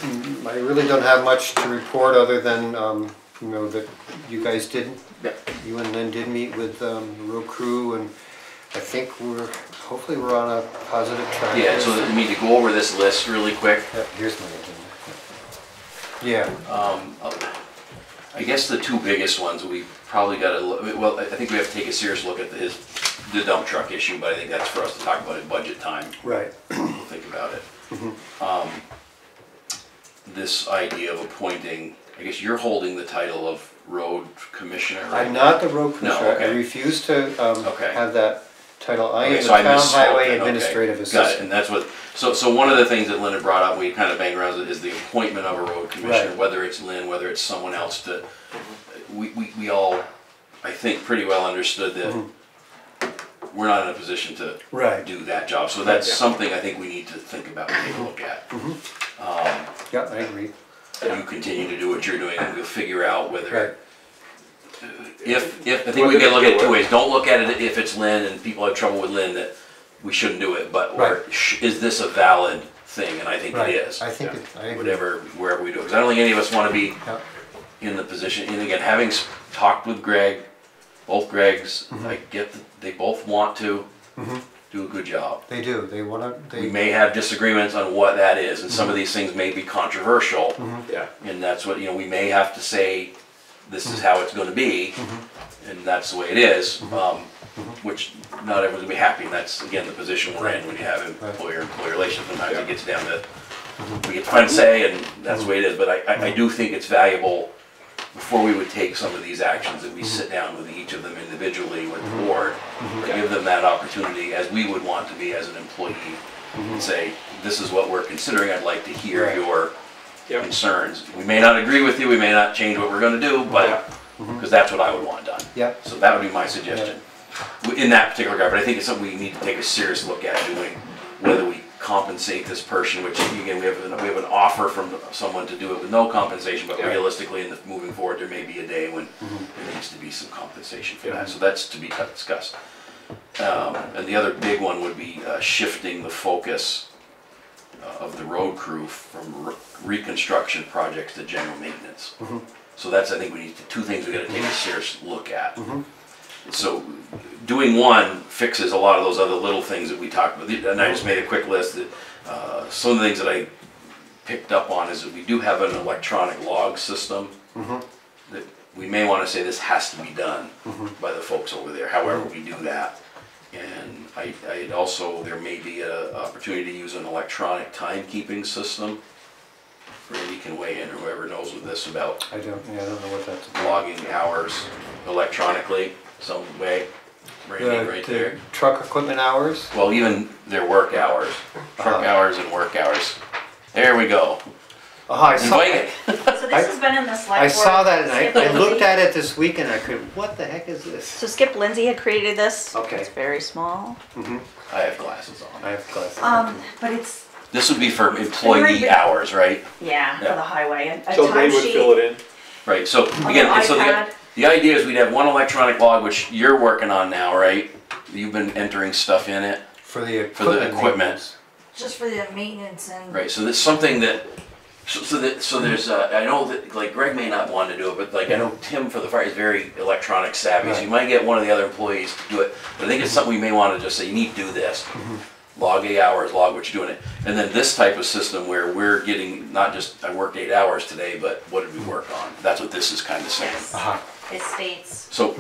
I, I really don't have much to report other than, um, you know, that you guys did, yeah. you and Lynn did meet with, um, the road crew and I think we're, hopefully we're on a positive track. Yeah, so I mean, to go over this list really quick, Yeah, Here's my agenda. Yeah, um, I guess the two biggest ones, we probably gotta, look- well, I I think we have to take a serious look at the, his, the dump truck issue, but I think that's for us to talk about at budget time. right. we'll think about it. Um, This idea of appointing, I guess you're holding the title of road commissioner, right? I'm not the road No, commissioner. I okay. refuse to, um, Okay. have that title. I Okay, am the so I town misspoke highway then, okay. administrative Got it, assistant. and that's what, so, so one of the things that Linda brought up, we kind of banged around, is the appointment of a road commissioner, Right. whether it's Lynn, whether it's someone else to, we, we, we all, I think, pretty well understood that we're not in a position to Mm-hmm. Right. do that job, so that's Yeah. something I think we need to think about and take a look at. Um, Yeah, I agree. you continue to do what you're doing, and we'll figure out Right. whether, if, if, I think we can look at it two ways, don't look at it if it's Lynn and people have trouble with Lynn, that we shouldn't do it, but, or, Right. sh- is this a valid thing, and I think Right. it is. I think, it- I agree. Whatever, wherever we do it, because I don't think any of us wanna be Yeah. In the position, and again, having s- talked with Greg, both Gregs, Mm-hmm. I get that they both want to mm-hmm. do a good job. They do, they wanna, We they, may have disagreements on what that is, and some of mm-hmm. these things may be controversial. Mm-hmm. Yeah, And that's what, you know, we may have to say, this is how it's gonna be, and that's the way it is, um, which not everyone's gonna be happy, and that's, again, the position we're in when you have employer-employee relations, sometimes it gets down to, we get to find a say, and that's the way it is, but I, I, I do think it's valuable, before we would take some of these actions, that we mm-hmm. sit down with each of them individually with the mm-hmm. board, give them that opportunity, as we would want to be as an employee, and mm-hmm. say, this is what we're considering, I'd like to hear Right. your Yep. concerns. We may not agree with you, we may not change what we're gonna do, but, because that's what I would want done. yeah, So that would be my suggestion, in that particular regard, but I think it's something we need to take a serious look at doing, whether we compensate this person, which again, we have, an- we have an offer from someone to do it with no compensation, but Yeah. realistically, in the, moving forward, there may be a day when there needs to be some compensation for Yeah. that, so that's to be discussed. Um, and the other big one would be uh, shifting the focus uh, of the road crew from re- reconstruction projects to general maintenance. So that's, I think we need, two things we gotta take a serious look at. So, doing one fixes a lot of those other little things that we talked about, and I just made a quick list that, uh, some of the things that I picked up on is that we do have an electronic log system mm-hmm. that we may wanna say this has to be done mm-hmm. by the folks over there, however mm-hmm. we do that. And I, I'd also, there may be an opportunity to use an electronic timekeeping system. Randy can weigh in, or whoever knows with this about I don't, yeah, I don't know what that's about. logging hours electronically some way. Randy, The- right the there. Truck equipment hours? Well, even their work hours, truck Uh-huh. hours and work hours. There we go. Oh, I saw, Invite it. So I- this has been in the select I board. saw that and I, Skip I looked Lindsey- at it this week and I could, what the heck is this? So Skip Lindsay had created this. Okay. It's very small. Mm-hmm. i have glasses on. I have glasses. Um, but it's, This would be for employee hours, right? yeah, for Yeah. the highway, and a so they would fill timesheet. it in, Right, so On again, and so the, iPad. The idea is we'd have one electronic log, which you're working on now, right? You've been entering stuff in it, For the for the equipment equipment. Just for the maintenance and. right? So there's something that, so, so that, so there's, uh, I know that, like Greg may not want to do it, but like I know Tim for the fire is very electronic savvy, so you might get one of the other employees to do it. But I think it's something we may want to just say, you need to do this. Log eight hours, log what you're doing it. And then this type of system where we're getting, not just, I worked eight hours today, but what did we work on? That's what this is kind of saying. Yes. Uh-huh. It states, So,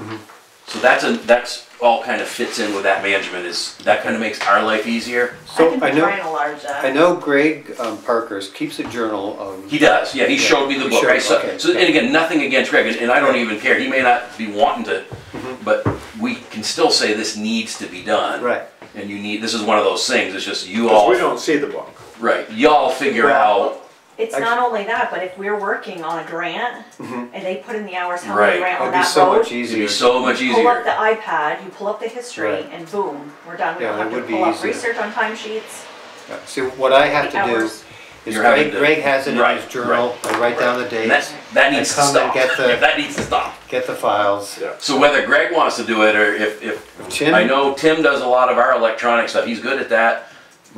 so that's a, that's all kind of fits in with that management is, that kind of makes our life easier. I So can I know, try and enlarge that. I know Greg um, Parker's keeps a journal of. He does, yeah, he showed me the book, showed- right, so, okay, so, and yeah. again, nothing against Greg, and- and I don't even care, he may not be wanting to, Mm-hmm. but we can still say this needs to be done. Right. And you need, this is one of those things, it's just you because all, we don't see the book. right, y'all figure Well, out, It's Actu- not only that, but if we're working on a grant mm-hmm. and they put in the hours, how Right. many grant on It'd be that so much road. it'd easier. be so much you Pull up the iPad, you pull up the history, Right. and boom, we're done. We Yeah, don't that have to would be pull up easier. research on timesheets. Yeah, See, what I have The to do hours. Is You're having Greg, to- Greg has it in Right, his journal, I write down the And that, dates, that needs to come and stop. get the- Yeah, That needs to stop. get the files. Yeah. So whether Greg wants to do it or if, if, Tim? I know Tim does a lot of our electronic stuff, he's good at that.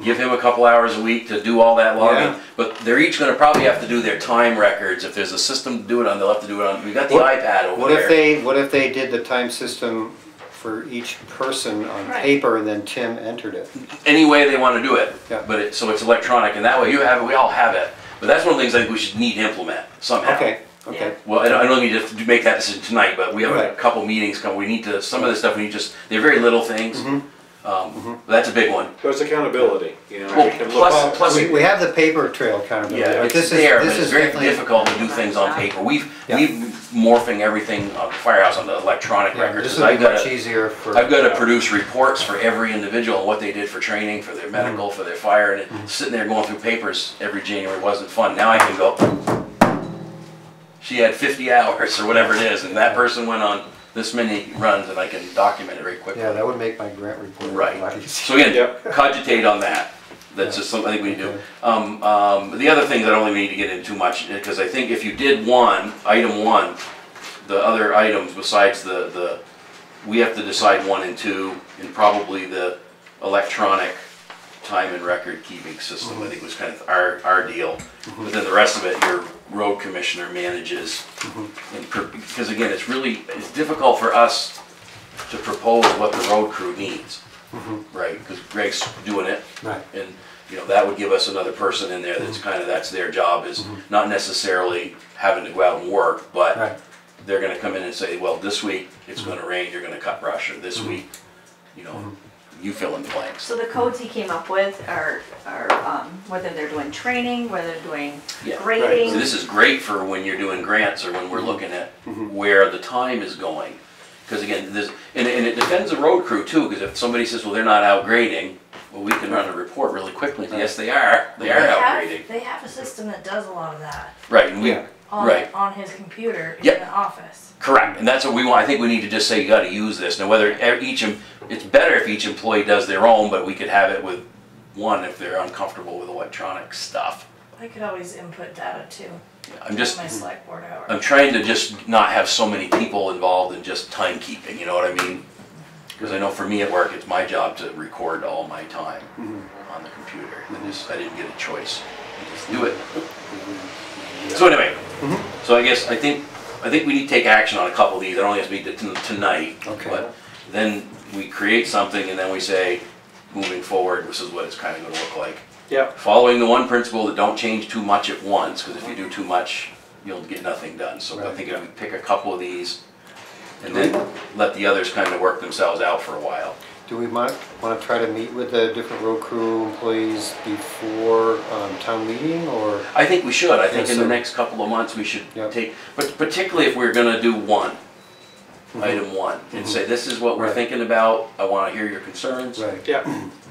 Give him a couple hours a week to do all that Yeah. logging, but they're each gonna probably have to do their time records, if there's a system to do it on, they'll have to do it on, we got the What- iPad over What if they, what if they did the time system for each person on Right. paper and then Tim entered it? Any way they wanna do it, Yeah. but it, so it's electronic, and that way you have it, we all have it. But that's one of the things I think we should need to implement somehow. Okay, okay. Well, I don't, I need to make that decision tonight, but we have a couple meetings coming, we need to, some of this stuff, we need just, they're very little things. Mm-hmm. Um, but that's a big one. So it's accountability, you know, Well, we can plus- look, plus- We, we have the paper trail accountability, Yeah, but it's this is, there, but this it's is very difficult to do things on paper. We've, Yeah. we've morphing everything on the firehouse the electronic Yeah, records. This 'cause would I've be much gotta, easier for. I've gotta produce reports for every individual, what they did for training, for their Mm-hmm. medical, for their fire, and it- sitting there going through papers every January wasn't fun. Now I can go, she had fifty hours or whatever it is, and that person went on this many runs, and I can document it very quickly. Yeah, that would make my grant report a Right. lot easier. So again, Yep. cogitate on that. That's just something I think we need to do. Um, um, the other thing that I don't think we need to get into too much, because I think if you did one, item one, the other items besides the, the, we have to decide one and two, and probably the electronic time and record keeping system, I think was kind of our, our deal. But then the rest of it, your road commissioner manages. Mm-hmm. And per- Because again, it's really, it's difficult for us to propose what the road crew needs, mm-hmm. right? Because Greg's doing it. Right. And, you know, that would give us another person in there that's mm-hmm. kind of, that's their job, is not necessarily having to go out and work, but Right, they're gonna come in and say, well, this week it's gonna rain, you're gonna cut brush, or this week, you know, you fill in the blanks. So the codes he came up with are, are, um, whether they're doing training, whether they're doing Yeah. grading. So this is great for when you're doing grants or when we're looking at where the time is going. Because again, this, and, and it defends the road crew too, because if somebody says, well, they're not out grading, well, we can run a report really quickly, yes, they are, they are They out have- grading. They have a system that does a lot of that Right, and we, Yeah. On, Right. on his computer in Yep. the office. correct, and that's what we want, I think we need to just say, you gotta use this. Now, whether each, em- it's better if each employee does their own, but we could have it with one if they're uncomfortable with electronic stuff. I could always input data too. I'm just, My select board hour. I'm trying to just not have so many people involved in just timekeeping, you know what I mean? Because I know for me at work, it's my job to record all my time mm-hmm. on the computer. I just, I didn't get a choice. I just do it. <laughs> So anyway, mm-hmm. so I guess, I think, I think we need to take action on a couple of these. It only has to be t- tonight. Okay. But then we create something and then we say, moving forward, this is what it's kind of gonna look like yeah, following the one principle that don't change too much at once, because if you do too much, you'll get nothing done. So I think if we pick a couple of these, and then let the others kind of work themselves out for a while. Do we might, wanna try to meet with the different road crew employees before, um, town meeting, or? I think we should, I think Yes, in the next couple of months, we should Yep. take, but particularly if we're gonna do one, item one, and say, this is what we're Right. thinking about, I wanna hear your concerns. Right, yeah,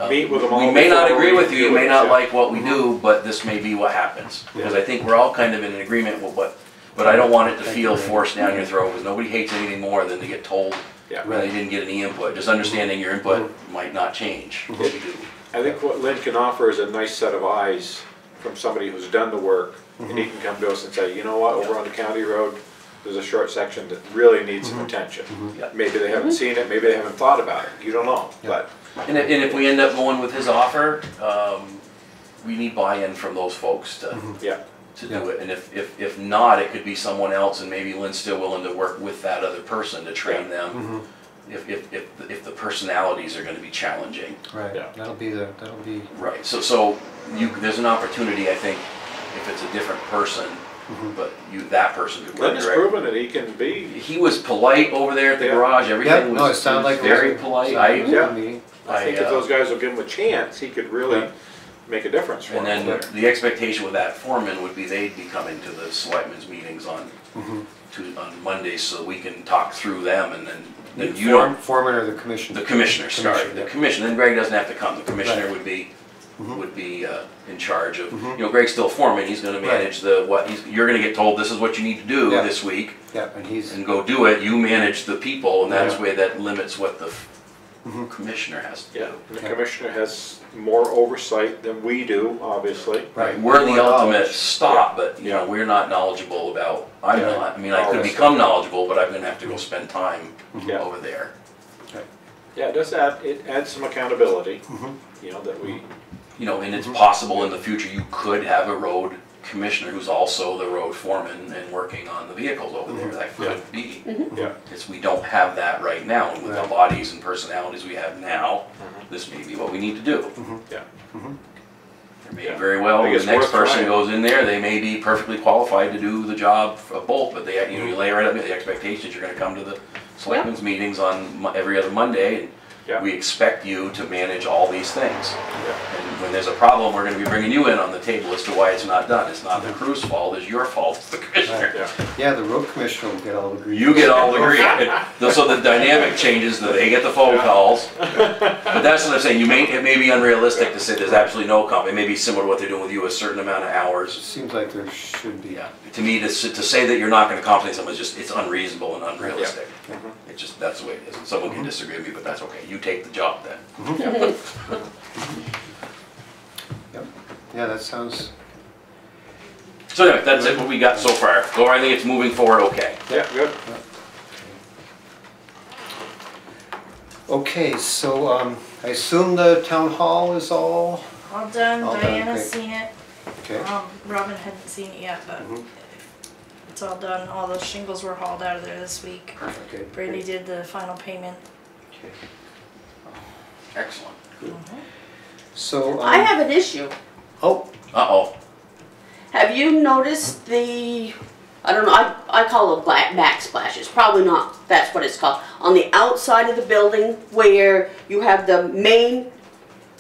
Um, meet with them all. We may not before agree with you, you do may it, not yeah. like what we do, but this may be what happens. Because I think we're all kind of in agreement with what, but I don't want it to Thank feel you. forced down your throat, because nobody hates anything more than to get told Yeah. when they didn't get any input. Just understanding your input mm-hmm. might not change mm-hmm. what we do. I think what Lynn can offer is a nice set of eyes from somebody who's done the work, and he mm-hmm. can come to us and say, you know what, over on the county road, there's a short section that really needs some attention. Yeah. Maybe they haven't seen it, maybe they haven't thought about it, you don't know, Yeah. but, And if, and if we end up going with his offer, um, we need buy-in from those folks to, yeah. To do it. And if, if, if not, it could be someone else, and maybe Lynn's still willing to work with that other person to train them. If, if, if, if the personalities are gonna be challenging. right, Yeah. that'll be the, that'll be, Right, so, so you, there's an opportunity, I think, if it's a different person, but you, that person could Lynn has proven that he can be, He was polite over there at the Yeah. garage, yeah, everything no, it was, sounded was like. it was very polite. sounded I, Yeah. good. I think I, if uh, those guys will give him a chance, he could really Yeah. Make a difference for And them. then the expectation with that foreman would be they'd be coming to the selectmen's meetings on, Mm-hmm. to, on Mondays, so we can talk through them, and then, then The you form- don't, Foreman or the commission? the commissioner, sorry, Commissioner, the yeah. commissioner, then Greg doesn't have to come, the commissioner Right. would be, Mhm. would be, uh, in charge of, Mhm. you know, Greg's still foreman, he's gonna Right. manage the, what, he's, you're gonna get told, this is what you need to do Yeah. this week, Yeah, and he's, and go do it, you manage the people, and that's Yeah. way that limits what the, Mm-hmm. commissioner has to do. Yeah, and the commissioner has more oversight than we do, obviously. Right, we're the ultimate knowledge. stop, but, you know, we're not knowledgeable about, I'm Yeah. not, I mean, I could this become stuff. knowledgeable, but I'm gonna have to go mm-hmm. spend time mm-hmm. Yeah. over there. Yeah, it does add, it adds some accountability, you know, that we, You know, and it's possible in the future you could have a road commissioner who's also the road foreman and working on the vehicles over there, mm-hmm. that Yeah. could be. Mm-hmm. yeah, It's, we don't have that right now, and with the Right. bodies and personalities we have now, mm-hmm. this may be what we need to do. yeah. There may Yeah. very well, I think the it's next worth person trying. goes in there, they may be perfectly qualified to do the job of both, but they, you know, you lay right up, the expectations, you're gonna come to the selectmen's meetings on Mo- every other Monday, and Yeah. we expect you to manage all these things. Yeah. And when there's a problem, we're gonna be bringing you in on the table as to why it's not done, it's not the crew's fault, it's your fault, it's the commissioner. Yeah, Yeah, the road commissioner will get all the grief. You get all the grief, <laughs> so the dynamic changes, that they get the phone calls. But that's what I'm saying, you may, it may be unrealistic to say there's absolutely no comp, it may be similar to what they're doing with you, a certain amount of hours. It Seems like there should be. Yeah, to me, to, to say that you're not gonna compensate someone is just, it's unreasonable and unrealistic. Mm-hmm. It's just, that's the way it is. Someone can disagree with me, but that's okay. You take the job then. <laughs> <laughs> Yep. Yeah, that sounds, So anyway, that's it, what we got so far. Laura, I think it's moving forward okay. yeah, good. okay, so, um, I assume the town hall is all, All done, All done, Diana's great. seen it, okay? um, Robin hadn't seen it yet, but Mhm. It's all done, all those shingles were hauled out of there this week. Okay. Brandy did the final payment. Okay. Excellent. So, I um, have an issue. oh, Uh-oh. Have you noticed the, I don't know, I, I call it black backsplashes, probably not, that's what it's called. On the outside of the building where you have the main,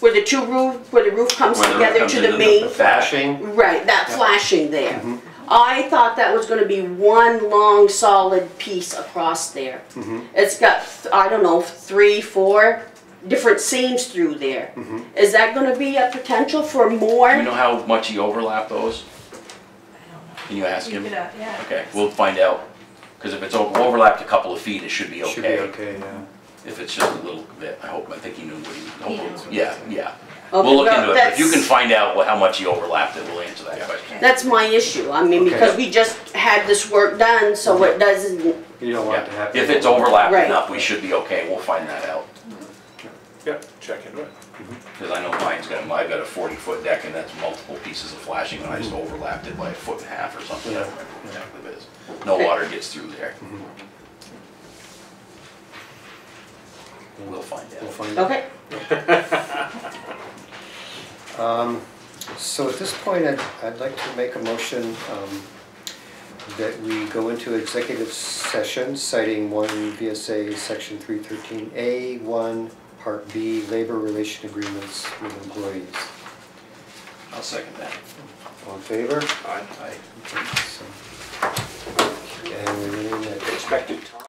where the two roof, where the roof comes Where the roof together comes to into the the- main. the flashing, Right, that Yeah. flashing there. Mhm. I thought that was gonna be one long solid piece across there. Mhm. It's got, I don't know, three, four different seams through there. Mhm. Is that gonna be a potential for more? Do you know how much you overlap those? I don't know. Can you ask You him? could, uh, yeah. Okay, we'll find out. Because if it's over- overlapped a couple of feet, it should be okay. should be okay. okay, yeah. If it's just a little bit, I hope, I think he knew what he, He hopefully- knows yeah, yeah. Okay, We'll look well, into it. If you can that's- find out what- how much you overlapped, it we'll answer that question. That's my issue, I mean, Okay. because we just had this work done, so it doesn't, You don't want it to Yeah. happen. If it's overlapped Right. enough, we should be okay. We'll find that out. Yeah, check into it. Mm-hmm. Because I know mine's got, I've got a forty foot deck and that's multiple pieces of flashing and I just mm-hmm. overlapped it by a foot and a half or something. I don't remember what exactly what it is. No water gets through there. Mm-hmm. We'll find We'll out. find out. okay, <laughs> Um, so at this point, I'd, I'd like to make a motion, um, that we go into executive session citing one VSA section three thirteen A, one, part B, labor relation agreements with employees. I'll second that. All in favor? I Aye. Okay, so- And we need a expected time.